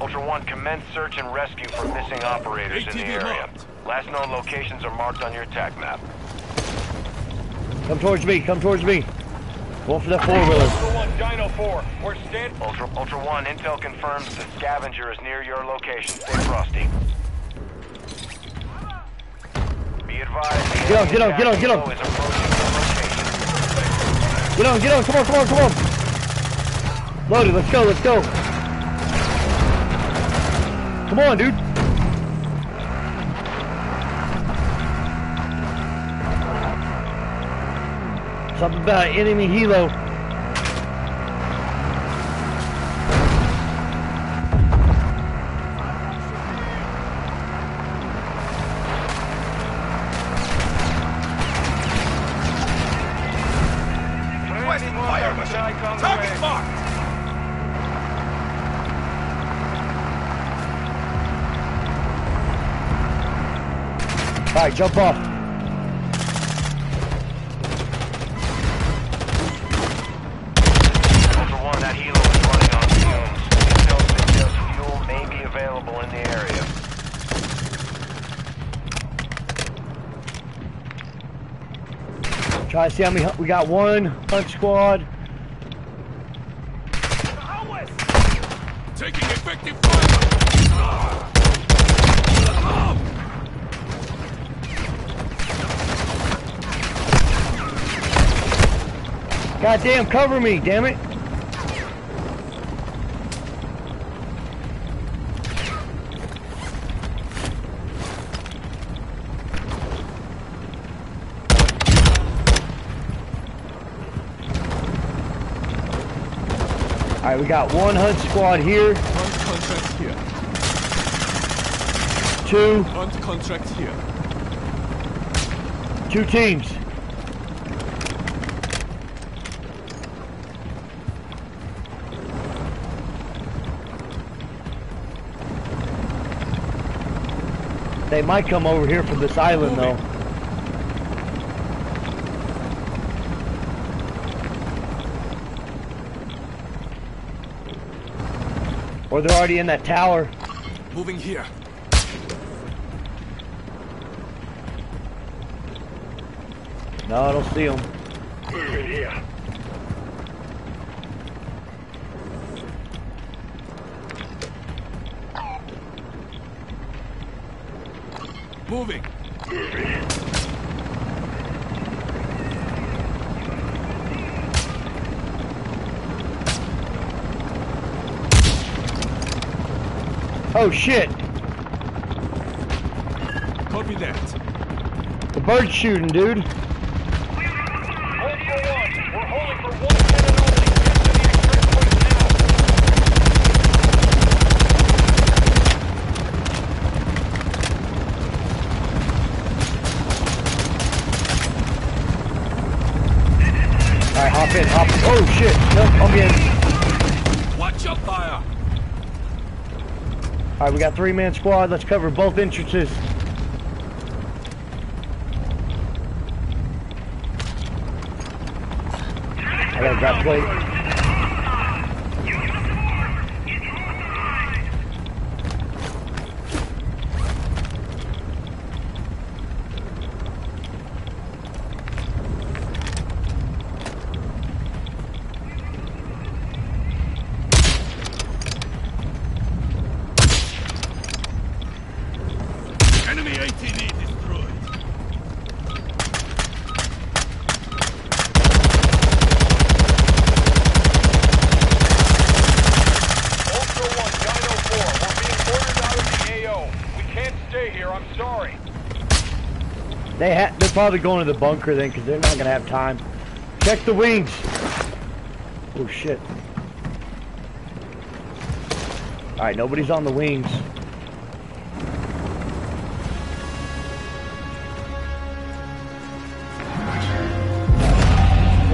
Ultra One, commence search and rescue for missing operators in the area. marked. Last known locations are marked on your TAC map. Come towards me, come towards me. Going for that four-wheeler. Ultra One, Dino 4. We're stand. Ultra, Ultra One, intel confirms the scavenger is near your location. Stay frosty. Be advised, Get on, get on, get on, get on. helo is approaching your location. Get on, get on, come on, come on, come on. Loaded, let's go, let's go. Come on, dude. Something uh, about enemy helo. Requesting fire mission. Target marked. Alright, jump off. To see how many, we got one hunt squad. Taking effective fire. Goddamn, cover me, damn it. We got one hunt squad here, Hunt contract here. two, Hunt contract here. two teams. They might come over here from this island though. Or they're already in that tower. Moving here. No, I don't see them. Oh shit! Copy that. The bird's shooting, dude. Ultra One, we're holding for one minute only. Get to the extract point now. Alright, hop in, hop in. Oh shit! No, I'm in. Watch your fire. Alright, we got three man squad. Let's cover both entrances. I got a drop plate. Enemy ATV destroyed. Ultra One, Dino 4. We're being ordered out of the AO. We can't stay here. I'm sorry. They ha they're probably going to the bunker then because they're not gonna have time. Check the wings. Oh shit. Alright, nobody's on the wings.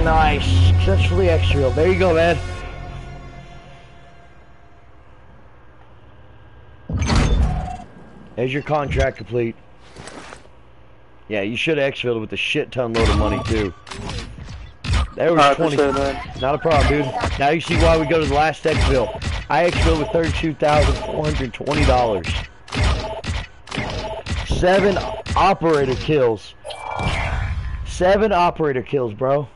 Nice. Successfully extrailed. There you go, man. There's your contract complete. Yeah, you should have exfilled with a shit ton load of money too. There was I 20. Not a problem, dude. Now you see why we go to the last exfil. I exfilled with thirty-two thousand four hundred twenty dollars. Seven operator kills. Seven operator kills, bro.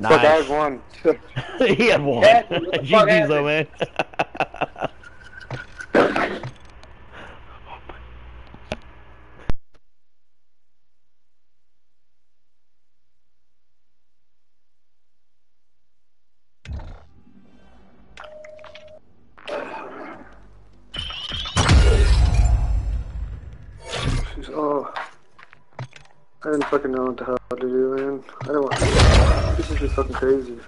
Fuck, I Nice. had one. he had one. Yeah, what the GG's though, man. Know what the hell to do, man. I don't want. This is just fucking crazy.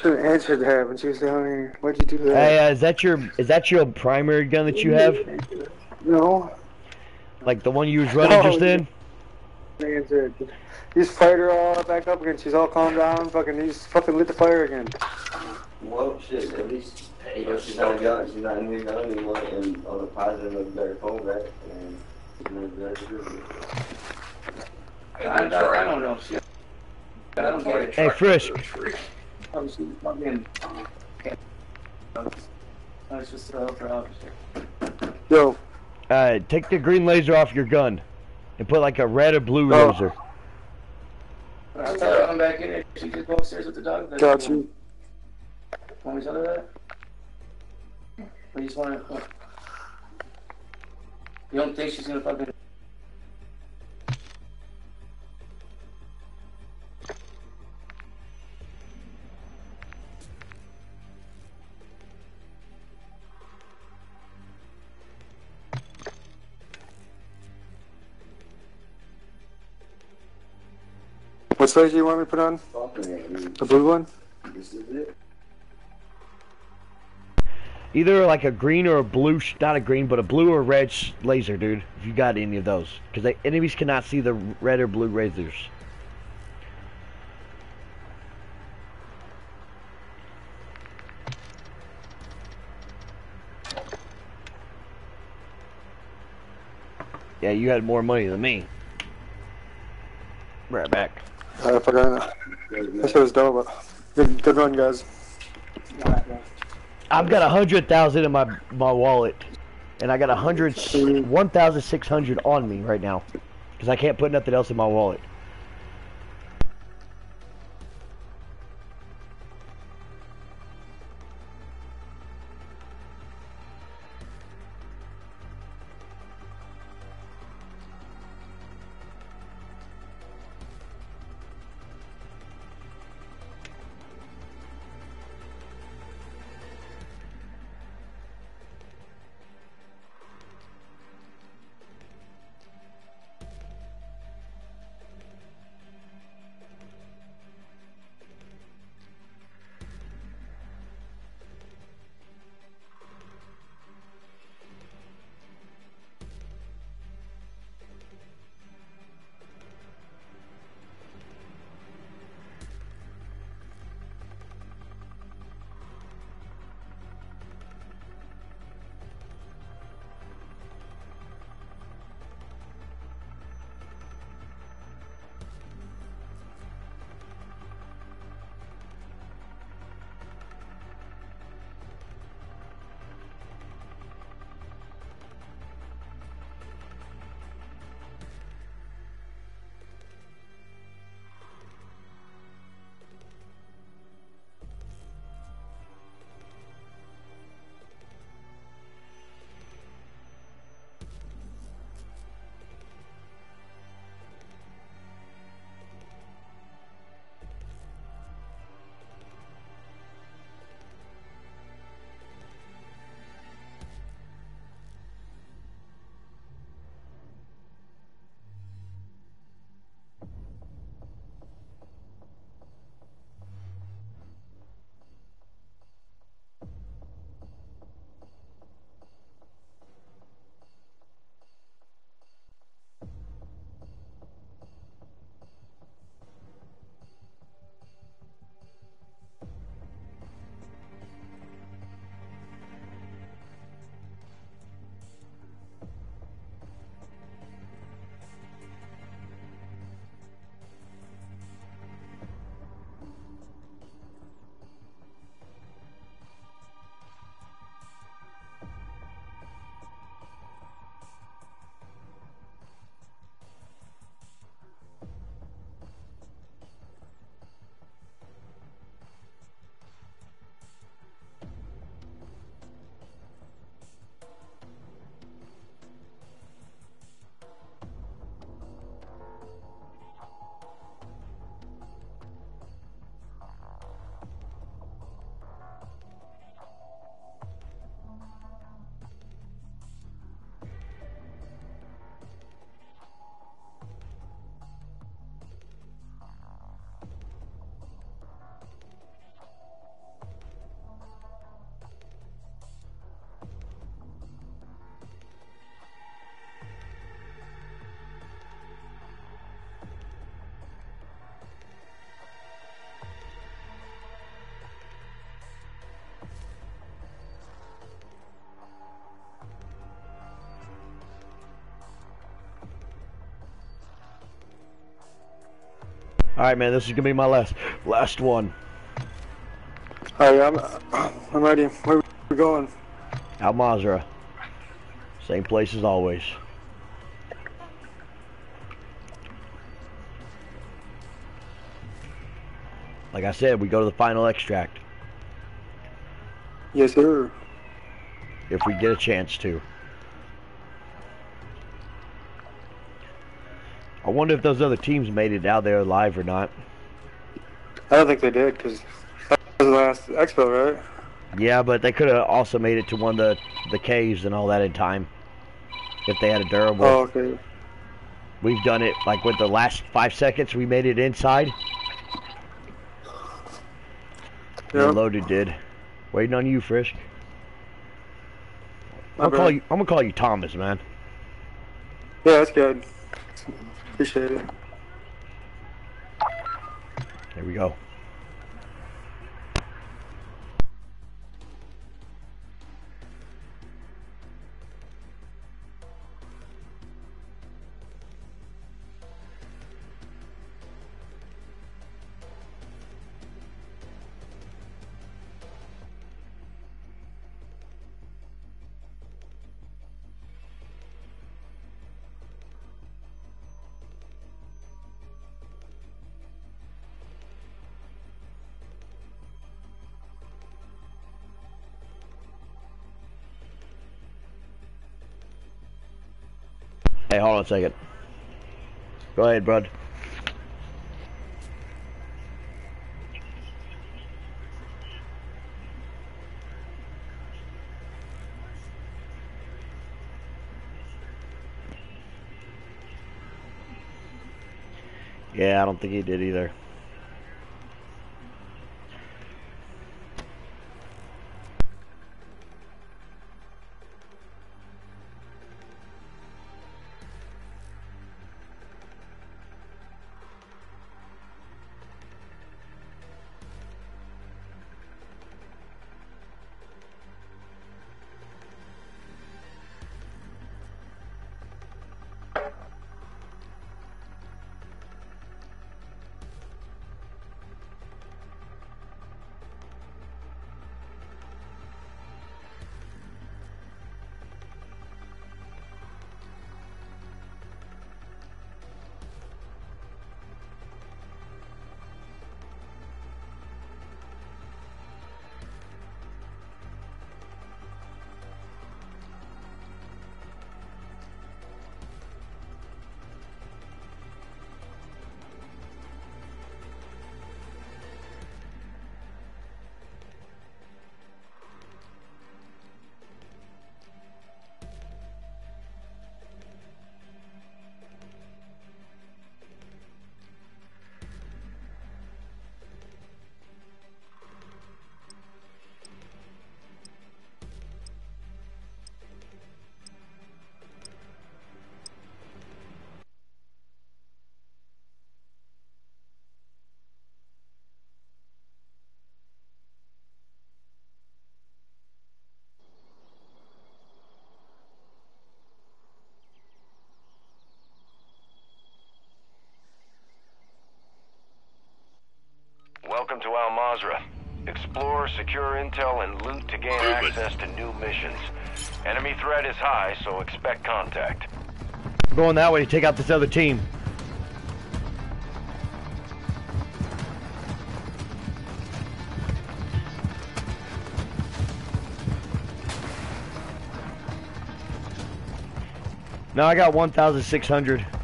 Should have answered that when she was down here. Why'd you do that? Hey, uh, is that your is that your primary gun that you have? No. Like the one you was running just No. then? Answered. You just fired her all back up again. She's all calmed down. Fucking, you just fucking lit the fire again. Well, shit, at least, you know, she's not a gun, she's not in here gun anymore, and on the positive of better phone back, and she's not better to do it. I, I, I don't know. I don't get it. Hey, Frisk. Obviously, not being, That's just for officer. Yo. Uh, take the green laser off your gun and put like a red or blue Oh. laser. I'll tell her I'm back in there, she just go upstairs with the dog. That's Got cool. you. Want me to tell her that? Or you just wanna, what? You don't think she's gonna fucking... Do you want me to put on? The blue one? Either like a green or a blue, not a green, but a blue or red laser, dude. If you got any of those, because enemies cannot see the red or blue lasers. Yeah, you had more money than me. Right back. I forgot. That shit was dope. Good, good run, guys. I've got a hundred thousand in my my wallet, and I got a hundred one thousand six hundred on me right now, because I can't put nothing else in my wallet. All right, man. This is gonna be my last last one. Alright, I'm, I'm ready. Where we going? Al Mazrah. Same place as always. Like I said, we go to the final extract Yes, sir. if we get a chance to. Wonder if those other teams made it out there alive or not. I don't think they did, because that was the last expo, right? Yeah, but they could have also made it to one of the, the caves and all that in time. If they had a durable. Oh, okay. We've done it, like with the last five seconds, we made it inside. Yeah. Loaded did. Waiting on you, Frisk. My I'm gonna call you. I'm gonna call you Thomas, man. Yeah, that's good. Appreciate it. There we go. Hey, hold on a second. Go ahead, bud. Yeah, I don't think he did either. To Al Mazrah. Explore, secure intel, and loot to gain access to new missions. Enemy threat is high, so expect contact. Going that way to take out this other team. Now I got 1,600.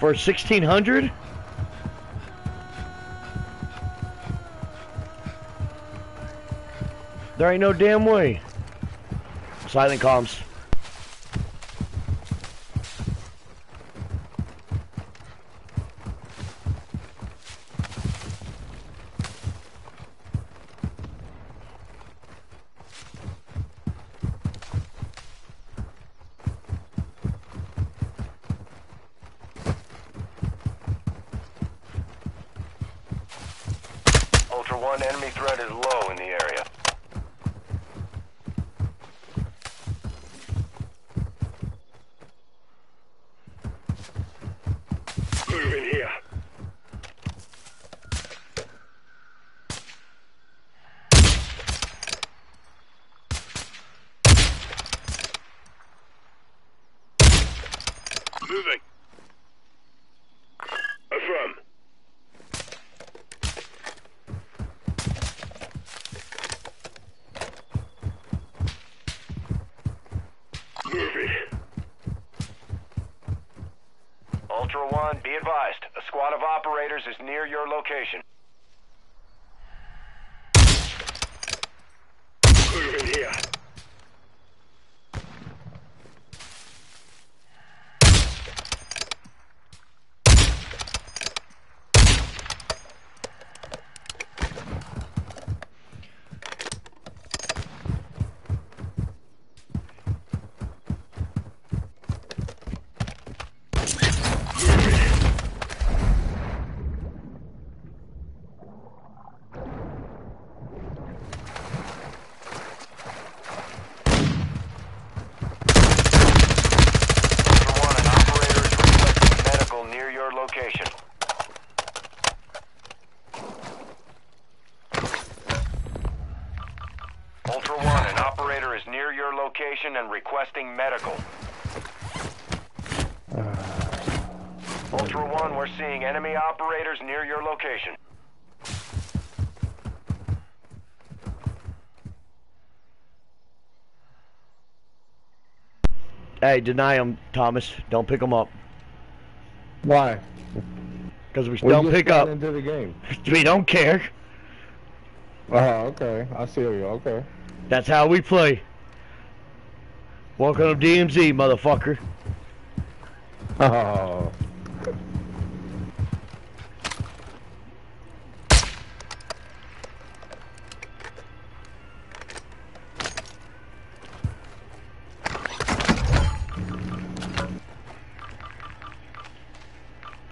For 1,600? There ain't no damn way. Silent comms. Requesting medical. Uh, Ultra One, we're seeing enemy operators near your location. Hey, deny him, Thomas. Don't pick him up. Why? Because we We don't just pick up. into the game. We don't care. Oh, okay. I see you. Okay. That's how we play. Welcome to DMZ, motherfucker. Oh.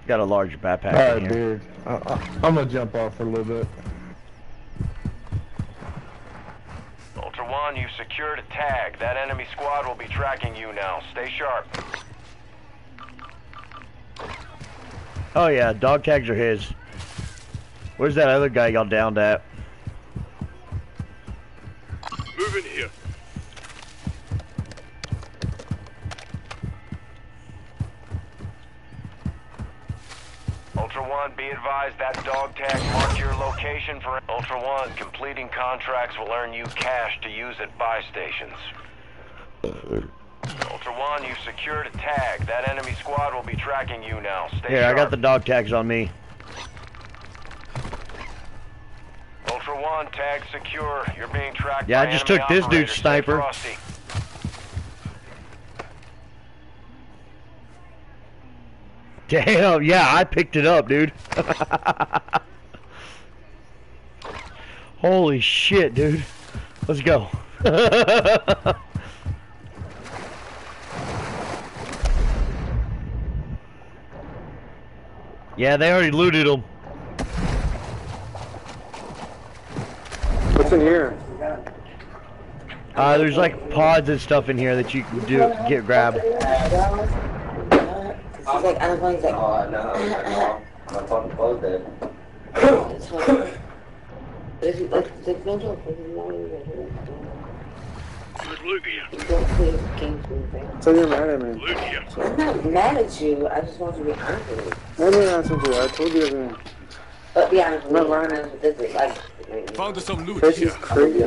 Got a large backpack All in right, here. dude. I, I, I'm gonna jump off for a little bit. Ultra One, you've secured a tag. That enemy squad will be tracking you now. Stay sharp. Oh yeah, dog tags are his. Where's that other guy y'all downed at? Got the dog tags on me. Ultra One, tag secure. You're being tracked Yeah, I just took this dude's sniper. Damn, yeah, I picked it up, dude. Holy shit, dude. Let's go. yeah, they already looted them. What's in here? Uh, there's like pods and stuff in here that you can do get grab. She's like, I'm going to Oh, no, no. My fucking phone's dead. It's fine. If you, if, if don't talk, if you know you're here. Good loot here. Don't play games with me. So you're mad at me. Loot here. I'm not mad at you. I just want you to be honest with me. I'm not answering to you. I told you everything. But be honest with I'm me. not lying. This is like, Found some loot Tracy's here. crazy.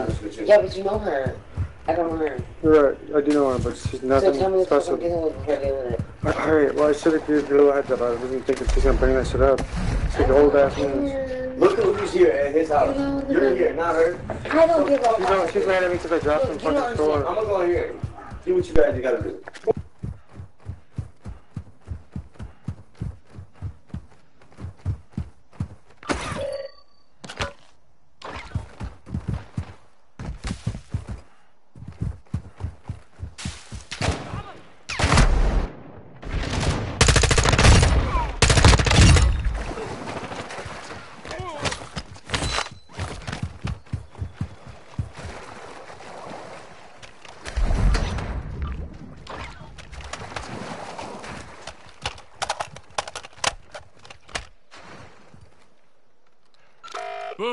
yeah, but you know her. I don't know her. You're right. I do know her, but she's So nothing tell me what special. I'm with before with it. Alright, well, I should have given you a little heads up. I wasn't thinking she's gonna bring that shit up. She's like old ass news. Look at who's here at his house. You're here, not her. I don't give a She's, she's mad at me because I dropped some Look, you fucking store. I'm gonna go in here. Do what you guys you gotta do.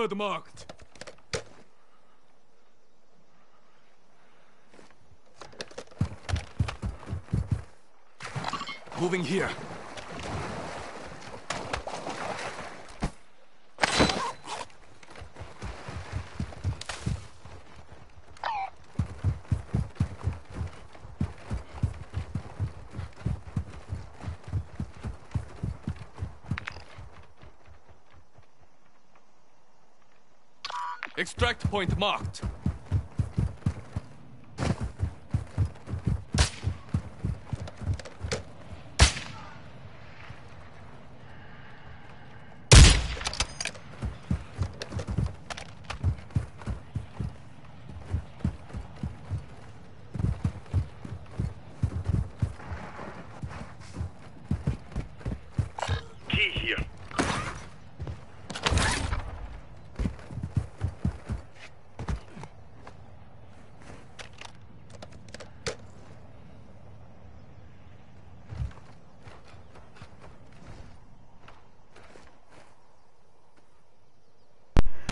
Bird marked. Moving here. Extract point marked.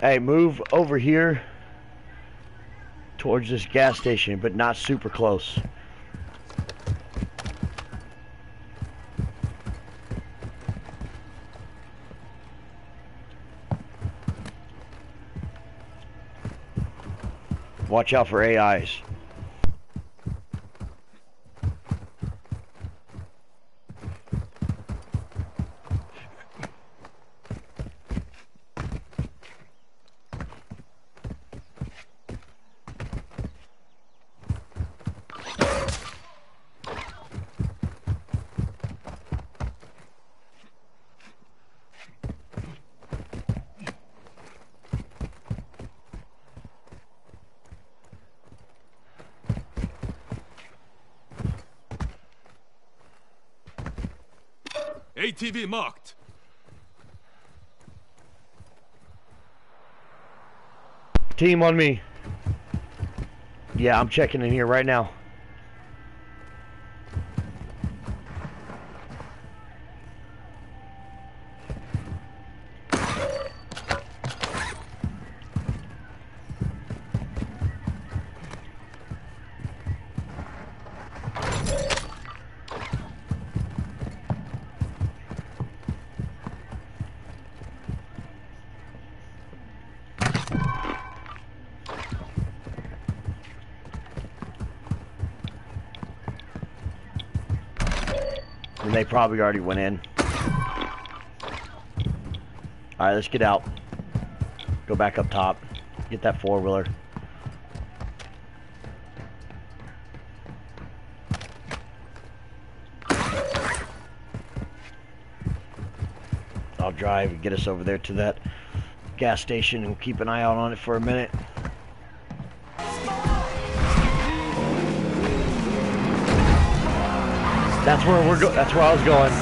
Hey, move over here towards this gas station, but not super close. Watch out for AIs. ATV marked. Team on me. Yeah, I'm checking in here right now. Probably already went in. Alright, let's get out. Go back up top. Get that four-wheeler. I'll drive and get us over there to that gas station and keep an eye out on it for a minute. That's where we're go. That's where I was going.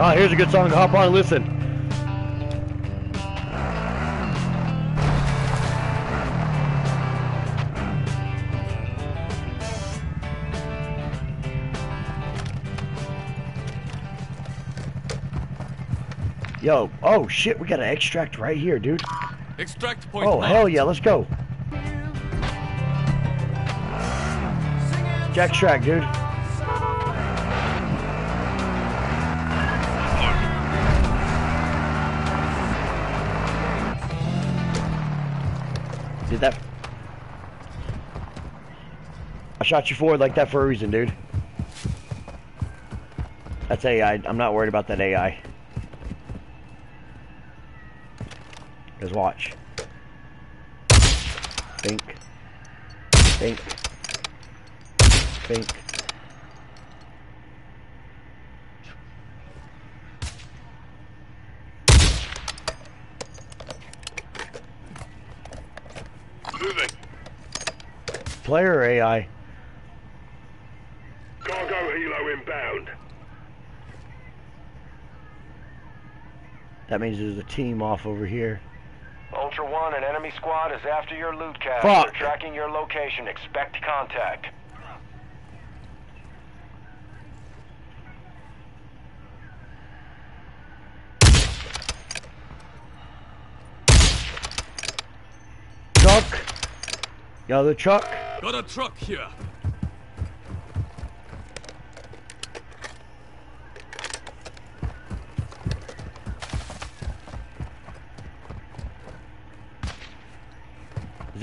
oh, here's a good song to hop on and listen. Yo, oh shit, we got an extract right here, dude. Extract point Oh, marked. hell yeah, let's go. Jack Strack, dude. Did that? I shot you forward like that for a reason, dude. That's AI. I'm not worried about that AI. Watch. Think. Think. Think. Moving. Player AI? Cargo helo inbound. That means there's a team off over here. Ultra One, an enemy squad is after your loot cache. Fuck. They're tracking your location. Expect contact. Truck. Yo, the truck. Got a truck here.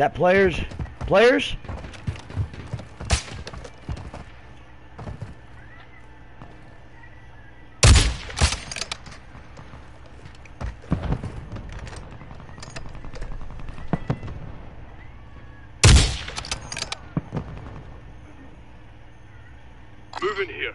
That players? Players? Moving here.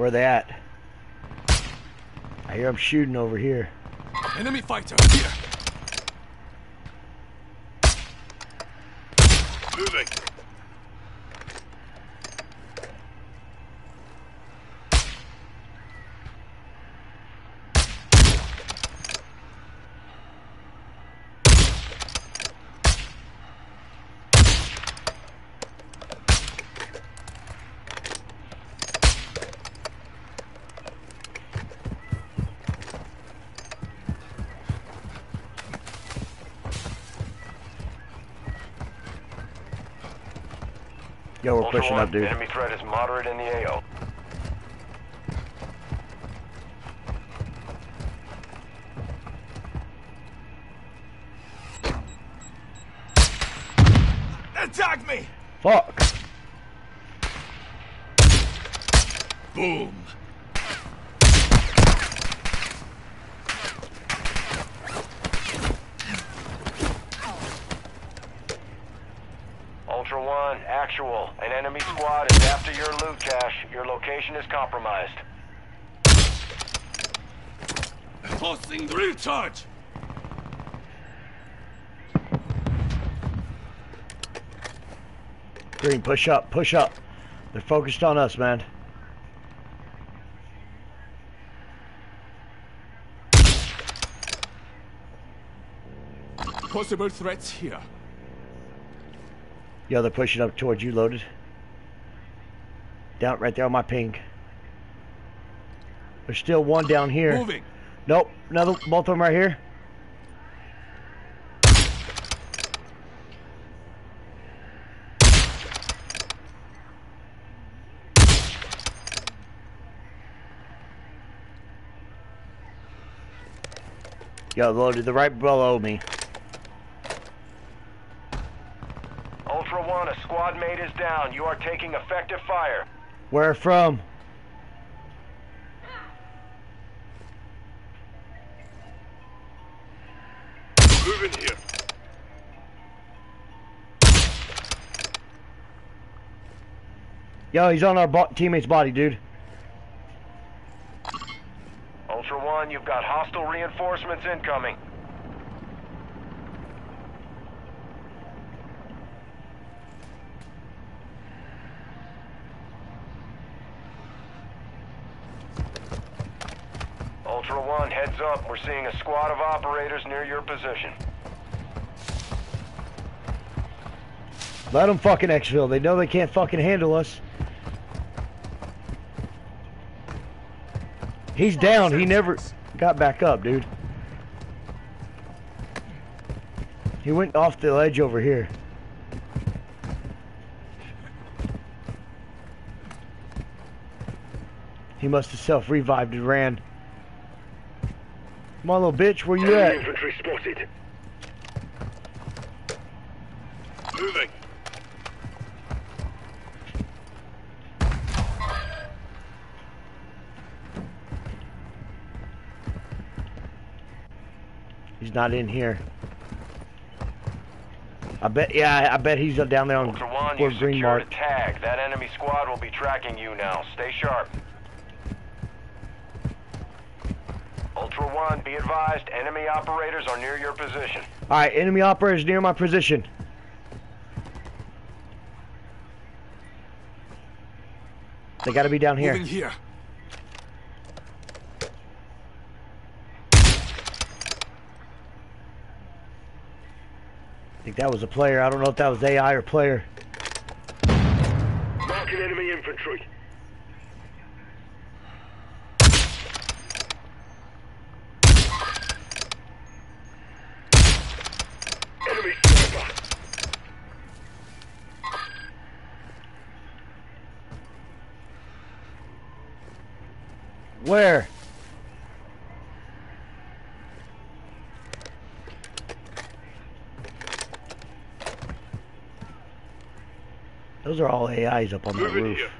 Where they at? I hear them shooting over here. Enemy fighter here. Moving. Yo, we're Ultra pushing up, dude. Enemy threat is moderate in the AO. Attack me! Fuck. Boom. Ultra One, actual. An enemy squad is after your loot cache. Your location is compromised. Tossing drill charge! Green, push up, push up. They're focused on us, man. Possible threats here. Yeah, they're pushing up towards you, loaded. Down right there on my ping. There's still one down here. Moving. Nope, another, both of them right here. Yo, loaded the right below me. Ultra One, a squad mate is down. You are taking effective fire. Where from? Yo, he's on our bo teammate's body, dude. Ultra One, you've got hostile reinforcements incoming. Ultra One, heads up. We're seeing a squad of operators near your position. Let them fucking exfil. They know they can't fucking handle us. He's down. He never got back up, dude. He went off the ledge over here. He must have self-revived and ran. Come on, little bitch. Where you at? infantry spotted. Moving. He's not in here. I bet, yeah, I bet he's down there on Ultra One, where you green secured mark. a tag. That enemy squad will be tracking you now. Stay sharp. Ultra One, be advised, enemy operators are near your position. All right, enemy operators near my position. They got to be down here. Moving here. I think that was a player. I don't know if that was AI or player. Marking enemy infantry. Enemy sniper. Where? Those are all AIs up on the roof. here.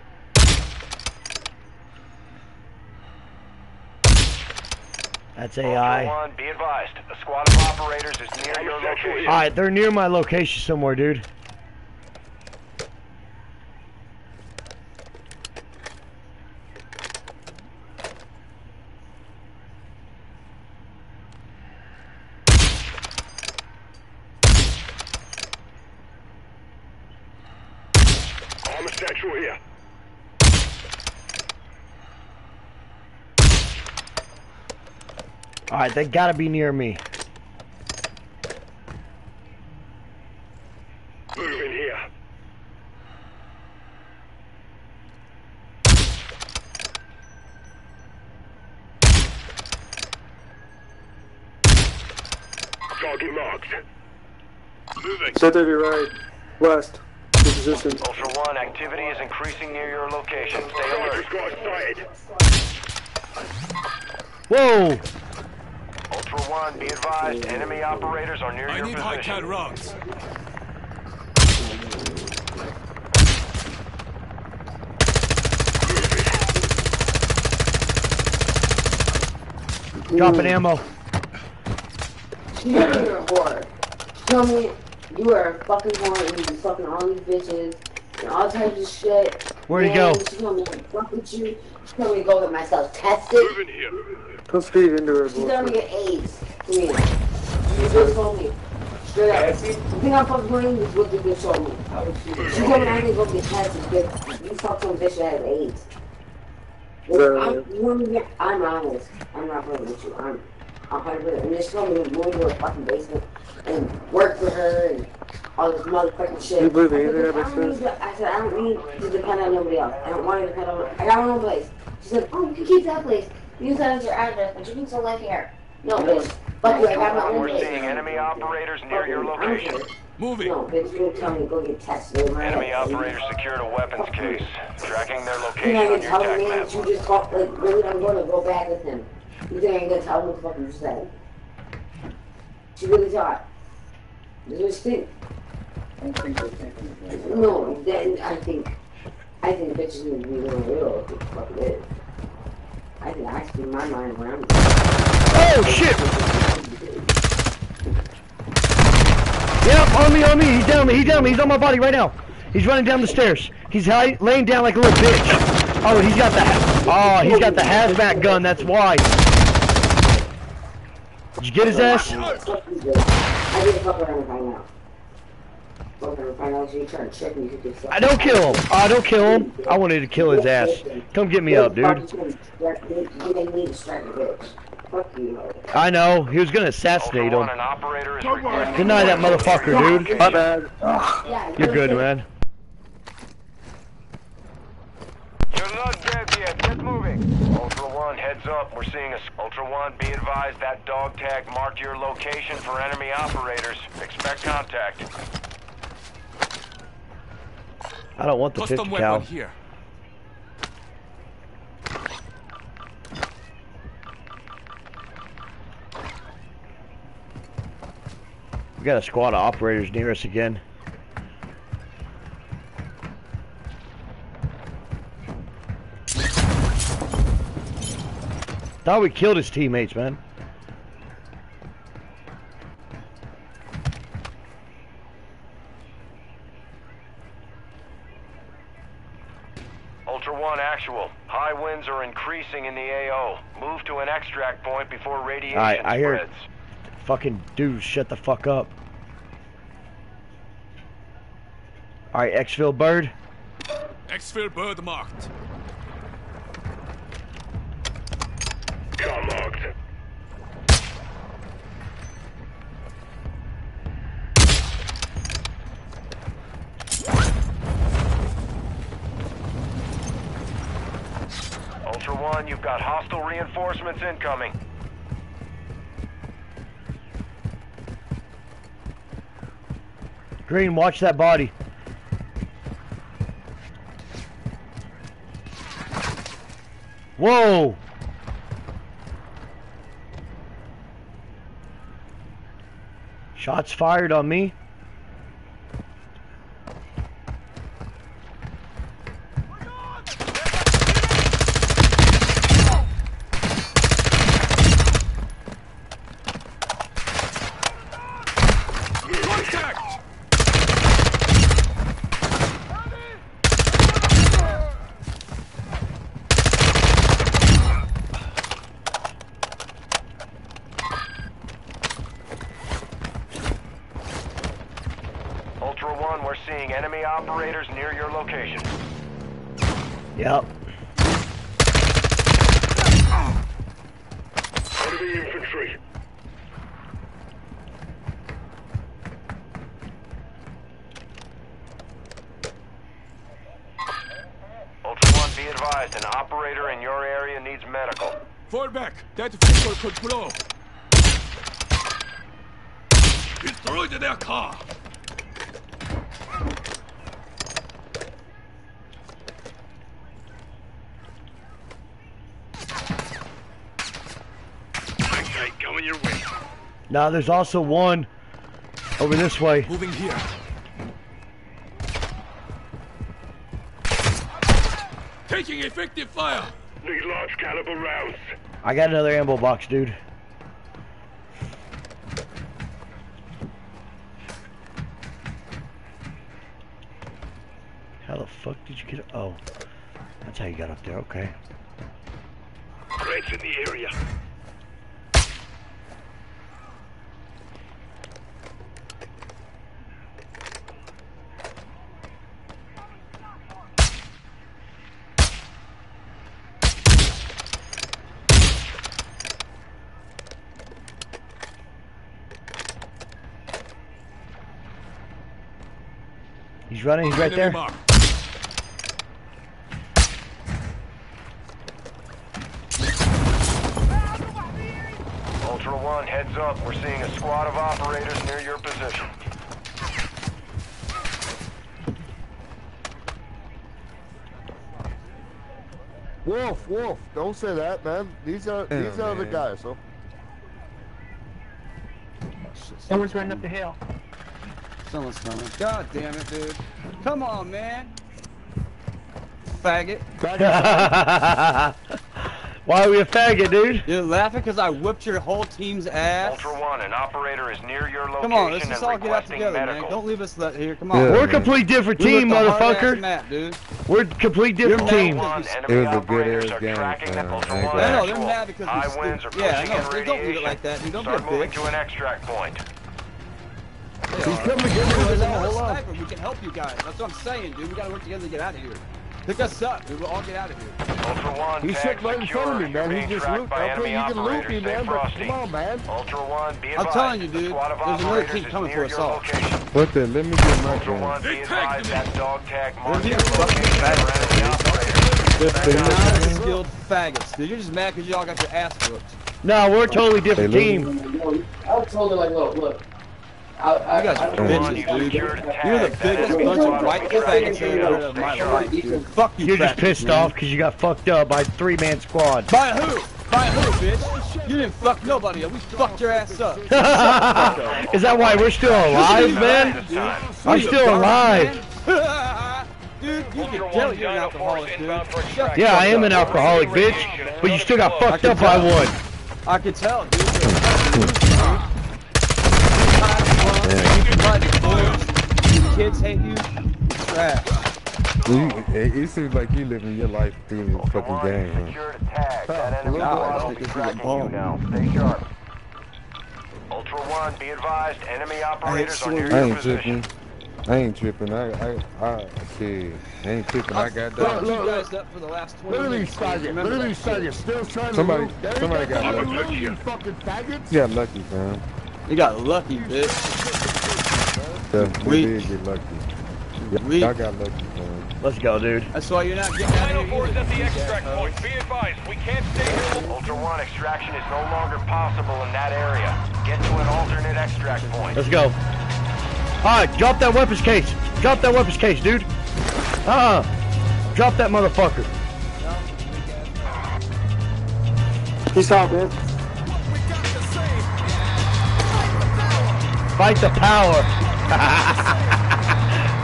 That's AI. One, be advised. A squad of operators is near your location. Alright, they're near my location somewhere, dude. Armor satchel here. Alright, they gotta be near me. Moving here. Target marked. Moving. Set to your right. West. Good position. Ultra One, activity is increasing near your location. Stay alert. Whoa! Ultra One, be advised. Enemy operators are near I your need high position. cal rounds. Dropping ammo. You're a whore. Tell me you are a fucking whore and you be fucking all these bitches and all types of shit. Where'd he go? She told me to fuck with you. She told me to go get myself tested. Moving here. Don't speed into her, She told me to get AIDS. Come here. You just told me. Straight up. You think I'm fucking with? Is what the bitch told me. She told me I need to go get tested because you fucked some bitch that has AIDS. The- I'm, you want me to get- I'm honest. I'm not fucking with you. I'm a hundred percent. And she told me to move to her fucking basement and work for her and all this motherfucking shit. You believe I anything said, that I don't need to- I said, I don't need to depend on nobody else. I don't want to depend on. I got my own place. She said, Oh, you can keep that place. Use that as your address, but you can still live here. No, bitch. Fuck you. I got my own We're place. seeing enemy operators near your Fuck you. I don't location. Moving. No, bitch. You tell me to go get tested. in my Enemy head. operators secured a weapons case. Tracking their You location think I on can your tell me map. that you just got, like, really, I'm gonna go back with him. You think I ain't gonna tell him what the fuck you said? She really thought. Just think. No, then I think, I think bitches need to be real real what the fuck it is. I think I speak my mind when I'm. Oh shit! Yep, on me, on me. He's down me. He's down me. He's on my body right now. He's running down the stairs. He's high, laying down like a little bitch. Oh, he's got the. ha- Oh, he's got the hazmat gun. That's why. Did you get his ass? I get a fuck around and find out. Fuck around and find out if you trying to trick me. You could just. I don't kill him. I don't kill him. I wanted to kill his ass. Come get me up, dude. You they need to strike a bitch. Fuck you. I know. He was gonna assassinate him. An operator Deny that motherfucker, dude. My bad. You're good, man. You're not dead yet. Get moving. Ultra One, heads up. We're seeing us. Ultra One, be advised that dog tag marked your location for enemy operators. Expect contact. I don't want the Custom 50 weapon cal. here. We got a squad of operators near us again. Thought we killed his teammates, man. Ultra One, actual. High winds are increasing in the AO. Move to an extract point before radiation Alright, I hear spreads. fucking dude, shut the fuck up. Alright, Exfil Bird. Exfil bird marked. Ultra One, you've got hostile reinforcements incoming. Green, watch that body. Whoa! Shots fired on me. Contact! Ultra One, we're seeing enemy operators near your location. Yep. Enemy infantry. Ultra One, be advised, an operator in your area needs medical. Fall back. That vehicle could blow. Destroyed their car. Okay, coming your way. Now there's also one over this way. Moving here. Taking effective fire. Need large caliber rounds. I got another ammo box, dude. How the fuck did you get? it? Oh, that's how you got up there. Okay. In the area. He's running. He's right there. Ultra One, heads up. We're seeing a squad of operators near your position. Wolf, Wolf, don't say that, man. These are Yeah, these oh, are the guys. So Someone's running up the hill. Someone's coming. God damn it, dude. Come on, man. Faggot. Why are we a faggot, dude? You're laughing because I whipped your whole team's ass. Ultra One, an operator is near your location Come on, let's just all get out together, medical. man. Don't leave us let here. Come on. Yeah, We're a complete different We team, looked the hard-ass motherfucker. Map, dude. We're a complete different You're team. One, It was a good-ass are game, tracking fam. the I ain't One I gonna- know, they're mad because High we winds are Yeah, I pushing know. in don't leave it radiation. like that. dude. Don't Start be a moving bitch. to an extract point. He's coming to get me right There's now. another Hold on. We can help you guys. That's what I'm saying, dude. We gotta work together to get out of here. Pick us up, dude. We'll all get out of here. Ultra One, He's tag sitting right in secure. front of me, You're man. He just tracked looped. by Okay, enemy you can loop me, man, but come on, man. Ultra One, be I'm telling you, dude, squad there's another operators team coming for us all. What the? Let me get my Ultra gun. One, be They tagged advised that dog tag They're marks your fucking location faggots. for enemy operators. They're not skilled faggots, dude. You're just mad because y'all got your ass whooped. No, we're a totally different Hey, team. I told her like, look, look. I, I, you guys are don't bitches, you dude. to- You're the biggest bunch of white faggots I've ever heard of in my life, dude. Fuck you, You're just pissed man. off because you got fucked up by a three-man squad. By who? By who, bitch? You didn't fuck nobody up. We fucked your ass up. Is that why we're still alive, man? I'm still alive. Dude, you can tell you're an alcoholic, dude. Yeah, I am an alcoholic, bitch. But you still got fucked up by one. I can tell, dude. You're a fucking loser, dude. Your kids hate you. Trash. You, it, it seems like you living your life through this fucking game, huh? Secured a. That enemy Nah, I will think be this is a you bomb. now. Stay sharp. Ultra One, be advised, enemy operators are near I your ain't position. tripping. I ain't tripping. I, I, I, shit. I ain't tripping. I got Fucked that. you guys up for the last 20 Look at these minutes. dude. faggots. Remember Look at that these shit. faggots still trying Somebody- to loop. There somebody you got lucky. on, you fucking faggots. You got lucky, fam. You got lucky, bitch. Yeah, we We- did get lucky. Yeah, We- y'all got lucky, fam. Let's go, dude. That's why you're not getting out of here 904 is either, at the extract asshole. point. Be advised, we can't stay here. Ultra One, extraction is no longer possible in that area. Get to an alternate extract point. Let's go. Alright, drop that weapons case. Drop that weapons case, dude. Uh-uh. Drop that motherfucker. Peace out, man. Fight the power.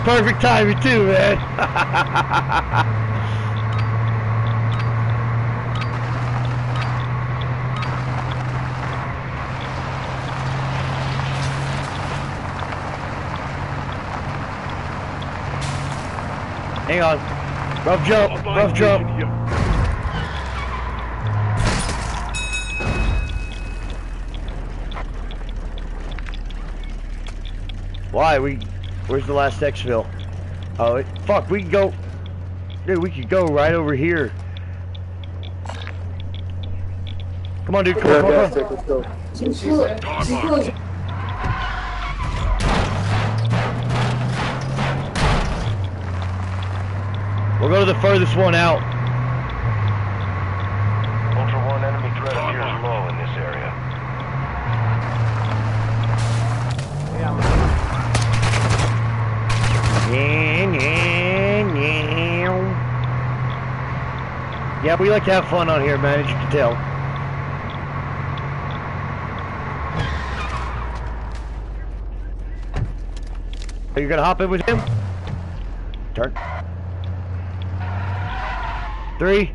Perfect timing too, man. Hang on. Rough jump. Rough jump. Why? We. Where's the last exfil? Oh, it, fuck. We can go. Dude, we could go right over here. Come on, dude. Come on, come on. Let's go. We'll go to the furthest one out. Ultra One, enemy threat appears low in this area. Yeah, yeah, yeah. Yeah, we like to have fun on here, man, as you can tell. Are you gonna hop in with him? Turn. Three.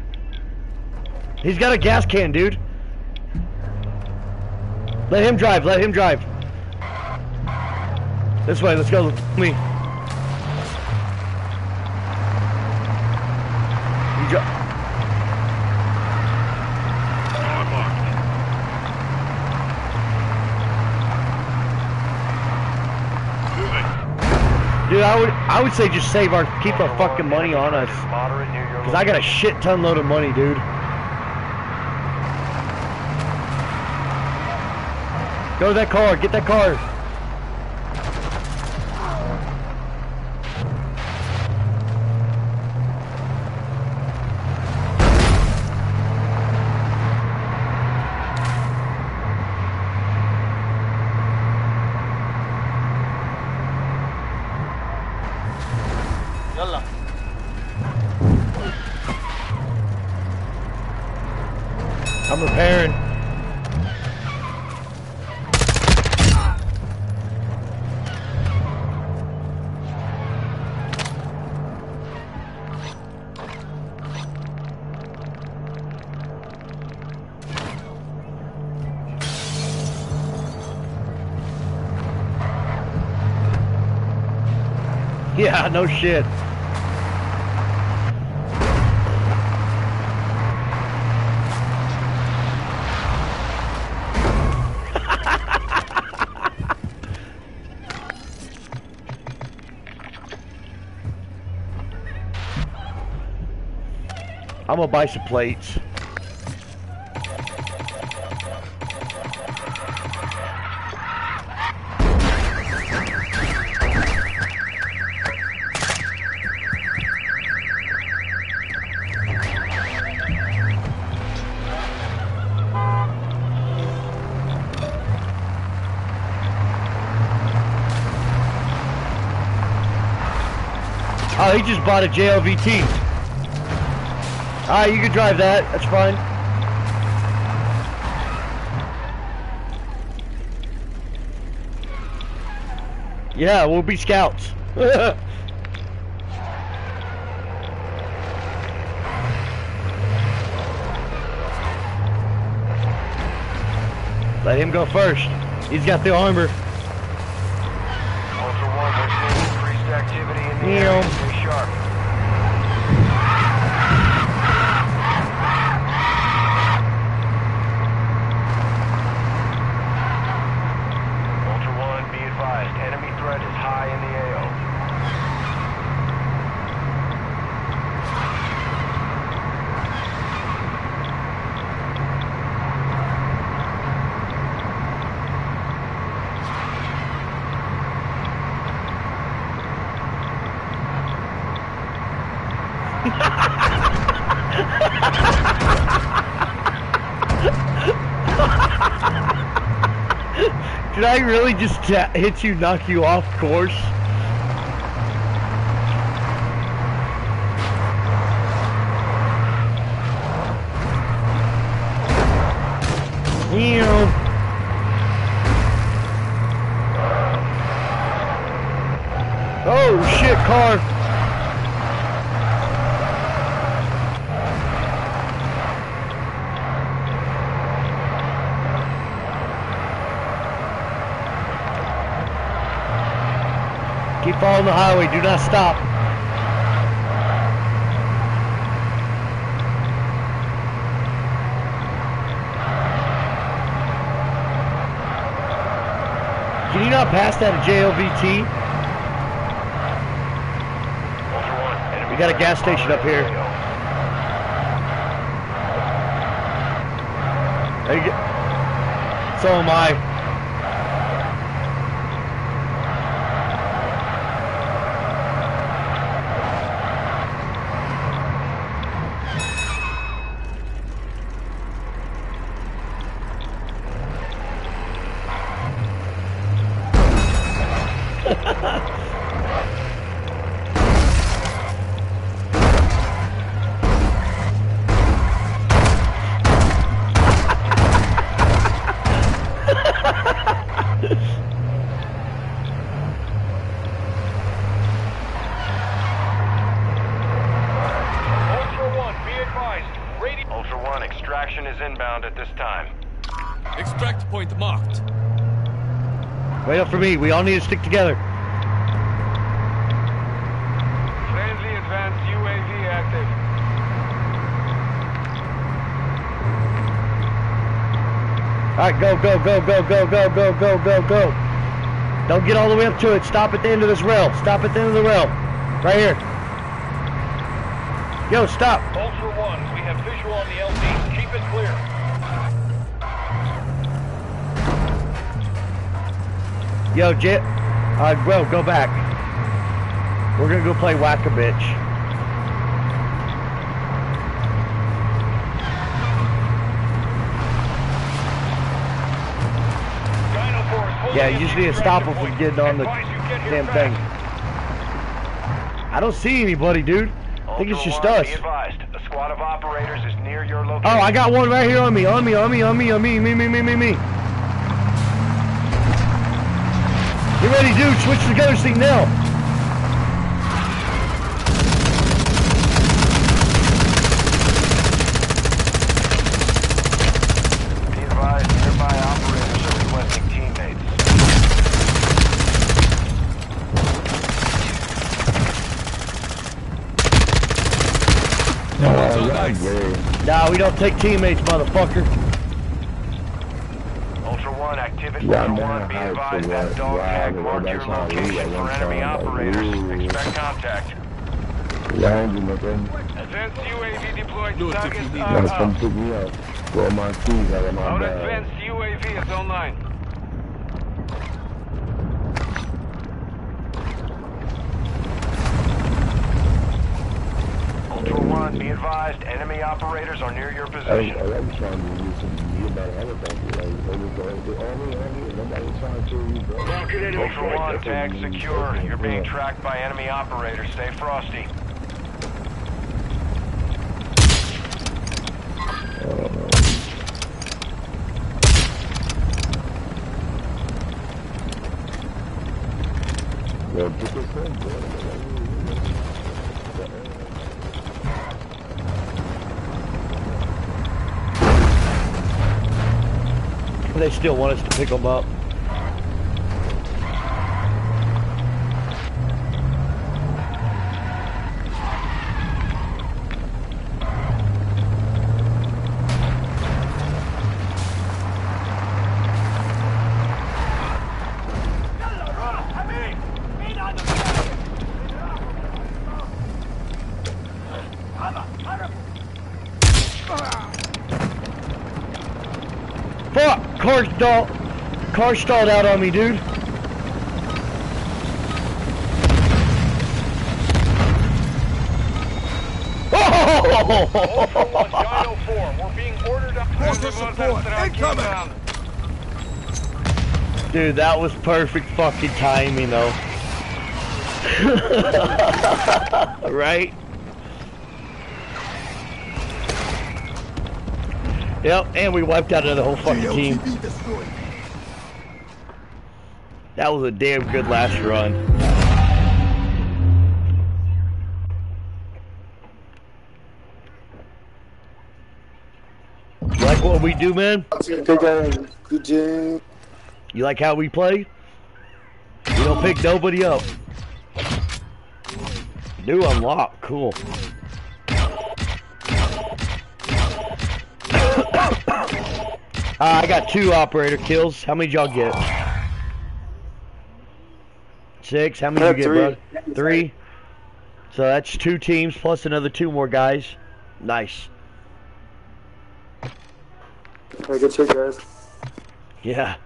He's got a gas can, dude. Let him drive, let him drive. This way, let's go. Me. You dri- I would I would say just save our keep our fucking money on us. Cause I got a shit ton load of money, dude. Go to that car, get that car. No shit. I'm gonna buy some plates. Bought a JLTV. Alright, you can drive that. That's fine. Yeah, we'll be scouts. Let him go first. He's got the armor. Ultra One, we're seeing increased activity in the Neil. area. Stay sharp. Ultra One, be advised, enemy threat is high in the AO. Did I really just ta- hit you, knock you off course? Ew. Oh shit, car. Keep following the highway. Do not stop. Can you not pass that at JLTV? We got a gas station up here. So am I. me. We all need to stick together. Friendly advanced UAV active. All right, go, go, go, go, go, go, go, go, go, go. Don't get all the way up to it. Stop at the end of this rail. Stop at the end of the rail. Right here. Yo, stop. Ultra One, we have visual on the LZ. Keep it clear. Yo, Jet. Uh, bro, go back. We're gonna go play whack a bitch. Yeah, you just need to stop them from getting on the damn thing. I don't see anybody, dude. I think it's just us. Be advised, a squad of operators is near your location. Oh, I got one right here on me, on me, on me, on me, on me, me, me, me, me, me. already do. Switch to ghosting now. Nearby operators teammates. No. Nah, we don't take teammates, motherfucker. Squad, be advised that dog tag marked your location for enemy operators. Expect contact. Landing again. Advanced UAV deployed to target. Yeah, come pick me up. Got my keys out of my bag. Advanced UAV is online. be advised, enemy operators are near your position. I, I, I'm trying to do something about other things. Like, it was, uh, the only Located enemy for one, tag secure. You're being tracked by enemy operators. Stay frosty. They still want us to pick them up. Car stalled out on me, dude. Ultra One, Dino 4, we're being ordered up. Hostile support, incoming! Dude, that was perfect fucking timing, though. right? Yep, and we wiped out another whole fucking team. That was a damn good last run. Like what we do, man? You like how we play? We don't pick nobody up. New unlock, cool. uh, I got two operator kills. How many y'all get? Six. How many you get, bro? Three. So that's two teams plus another two more guys. Nice. Hey, good shit, guys. Yeah.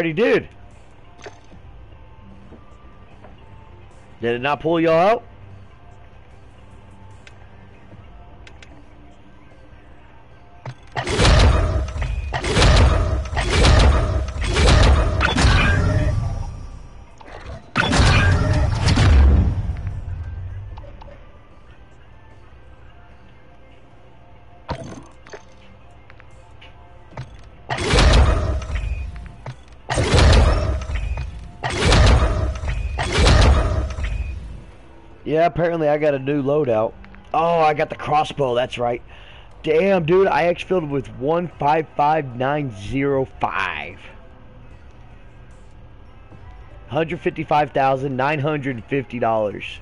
Already did. Did it not pull y'all out? Apparently I got a new loadout. Oh, I got the crossbow, that's right. Damn, dude, I exfilled with 155905. $155,950.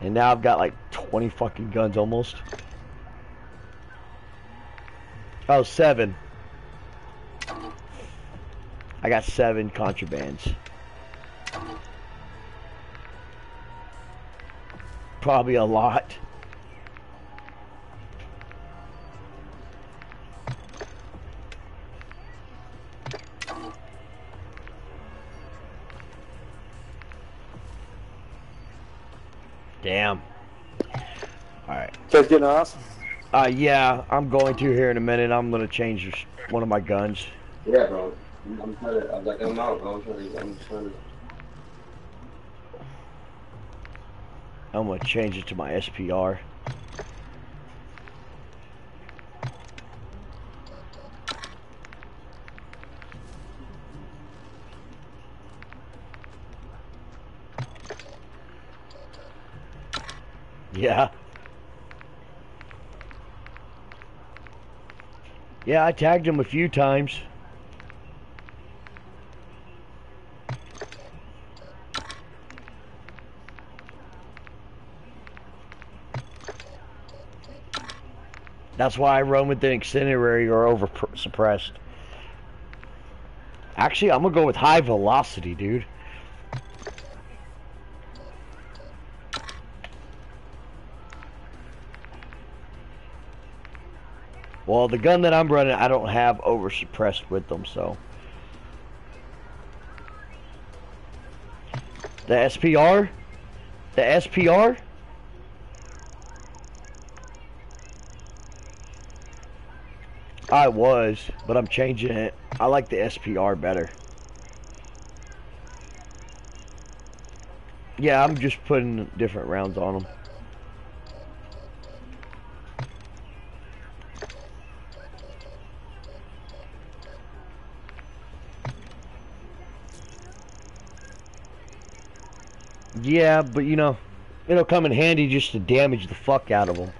And now I've got like 20 fucking guns almost. Oh, seven. I got seven contrabands. Probably a lot. Damn. Alright. Guys getting off? Uh, yeah, I'm going to here in a minute. I'm gonna change one of my guns. Yeah, bro. I'm trying to, I'm gonna change it to my SPR. Yeah. Yeah, I tagged him a few times. That's why with the incendiary or over suppressed. Actually, I'm gonna go with high velocity, dude. Well, the gun that I'm running, I don't have over suppressed with them, so. The SPR? The SPR? I was, but I'm changing it. I like the SPR better. Yeah, I'm just putting different rounds on them. Yeah, but you know, it'll come in handy just to damage the fuck out of them.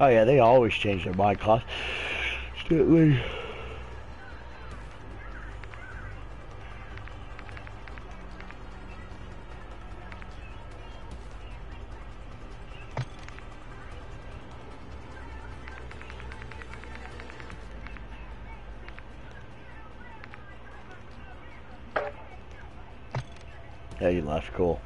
Oh yeah, they always change their cost. Constantly. Yeah, you left. Cool.